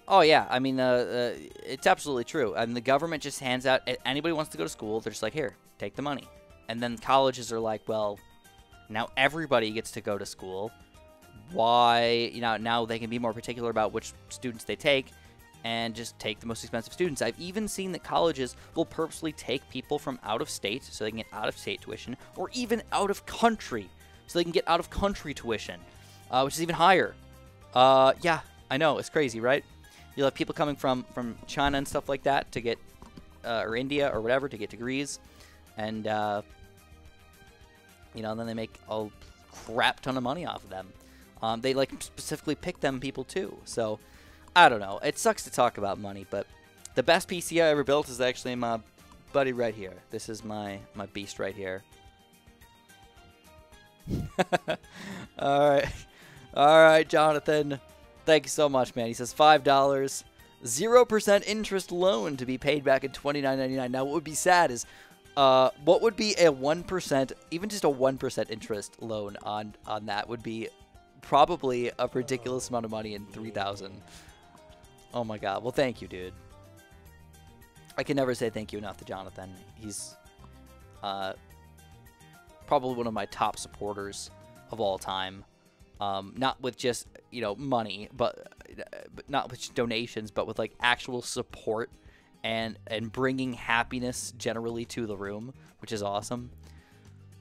Oh yeah, I mean, uh, uh, it's absolutely true. And the government just hands out anybody wants to go to school, they're just like, here, take the money. And then colleges are like, well, now everybody gets to go to school. Why, you know, now they can be more particular about which students they take and just take the most expensive students. I've even seen that colleges will purposely take people from out of state so they can get out of state tuition, or even out of country so they can get out of country tuition, uh, which is even higher. Uh, yeah, I know it's crazy, right? You'll have people coming from from China and stuff like that to get, uh, or India or whatever to get degrees, and uh, you know, and then they make a crap ton of money off of them. Um, they like specifically pick them people too, so. I don't know. It sucks to talk about money, but the best PC I ever built is actually my buddy right here. This is my, my beast right here. <laughs> All right. All right, Jonathan. Thank you so much, man. He says $5, 0% interest loan to be paid back in $29.99. Now, what would be sad is uh, what would be a 1%, even just a 1% interest loan on, on that would be probably a ridiculous amount of money in 3000 Oh my god. Well, thank you, dude. I can never say thank you enough to Jonathan. He's uh, probably one of my top supporters of all time. Um, not with just you know money, but, but not with donations, but with like actual support and and bringing happiness generally to the room, which is awesome.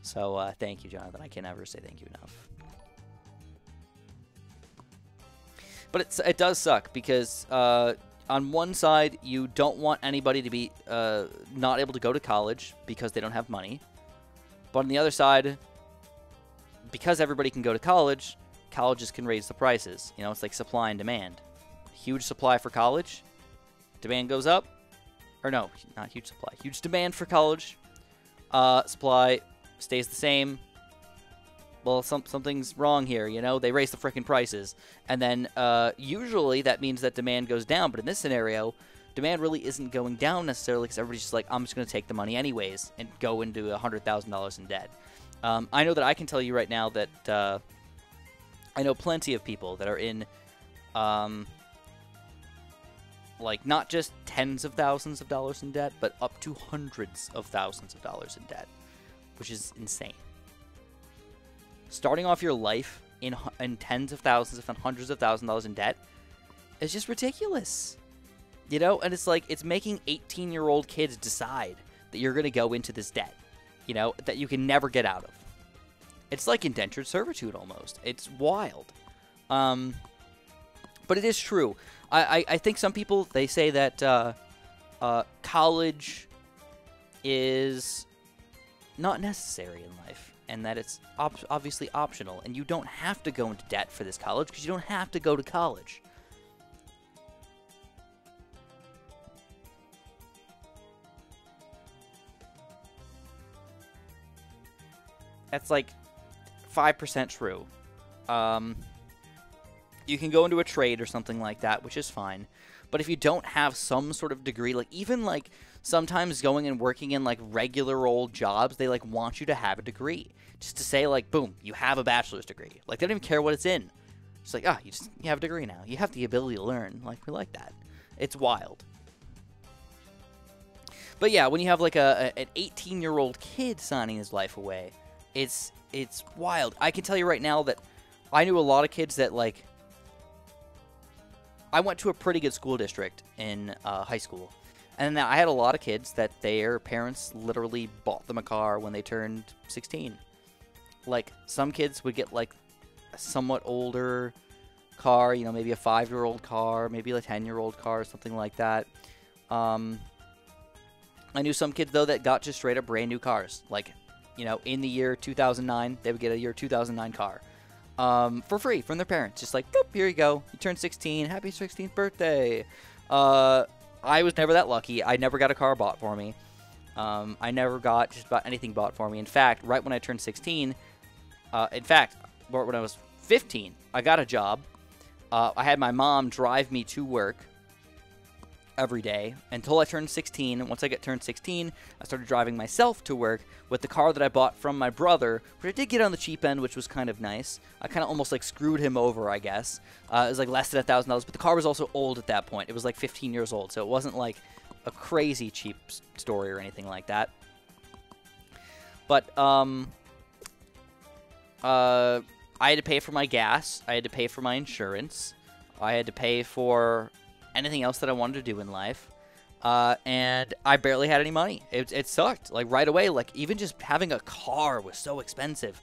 So uh, thank you, Jonathan. I can never say thank you enough. But it's, it does suck because uh, on one side, you don't want anybody to be uh, not able to go to college because they don't have money. But on the other side, because everybody can go to college, colleges can raise the prices. You know, it's like supply and demand. Huge supply for college, demand goes up. Or no, not huge supply. Huge demand for college. Uh, supply stays the same. Well, some, something's wrong here, you know? They raise the freaking prices. And then uh, usually that means that demand goes down. But in this scenario, demand really isn't going down necessarily because everybody's just like, I'm just going to take the money anyways and go into $100,000 in debt. Um, I know that I can tell you right now that uh, I know plenty of people that are in, um, like, not just tens of thousands of dollars in debt, but up to hundreds of thousands of dollars in debt, which is insane. Starting off your life in, in tens of thousands, if not hundreds of thousands of dollars in debt, is just ridiculous. You know, and it's like it's making 18 year old kids decide that you're going to go into this debt, you know, that you can never get out of. It's like indentured servitude almost. It's wild. Um, but it is true. I, I, I, think some people, they say that uh, uh, college is not necessary in life and that it's op obviously optional and you don't have to go into debt for this college because you don't have to go to college. That's like 5% true. Um, you can go into a trade or something like that, which is fine. But if you don't have some sort of degree, like even like sometimes going and working in like regular old jobs, they like want you to have a degree. Just to say like, boom, you have a bachelor's degree. Like they don't even care what it's in. It's like, ah, you just you have a degree now. You have the ability to learn. Like we like that. It's wild. But yeah, when you have like a, a an 18 year old kid signing his life away, it's it's wild. I can tell you right now that I knew a lot of kids that like. I went to a pretty good school district in uh, high school, and I had a lot of kids that their parents literally bought them a car when they turned 16. Like some kids would get like a somewhat older car, you know, maybe a five-year-old car, maybe a ten-year-old car, something like that. Um, I knew some kids though that got just straight up brand new cars, like you know, in the year 2009, they would get a year 2009 car um, for free from their parents. Just like, boop, here you go. You turned 16. Happy 16th birthday. Uh, I was never that lucky. I never got a car bought for me. Um, I never got just about anything bought for me. In fact, right when I turned 16, uh, in fact, when I was 15, I got a job. Uh, I had my mom drive me to work every day until I turned 16. And once I get turned 16, I started driving myself to work with the car that I bought from my brother, which I did get on the cheap end, which was kind of nice. I kind of almost like screwed him over, I guess. Uh, it was like less than a thousand dollars, but the car was also old at that point. It was like 15 years old, so it wasn't like a crazy cheap story or anything like that. But um, uh, I had to pay for my gas. I had to pay for my insurance. I had to pay for anything else that I wanted to do in life. Uh, and I barely had any money. It, it sucked. Like right away, like even just having a car was so expensive.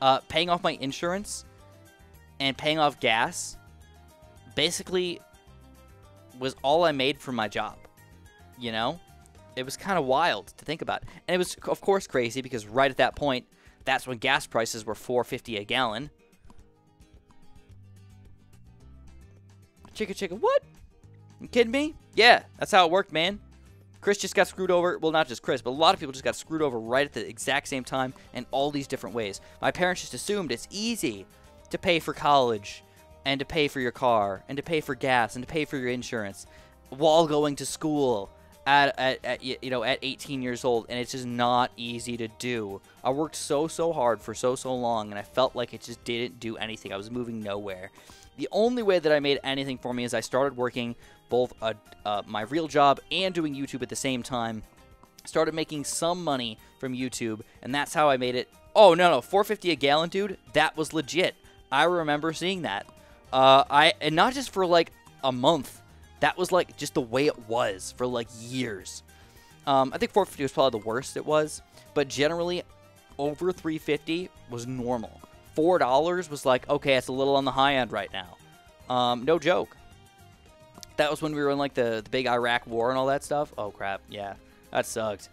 Uh, paying off my insurance and paying off gas basically was all I made from my job. You know? It was kind of wild to think about. And it was, of course, crazy because right at that point, that's when gas prices were 4.50 a gallon. Chicka chicka, what? You kidding me? Yeah, that's how it worked, man. Chris just got screwed over. Well, not just Chris, but a lot of people just got screwed over right at the exact same time in all these different ways. My parents just assumed it's easy to pay for college and to pay for your car and to pay for gas and to pay for your insurance while going to school at, at, at you know at 18 years old and it's just not easy to do i worked so so hard for so so long and i felt like it just didn't do anything i was moving nowhere the only way that i made anything for me is i started working both a, uh, my real job and doing youtube at the same time. Started making some money from youtube and that's how i made it. Oh no no 450 a gallon dude? That was legit. I remember seeing that. Uh, i and not just for like a month. That was like just the way it was for like years. Um, I think 450 was probably the worst it was, but generally over 350 was normal. Four dollars was like okay, it's a little on the high end right now. Um, no joke. That was when we were in like the, the big Iraq war and all that stuff. Oh crap, yeah, that sucked.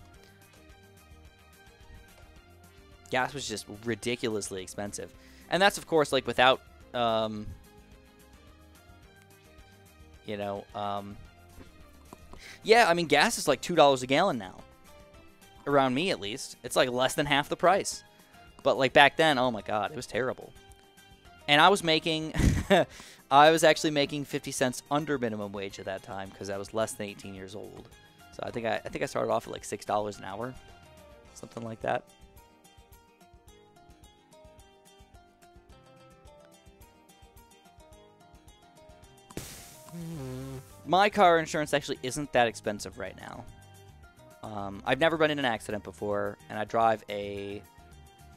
Gas was just ridiculously expensive, and that's of course like without um, you know, um, yeah, I mean, gas is like $2 a gallon now. Around me, at least. It's like less than half the price. But like back then, oh my god, it was terrible. And I was making, <laughs> I was actually making 50 cents under minimum wage at that time because I was less than 18 years old. So I think I, I think I started off at like $6 an hour, something like that. My car insurance actually isn't that expensive right now. Um, I've never been in an accident before, and I drive a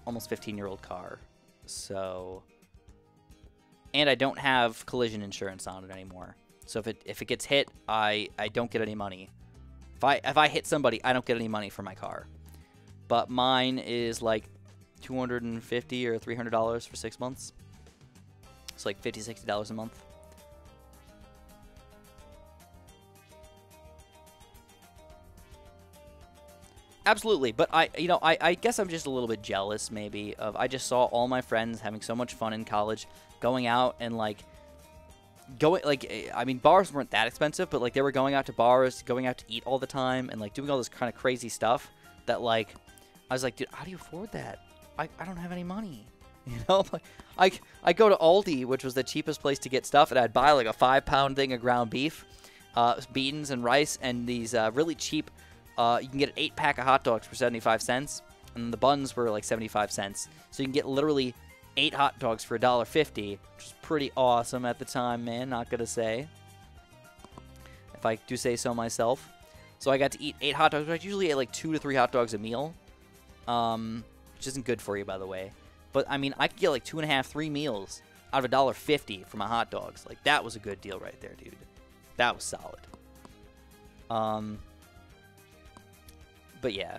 almost 15 year old car. So, and I don't have collision insurance on it anymore. So if it if it gets hit, I I don't get any money. If I if I hit somebody, I don't get any money for my car. But mine is like 250 or 300 dollars for six months. It's like 50 60 dollars a month. Absolutely, but I, you know, I, I guess I'm just a little bit jealous, maybe, of I just saw all my friends having so much fun in college, going out and like, going like, I mean, bars weren't that expensive, but like they were going out to bars, going out to eat all the time, and like doing all this kind of crazy stuff that like, I was like, dude, how do you afford that? I, I don't have any money, <laughs> you know. Like, I I go to Aldi, which was the cheapest place to get stuff, and I'd buy like a five pound thing of ground beef, uh, beans and rice, and these uh, really cheap uh, you can get an eight pack of hot dogs for 75 cents, and the buns were like 75 cents. So you can get literally eight hot dogs for $1.50, which was pretty awesome at the time, man. Not gonna say, if I do say so myself. So I got to eat eight hot dogs. I usually ate like two to three hot dogs a meal, um, which isn't good for you, by the way. But I mean, I could get like two and a half, three meals out of $1.50 for my hot dogs. Like that was a good deal right there, dude. That was solid. Um, but yeah.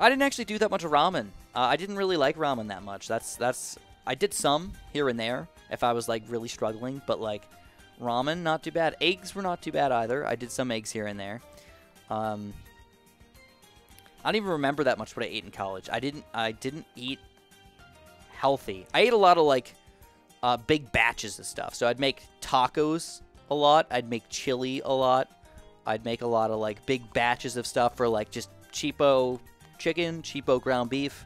I didn't actually do that much ramen. Uh, I didn't really like ramen that much. That's that's I did some here and there if I was like really struggling, but like ramen not too bad. Eggs were not too bad either. I did some eggs here and there. Um, I don't even remember that much what I ate in college. I didn't I didn't eat healthy. I ate a lot of like uh, big batches of stuff. So I'd make tacos a lot. I'd make chili a lot. I'd make a lot of like big batches of stuff for like just cheapo chicken, cheapo ground beef,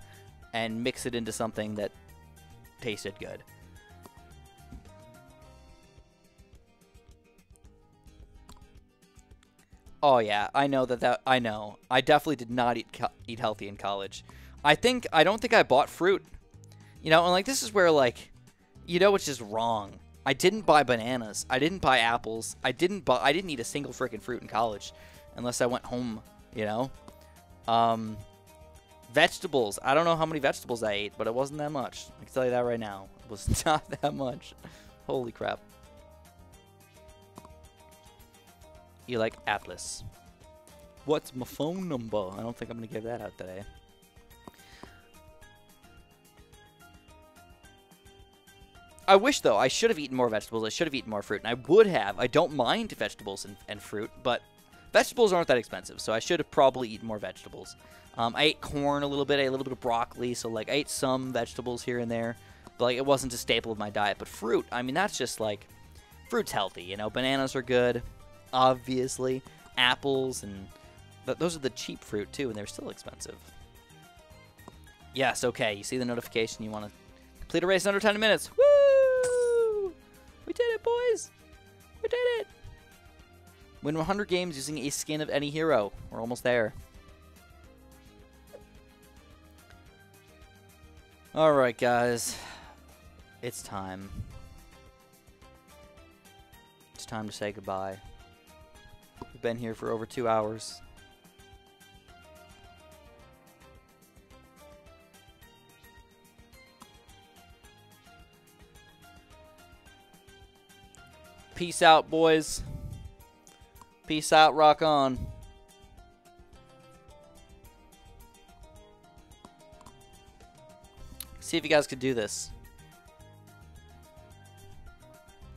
and mix it into something that tasted good. Oh yeah, I know that that I know. I definitely did not eat eat healthy in college. I think I don't think I bought fruit. You know, and like this is where like you know it's just wrong. I didn't buy bananas. I didn't buy apples. I didn't buy. I didn't eat a single freaking fruit in college, unless I went home. You know, um, vegetables. I don't know how many vegetables I ate, but it wasn't that much. I can tell you that right now. It was <laughs> not that much. Holy crap. You like Atlas? What's my phone number? I don't think I'm gonna give that out today. I wish, though, I should have eaten more vegetables. I should have eaten more fruit, and I would have. I don't mind vegetables and, and fruit, but vegetables aren't that expensive, so I should have probably eaten more vegetables. Um, I ate corn a little bit. I ate a little bit of broccoli, so, like, I ate some vegetables here and there, but, like, it wasn't a staple of my diet. But fruit, I mean, that's just, like, fruit's healthy, you know? Bananas are good, obviously. apples, and th those are the cheap fruit too, and they're still expensive. Yes, okay. You see the notification. You want to complete a race in under 10 minutes. Woo! We did it, boys. We did it. Win 100 games using a skin of any hero. We're almost there. Alright, guys. It's time. It's time to say goodbye. We've been here for over two hours. Peace out, boys. Peace out, rock on. See if you guys could do this.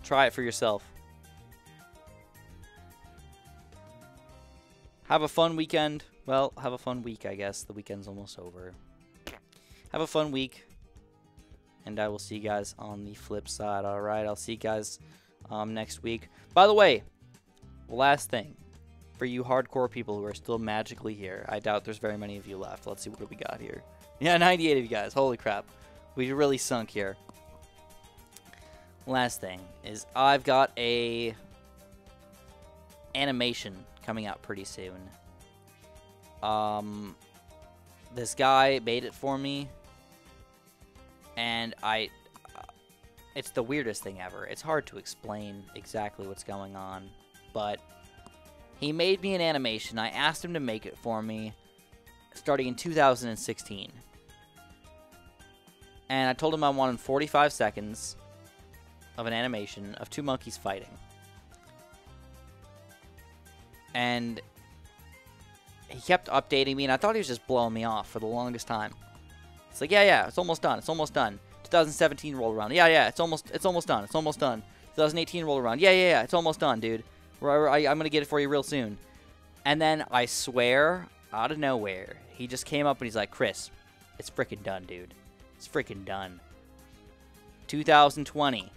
Try it for yourself. Have a fun weekend. Well, have a fun week, I guess. The weekend's almost over. Have a fun week. And I will see you guys on the flip side. All right, I'll see you guys um, next week. By the way, last thing. For you hardcore people who are still magically here, I doubt there's very many of you left. Let's see what we got here. <laughs> Yeah, 98 of you guys. Holy crap. We really sunk here. Last thing is I've got a animation coming out pretty soon. Um, this guy made it for me, and I it's the weirdest thing ever. It's hard to explain exactly what's going on, but he made me an animation. I asked him to make it for me starting in 2016. And I told him I wanted 45 seconds of an animation of two monkeys fighting. And he kept updating me, and I thought he was just blowing me off for the longest time. It's like, yeah, yeah, it's almost done. It's almost done. 2017 rolled around. Yeah, yeah, it's almost it's almost done. It's almost done. 2018 rolled around. Yeah, yeah, yeah, it's almost done, dude. I, am gonna get it for you real soon. And then I swear, out of nowhere, he just came up and he's like, Chris, it's freaking done, dude. It's freaking done. 2020.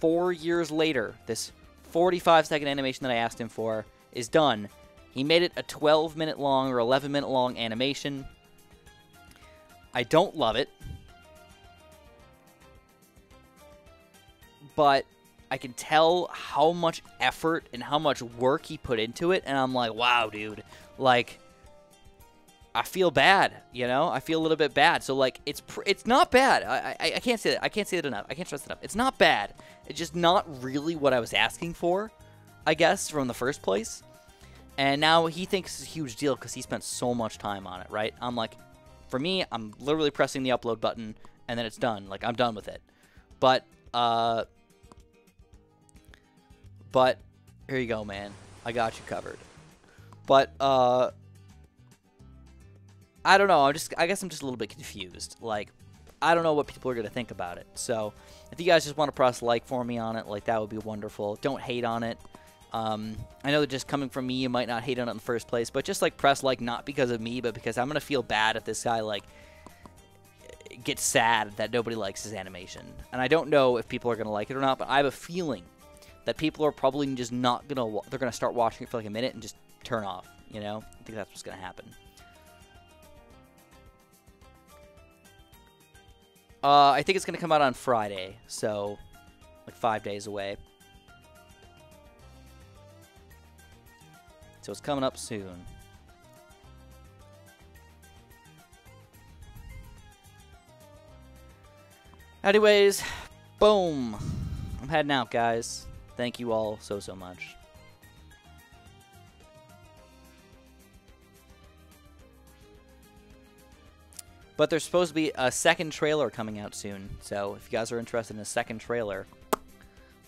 Four years later, this 45 second animation that I asked him for is done. He made it a 12 minute long or 11 minute long animation. I don't love it. But I can tell how much effort and how much work he put into it, and I'm like, wow, dude, like. I feel bad, you know. I feel a little bit bad. So like, it's it's not bad. I, I I can't say that. I can't say it enough. I can't stress it enough. It's not bad. It's just not really what I was asking for, I guess, from the first place. And now he thinks it's a huge deal because he spent so much time on it, right? I'm like, for me, I'm literally pressing the upload button and then it's done. Like I'm done with it. But uh, but here you go, man. I got you covered. But uh I don't know. I'm just I guess I'm just a little bit confused. Like I don't know what people are going to think about it. So, if you guys just want to press like for me on it, like that would be wonderful. Don't hate on it. Um, I know that just coming from me, you might not hate on it in the first place, but just like press like not because of me, but because I'm gonna feel bad if this guy like gets sad that nobody likes his animation. And I don't know if people are gonna like it or not, but I have a feeling that people are probably just not gonna they're gonna start watching it for like a minute and just turn off. You know, I think that's what's gonna happen. Uh, I think it's gonna come out on Friday, so like five days away. So it's coming up soon. Anyways, boom. I'm heading out, guys. Thank you all so, so much. But there's supposed to be a second trailer coming out soon. So if you guys are interested in a second trailer,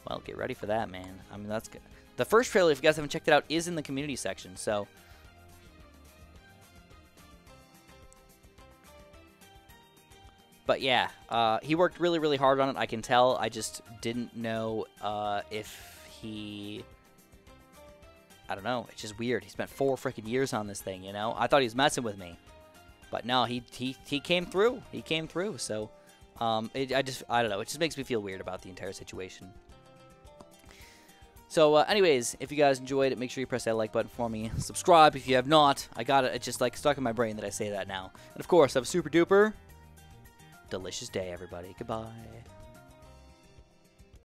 well, get ready for that, man. I mean, that's good. The first trailer, if you guys haven't checked it out, is in the community section. So But yeah, uh, he worked really, really hard on it. I can tell. I just didn't know uh, if he. I don't know. It's just weird. He spent four freaking years on this thing, you know? I thought he was messing with me. But no, he he, he came through. He came through. So, um, it, I just, I don't know. It just makes me feel weird about the entire situation. So, uh, anyways, if you guys enjoyed it, make sure you press that like button for me. Subscribe if you have not. I got it. It's just like stuck in my brain that I say that now. And of course, I have a super duper delicious day, everybody. Goodbye.